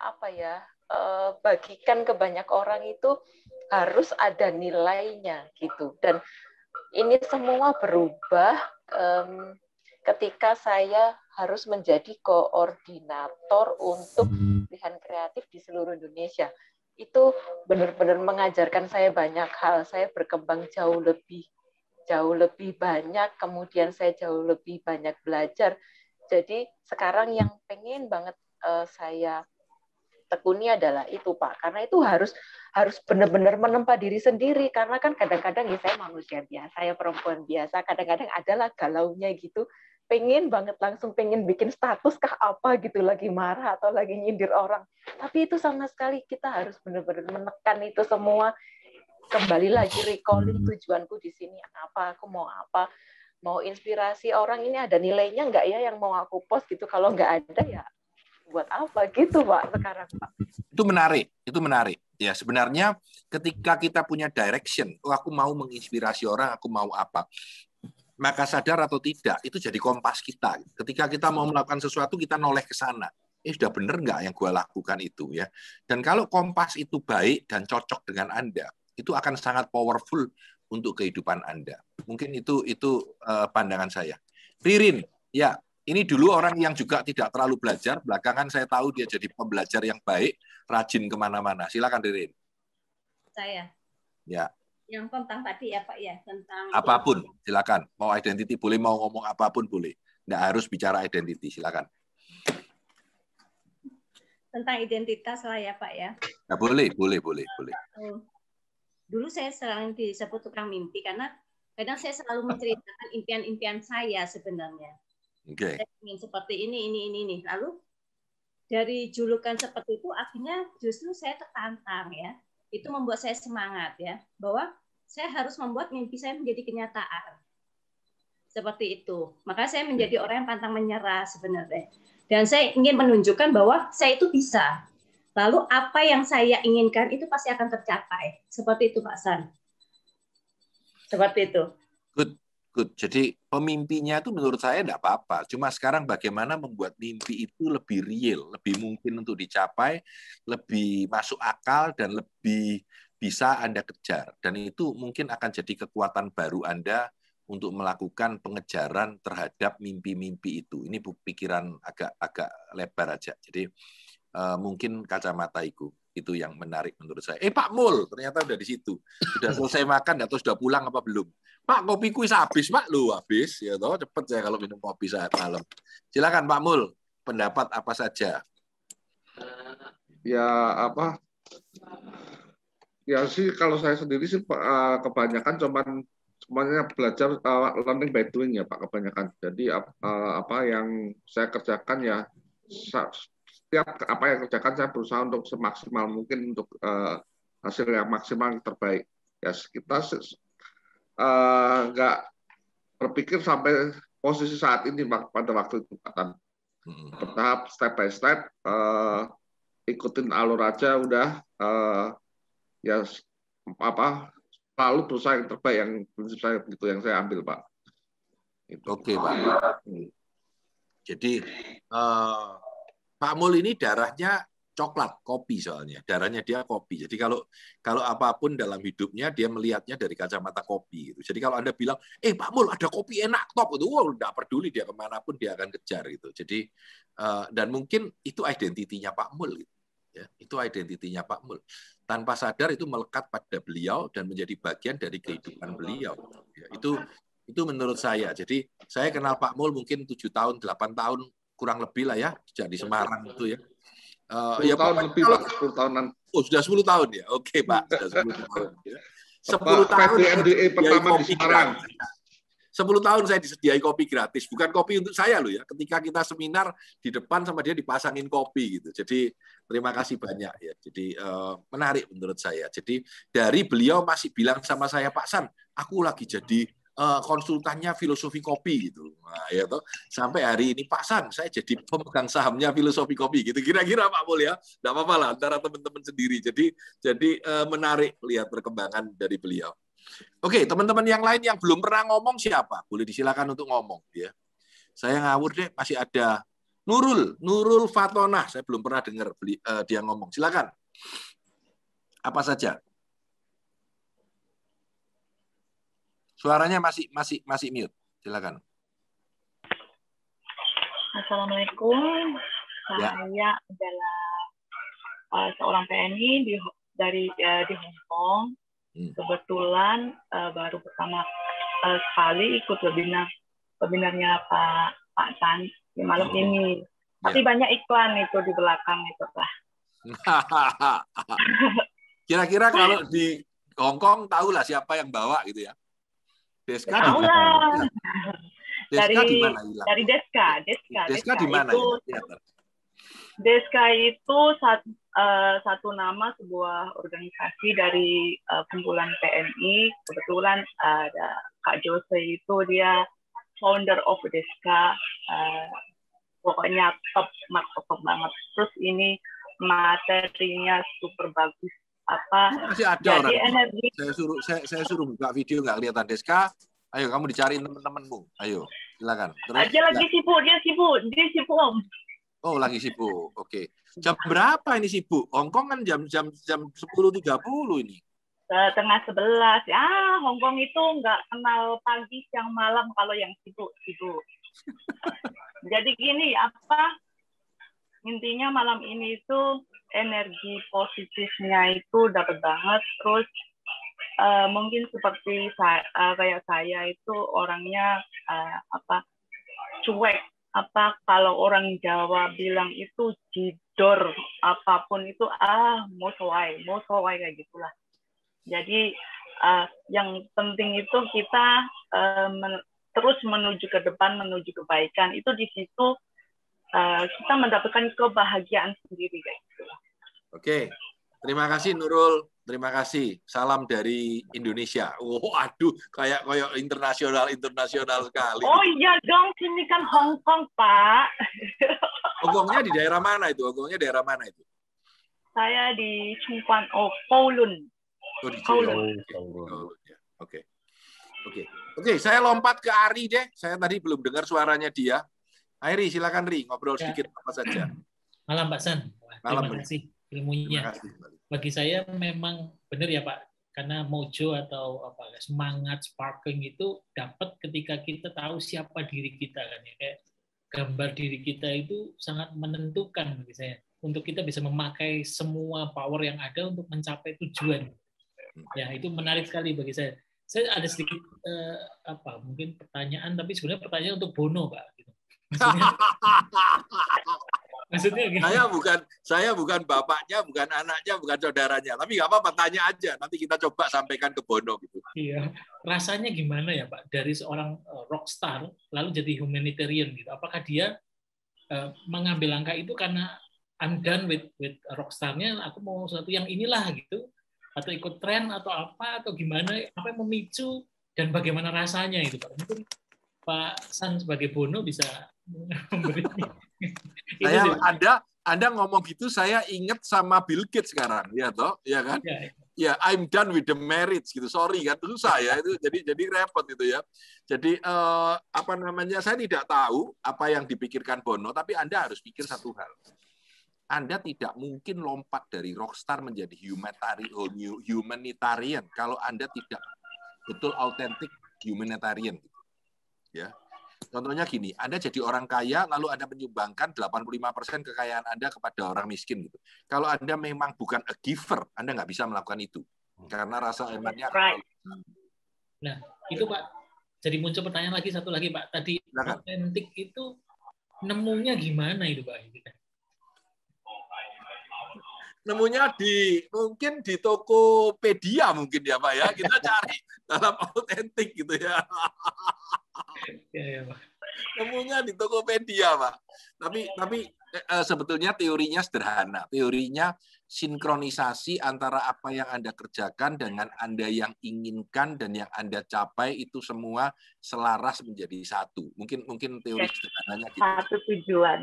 apa ya eh, bagikan ke banyak orang itu harus ada nilainya gitu. Dan ini semua berubah um, ketika saya harus menjadi koordinator untuk pilihan kreatif di seluruh Indonesia. Itu benar-benar mengajarkan saya banyak hal. Saya berkembang jauh lebih jauh lebih banyak, kemudian saya jauh lebih banyak belajar. Jadi sekarang yang pengen banget uh, saya tekuni adalah itu Pak, karena itu harus harus benar-benar menempa diri sendiri. Karena kan kadang-kadang ya saya manusia biasa, saya perempuan biasa, kadang-kadang adalah galaunya gitu, pengen banget langsung pengen bikin status kah apa gitu lagi marah atau lagi nyindir orang, tapi itu sama sekali kita harus benar-benar menekan itu semua. Kembali lagi recalling tujuanku di sini apa, aku mau apa, mau inspirasi orang ini ada nilainya nggak ya yang mau aku post gitu? Kalau nggak ada ya buat apa gitu pak sekarang pak? Itu menarik itu menarik. Ya sebenarnya ketika kita punya direction oh aku mau menginspirasi orang aku mau apa? Maka sadar atau tidak itu jadi kompas kita. Ketika kita mau melakukan sesuatu kita noleh ke sana. Eh sudah benar nggak yang gue lakukan itu? Ya. Dan kalau kompas itu baik dan cocok dengan anda itu akan sangat powerful untuk kehidupan Anda. Mungkin itu itu uh, pandangan saya. Ririn, ya ini dulu orang yang juga tidak terlalu belajar. Belakangan saya tahu dia jadi pembelajar yang baik, rajin ke mana-mana. Silakan Ririn. Saya. Ya. Yang tentang tadi ya Pak ya tentang. Apa pun, silakan. Mau identity boleh, mau ngomong apa pun boleh. Tidak harus bicara identity, silakan. Tentang identitas lah ya Pak ya. Ya boleh, boleh, boleh, boleh. Dulu saya sering disebut tukang mimpi karena kadang saya selalu menceritakan impian-impian saya sebenarnya. Okay. Saya ingin seperti ini, ini, ini, ini. Lalu dari julukan seperti itu akhirnya justru saya tertantang ya. Itu membuat saya semangat ya bahwa saya harus membuat mimpi saya menjadi kenyataan. Seperti itu. Maka saya menjadi orang yang pantang menyerah sebenarnya. Dan saya ingin menunjukkan bahwa saya itu bisa. Lalu apa yang saya inginkan itu pasti akan tercapai. Seperti itu Pak San. Seperti itu. Good. Jadi pemimpinya itu menurut saya tidak apa-apa. Cuma sekarang bagaimana membuat mimpi itu lebih real, lebih mungkin untuk dicapai, lebih masuk akal dan lebih bisa Anda kejar. Dan itu mungkin akan jadi kekuatan baru Anda untuk melakukan pengejaran terhadap mimpi-mimpi itu. Ini pikiran agak agak lebar aja. Jadi uh, mungkin kacamata itu itu yang menarik menurut saya. Eh Pak Mul, ternyata udah di situ. Sudah selesai makan atau sudah pulang apa belum? Pak kopi kuis habis Pak lu habis ya toh cepet saya kalau minum kopi saat malam. Silakan Pak Mul, pendapat apa saja? Ya apa? Ya sih kalau saya sendiri sih eh, kebanyakan cuman semuanya belajar uh, learning by doing ya Pak kebanyakan. Jadi uh, apa yang saya kerjakan ya setiap apa yang kerjakan saya berusaha untuk semaksimal mungkin untuk uh, hasil yang maksimal yang terbaik. Ya kita uh, nggak berpikir sampai posisi saat ini pada waktu itu kan bertahap step by step uh, ikutin alur aja udah uh, ya apa lalu berusaha yang terbaik yang prinsip saya begitu yang saya ambil pak. Oke pak. Hmm. Jadi uh, Pak Mul ini darahnya coklat, kopi soalnya. Darahnya dia kopi. Jadi kalau kalau apa pun dalam hidupnya dia melihatnya dari kacamata kopi. Gitu. Jadi kalau anda bilang, eh Pak Mul ada kopi enak top itu, wah udah peduli dia ke mana pun dia akan kejar gitu. Jadi uh, dan mungkin itu identitinya Pak Mul. Gitu. Ya, itu identitinya Pak Mul. Tanpa sadar itu melekat pada beliau dan menjadi bagian dari kehidupan beliau. Ya, itu itu menurut saya. Jadi saya kenal Pak Mul mungkin tujuh tahun, delapan tahun kurang lebih lah ya sejak di Semarang itu ya. Uh, ya tahun lebih kalau, Pak, 10 tahunan. Oh, sudah 10 tahun ya. Oke, okay, Pak, sudah 10 tahun ya. 10 tahun PDMDE pertama di Semarang. 10 tahun saya disediai kopi gratis, bukan kopi untuk saya loh ya. Ketika kita seminar di depan sama dia dipasangin kopi gitu. Jadi terima kasih banyak ya. Jadi uh, menarik menurut saya. Jadi dari beliau masih bilang sama saya Pak San, aku lagi jadi konsultannya filosofi kopi gitu. Nah, ya toh. Sampai hari ini Pak San, saya jadi pemegang sahamnya filosofi kopi gitu. Kira-kira Pak Mul ya, tidak apa-apa lah antara teman-teman sendiri. Jadi jadi uh, menarik lihat perkembangan dari beliau. Oke, teman-teman yang lain yang belum pernah ngomong siapa? Boleh disilakan untuk ngomong ya. Saya ngawur deh, masih ada Nurul, Nurul Fatona. Saya belum pernah dengar beli, uh, dia ngomong. Silakan. Apa saja? Suaranya masih masih masih mute. Silakan. Assalamualaikum. Ya. Saya adalah uh, seorang PNI di dari uh, di Hong Kong. Hmm. Kebetulan uh, baru pertama uh, sekali ikut webinar webinarnya Pak Pak San di malam oh. ini. Tapi ya. banyak iklan itu di belakang itu lah. Kira-kira kalau di Hong Kong tahulah siapa yang bawa gitu ya. Deska di mana? Deska dari, Dari Deska, Deska. Deska, Deska di mana? Itu, ya? Deska itu satu, uh, satu nama sebuah organisasi dari uh, kumpulan PMI. Kebetulan ada Kak Jose itu dia founder of Deska. Uh, pokoknya top, top banget. Terus ini materinya super bagus apa? Masih ada jadi orang. energi. saya suruh saya, saya suruh buka video nggak kelihatan Deska. Ayo kamu dicariin teman-temanmu ayo silakan. Terus, dia lagi sibuk dia sibuk dia sibuk om. Oh lagi sibuk. Oke. Jam berapa ini sibuk? Hongkong kan jam jam jam sepuluh tiga puluh ini. Setengah sebelas. Ya Hongkong itu nggak kenal pagi siang malam kalau yang sibuk sibuk. Jadi gini apa intinya malam ini itu energi positifnya itu dapat banget. Terus uh, mungkin seperti saya uh, kayak saya itu orangnya uh, apa cuek. Apa kalau orang Jawa bilang itu jidor apa pun itu ah mau soai mau soai kayak gitulah. Jadi uh, yang penting itu kita uh, men terus menuju ke depan menuju kebaikan. Itu di situ uh, kita mendapatkan kebahagiaan sendiri kayak gitu. Oke, terima kasih Nurul. Terima kasih. Salam dari Indonesia. Oh, aduh, kayak kayak internasional internasional sekali. Oh iya dong, sini kan Hong Kong, Pak. Hongkongnya di daerah mana itu? Hongkongnya daerah mana itu? Saya di Chungkwan, oh, Kowloon. Oh, di Kowloon. Ya. Oke. Oke. Oke, saya lompat ke Ari deh. Saya tadi belum dengar suaranya dia. Airi, silakan Ri, ngobrol ya. sedikit apa saja. Malam Pak San. Malam, terima kasih ilmunya. Kasih, Bagi saya memang benar ya Pak, karena mojo atau apa semangat sparking itu dapat ketika kita tahu siapa diri kita kan ya kayak gambar diri kita itu sangat menentukan bagi saya untuk kita bisa memakai semua power yang ada untuk mencapai tujuan. Ya itu menarik sekali bagi saya. Saya ada sedikit eh, apa mungkin pertanyaan tapi sebenarnya pertanyaan untuk Bono Pak. Gitu. Maksudnya, saya bukan saya bukan bapaknya, bukan anaknya, bukan saudaranya. Tapi nggak apa-apa, tanya aja. Nanti kita coba sampaikan ke Bono gitu. Iya. Rasanya gimana ya Pak dari seorang uh, rockstar lalu jadi humanitarian gitu. Apakah dia uh, mengambil langkah itu karena I'm done with with rockstarnya, aku mau sesuatu yang inilah gitu, atau ikut tren atau apa atau gimana? Apa yang memicu dan bagaimana rasanya itu Pak? Mungkin Pak San sebagai Bono bisa memberi. saya Anda Anda ngomong gitu saya ingat sama Bill Gates sekarang ya toh ya kan ya, ya. ya I'm done with the marriage gitu sorry kan susah ya itu jadi jadi repot itu ya jadi eh, apa namanya saya tidak tahu apa yang dipikirkan Bono tapi Anda harus pikir satu hal anda tidak mungkin lompat dari rockstar menjadi humanitarian, humanitarian kalau Anda tidak betul autentik humanitarian. Ya, Contohnya gini, Anda jadi orang kaya lalu Anda menyumbangkan 85% kekayaan Anda kepada orang miskin gitu. Kalau Anda memang bukan a giver, Anda nggak bisa melakukan itu. Karena rasa emannya right. Nah, itu Pak. Jadi muncul pertanyaan lagi satu lagi Pak. Tadi otentik itu nemunya gimana itu Pak? nemunya di mungkin di Tokopedia mungkin ya Pak ya kita cari dalam autentik gitu ya. ya, ya Pak. Nemunya di Tokopedia Pak. Tapi tapi eh, sebetulnya teorinya sederhana. Teorinya sinkronisasi antara apa yang Anda kerjakan dengan Anda yang inginkan dan yang Anda capai itu semua selaras menjadi satu. Mungkin mungkin teori sederhananya gitu. Satu tujuan.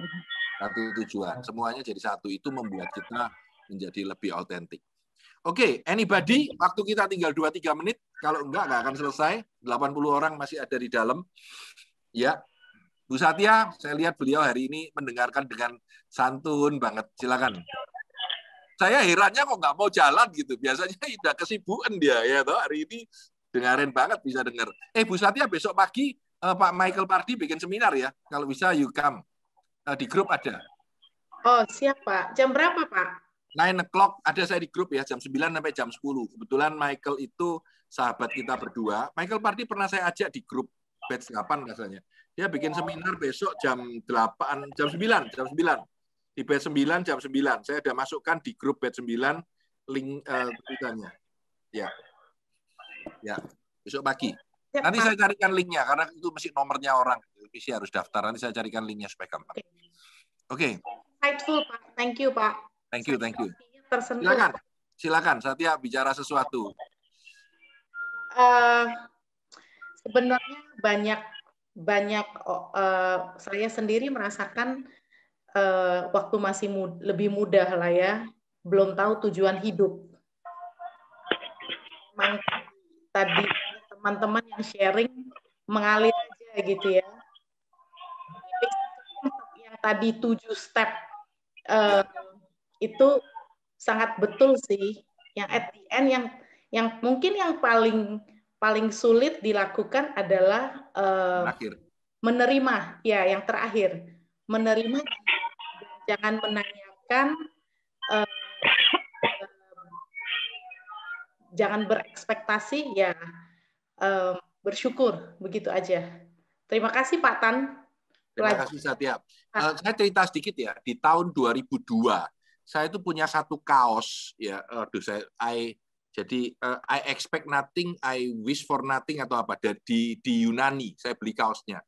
Satu tujuan. Semuanya jadi satu. Itu membuat kita menjadi lebih autentik. Oke, okay, anybody? Waktu kita tinggal 2-3 menit. Kalau enggak, enggak akan selesai. 80 orang masih ada di dalam. Ya, Bu Satya, saya lihat beliau hari ini mendengarkan dengan santun banget. Silakan. Saya herannya kok nggak mau jalan gitu. Biasanya tidak kesibukan dia ya toh hari ini dengerin banget bisa dengar. Eh Bu Satya besok pagi eh, Pak Michael Pardi bikin seminar ya. Kalau bisa you come. Eh, di grup ada. Oh siap Pak. Jam berapa Pak? Nine o'clock ada saya di grup ya jam 9 sampai jam 10. Kebetulan Michael itu sahabat kita berdua. Michael Party pernah saya ajak di grup batch 8 rasanya. Dia bikin seminar besok jam 8 jam 9 jam 9 di batch 9 jam 9. Saya sudah masukkan di grup batch 9 link uh. Ya. Ya, besok pagi. Ya, Nanti saya carikan linknya karena itu mesti nomornya orang. Misi harus daftar. Nanti saya carikan linknya supaya gampang. Oke. Okay. Insightful, Pak. Thank you, Pak. Thank you, thank you. Silakan. Silakan, Satya bicara sesuatu. Uh, sebenarnya banyak banyak uh, saya sendiri merasakan uh, waktu masih mud lebih mudah lah ya, belum tahu tujuan hidup. Memang tadi teman-teman yang sharing mengalir aja gitu ya. Yang tadi tujuh step uh, itu sangat betul sih. Yang at the end yang yang mungkin yang paling paling sulit dilakukan adalah uh, menerima. Ya yang terakhir. Menerima jangan menanyakan uh, jangan berekspektasi. Ya uh, bersyukur. Begitu aja. Terima kasih Pak Tan. Terima kasih Satya. Uh, saya cerita sedikit ya. Di tahun 2002 saya itu punya satu kaos ya aduh saya I jadi uh, I expect nothing, I wish for nothing atau apa di di Yunani saya beli kaosnya.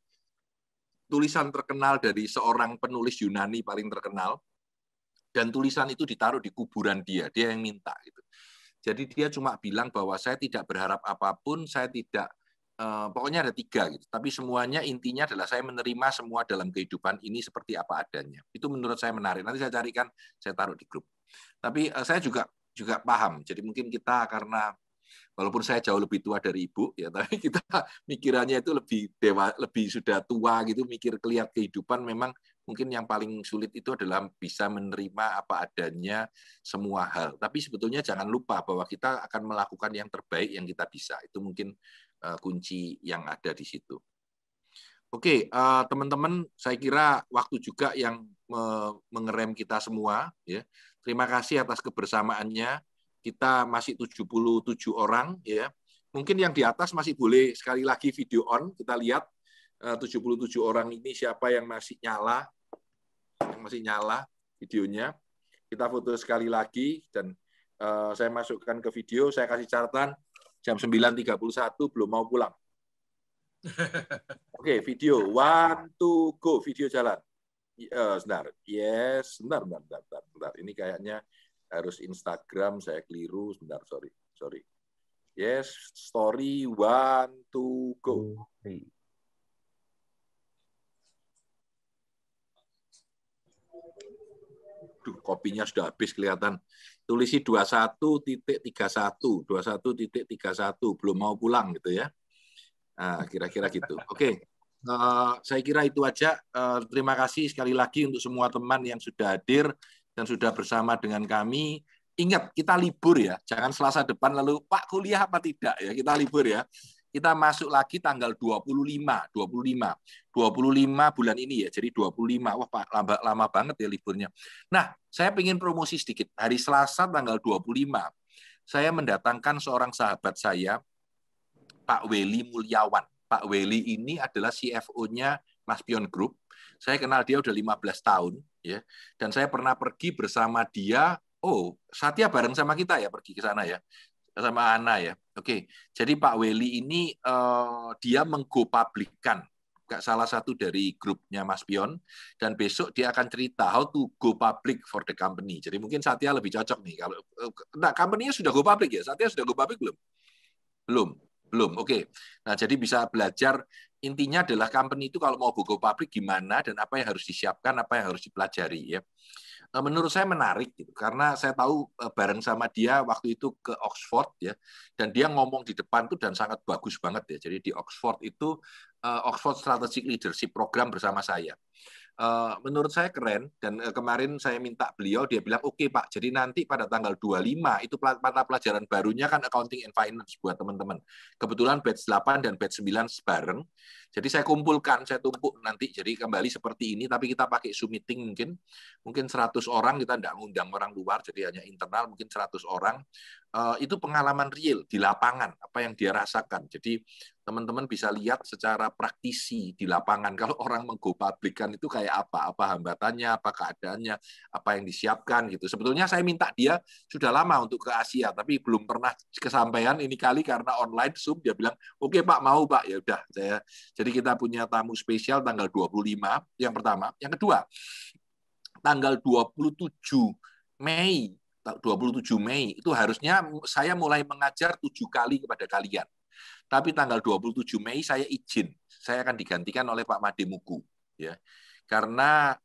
Tulisan terkenal dari seorang penulis Yunani paling terkenal dan tulisan itu ditaruh di kuburan dia, dia yang minta gitu. Jadi dia cuma bilang bahwa saya tidak berharap apa pun, saya tidak pokoknya ada tiga gitu. Tapi semuanya intinya adalah saya menerima semua dalam kehidupan ini seperti apa adanya. Itu menurut saya menarik. Nanti saya carikan, saya taruh di grup. Tapi uh, saya juga juga paham. Jadi mungkin kita karena walaupun saya jauh lebih tua dari ibu ya, tapi kita mikirannya itu lebih dewa, lebih sudah tua gitu, mikir kelihat kehidupan memang mungkin yang paling sulit itu adalah bisa menerima apa adanya semua hal. Tapi sebetulnya jangan lupa bahwa kita akan melakukan yang terbaik yang kita bisa. Itu mungkin uh, kunci yang ada di situ. Oke, uh, teman-teman, saya kira waktu juga yang mengerem kita semua ya Terima kasih atas kebersamaannya. Kita masih 77 orang ya. Mungkin yang di atas masih boleh sekali lagi video on. Kita lihat 77 eh, orang ini siapa yang masih nyala. Yang masih nyala videonya. Kita foto sekali lagi dan uh, saya masukkan ke video, saya kasih catatan jam 9.31 belum mau pulang. Oke, okay, video. One, two, go. Video jalan. Uh, sebentar. Yes, sebentar, sebentar, sebentar, sebentar. Ini kayaknya harus Instagram, saya keliru. Sebentar, sorry. Sorry. Yes, story one, two, go. Duh, kopinya sudah habis kelihatan. Tulisi 21.31, 21.31, belum mau pulang gitu ya. Nah, kira-kira gitu. Oke. Okay. Uh, saya kira itu aja. Uh, terima kasih sekali lagi untuk semua teman yang sudah hadir dan sudah bersama dengan kami. Ingat, kita libur ya. Jangan selasa depan lalu, Pak kuliah apa tidak ya. Kita libur ya. Kita masuk lagi tanggal 25, 25. 25 bulan ini ya. Jadi 25. Wah, Pak, lama, lama banget ya liburnya. Nah, saya ingin promosi sedikit. Hari Selasa tanggal 25, saya mendatangkan seorang sahabat saya, Pak Weli Mulyawan Pak Weli ini adalah CFO-nya Mas Pion Group. Saya kenal dia udah 15 tahun ya. Dan saya pernah pergi bersama dia, oh, Satya bareng sama kita ya pergi ke sana ya. Sama Ana ya. Oke. Jadi Pak Weli ini uh, dia menggo publikan salah satu dari grupnya Mas Pion dan besok dia akan cerita how to go public for the company. Jadi mungkin Satya lebih cocok nih kalau nah company-nya sudah go public ya. Satya sudah go public belum? Belum. Belum, oke. Nah, jadi bisa belajar intinya adalah company itu kalau mau buku publik gimana dan apa yang harus disiapkan, apa yang harus dipelajari ya. Eh, menurut saya menarik gitu karena saya tahu eh, bareng sama dia waktu itu ke Oxford ya dan dia ngomong di depan tuh dan sangat bagus banget ya. Jadi di Oxford itu eh, Oxford Strategic Leadership Program bersama saya. Uh, menurut saya keren dan uh, kemarin saya minta beliau dia bilang oke okay, Pak jadi nanti pada tanggal 25 itu mata pelajaran barunya kan accounting and finance buat teman-teman. Kebetulan batch 8 dan batch 9 bareng. Jadi saya kumpulkan saya tumpuk nanti jadi kembali seperti ini tapi kita pakai Zoom meeting mungkin. Mungkin 100 orang kita tidak mengundang orang luar jadi hanya internal mungkin 100 orang. Eh, itu pengalaman real di lapangan apa yang dia rasakan. Jadi teman-teman bisa lihat secara praktisi di lapangan kalau orang menggo publikan itu kayak apa, apa hambatannya, apa keadaannya, apa yang disiapkan gitu. Sebetulnya saya minta dia sudah lama untuk ke Asia tapi belum pernah kesampaian ini kali karena online Zoom dia bilang, "Oke, Pak, mau, Pak." Ya udah, saya jadi kita punya tamu spesial tanggal 25 yang pertama. Yang kedua, tanggal 27 Mei 27 Mei itu harusnya saya mulai mengajar tujuh kali kepada kalian. Tapi tanggal 27 Mei saya izin, saya akan digantikan oleh Pak Mademuku, ya, karena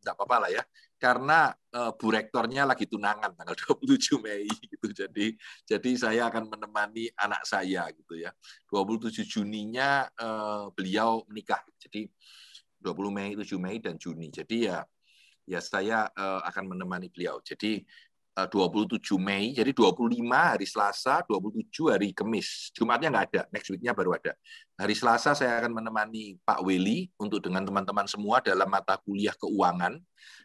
tidak eh, apa-apa lah ya, karena eh, Bu Rektornya lagi tunangan tanggal 27 Mei gitu. Jadi jadi saya akan menemani anak saya gitu ya. 27 Juninya eh, beliau menikah. Jadi 20 Mei, 7 Mei dan Juni. Jadi ya ya saya uh, akan menemani beliau. Jadi uh, 27 Mei, jadi 25 hari Selasa, 27 hari Kamis. Jumatnya nggak ada, next week-nya baru ada. Hari Selasa saya akan menemani Pak Weli untuk dengan teman-teman semua dalam mata kuliah keuangan.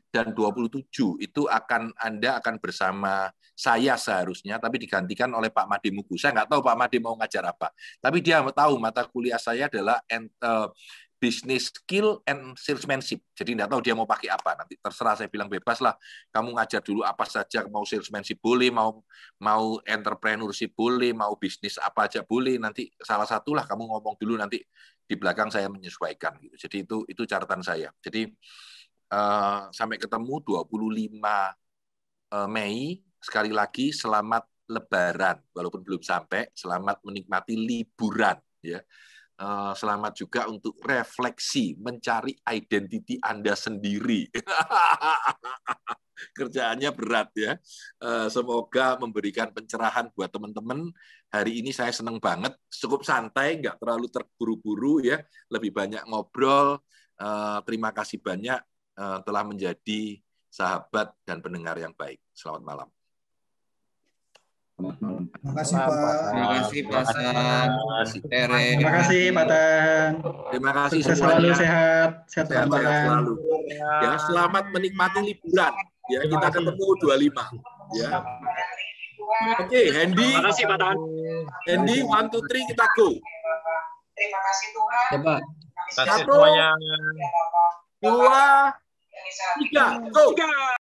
Dan 27 itu akan Anda akan bersama saya seharusnya, tapi digantikan oleh Pak Made Mugu. Saya nggak tahu Pak Made mau ngajar apa. Tapi dia tahu mata kuliah saya adalah uh, business skill and salesmanship. Jadi tidak tahu dia mau pakai apa. Nanti terserah saya bilang bebas lah. Kamu ngajar dulu apa saja, mau salesmanship boleh, mau mau entrepreneurship boleh, mau bisnis apa aja boleh. Nanti salah satu lah kamu ngomong dulu nanti di belakang saya menyesuaikan gitu. Jadi itu itu catatan saya. Jadi uh, sampai ketemu 25 uh, eh, Mei sekali lagi selamat lebaran walaupun belum sampai, selamat menikmati liburan ya. Eh, selamat juga untuk refleksi, mencari identiti Anda sendiri. Kerjaannya berat ya. Eh, semoga memberikan pencerahan buat teman-teman. Hari ini saya senang banget, cukup santai, nggak terlalu terburu-buru ya. Lebih banyak ngobrol. Eh, terima kasih banyak telah menjadi sahabat dan pendengar yang baik. Selamat malam. Terima kasih Pak. Terima kasih Pak San. Terima kasih Pak Tan. Terima kasih Sukses selalu sehat. Sehat, sehat, sehat selalu. Ya, selamat menikmati liburan. Ya, kita ketemu 25. Ya. Oke, okay, Hendy. Terima kasih Pak Tan. Hendy, one, two, three, kita go. Terima kasih Tuhan. Pak. Satu, dua, tiga, go.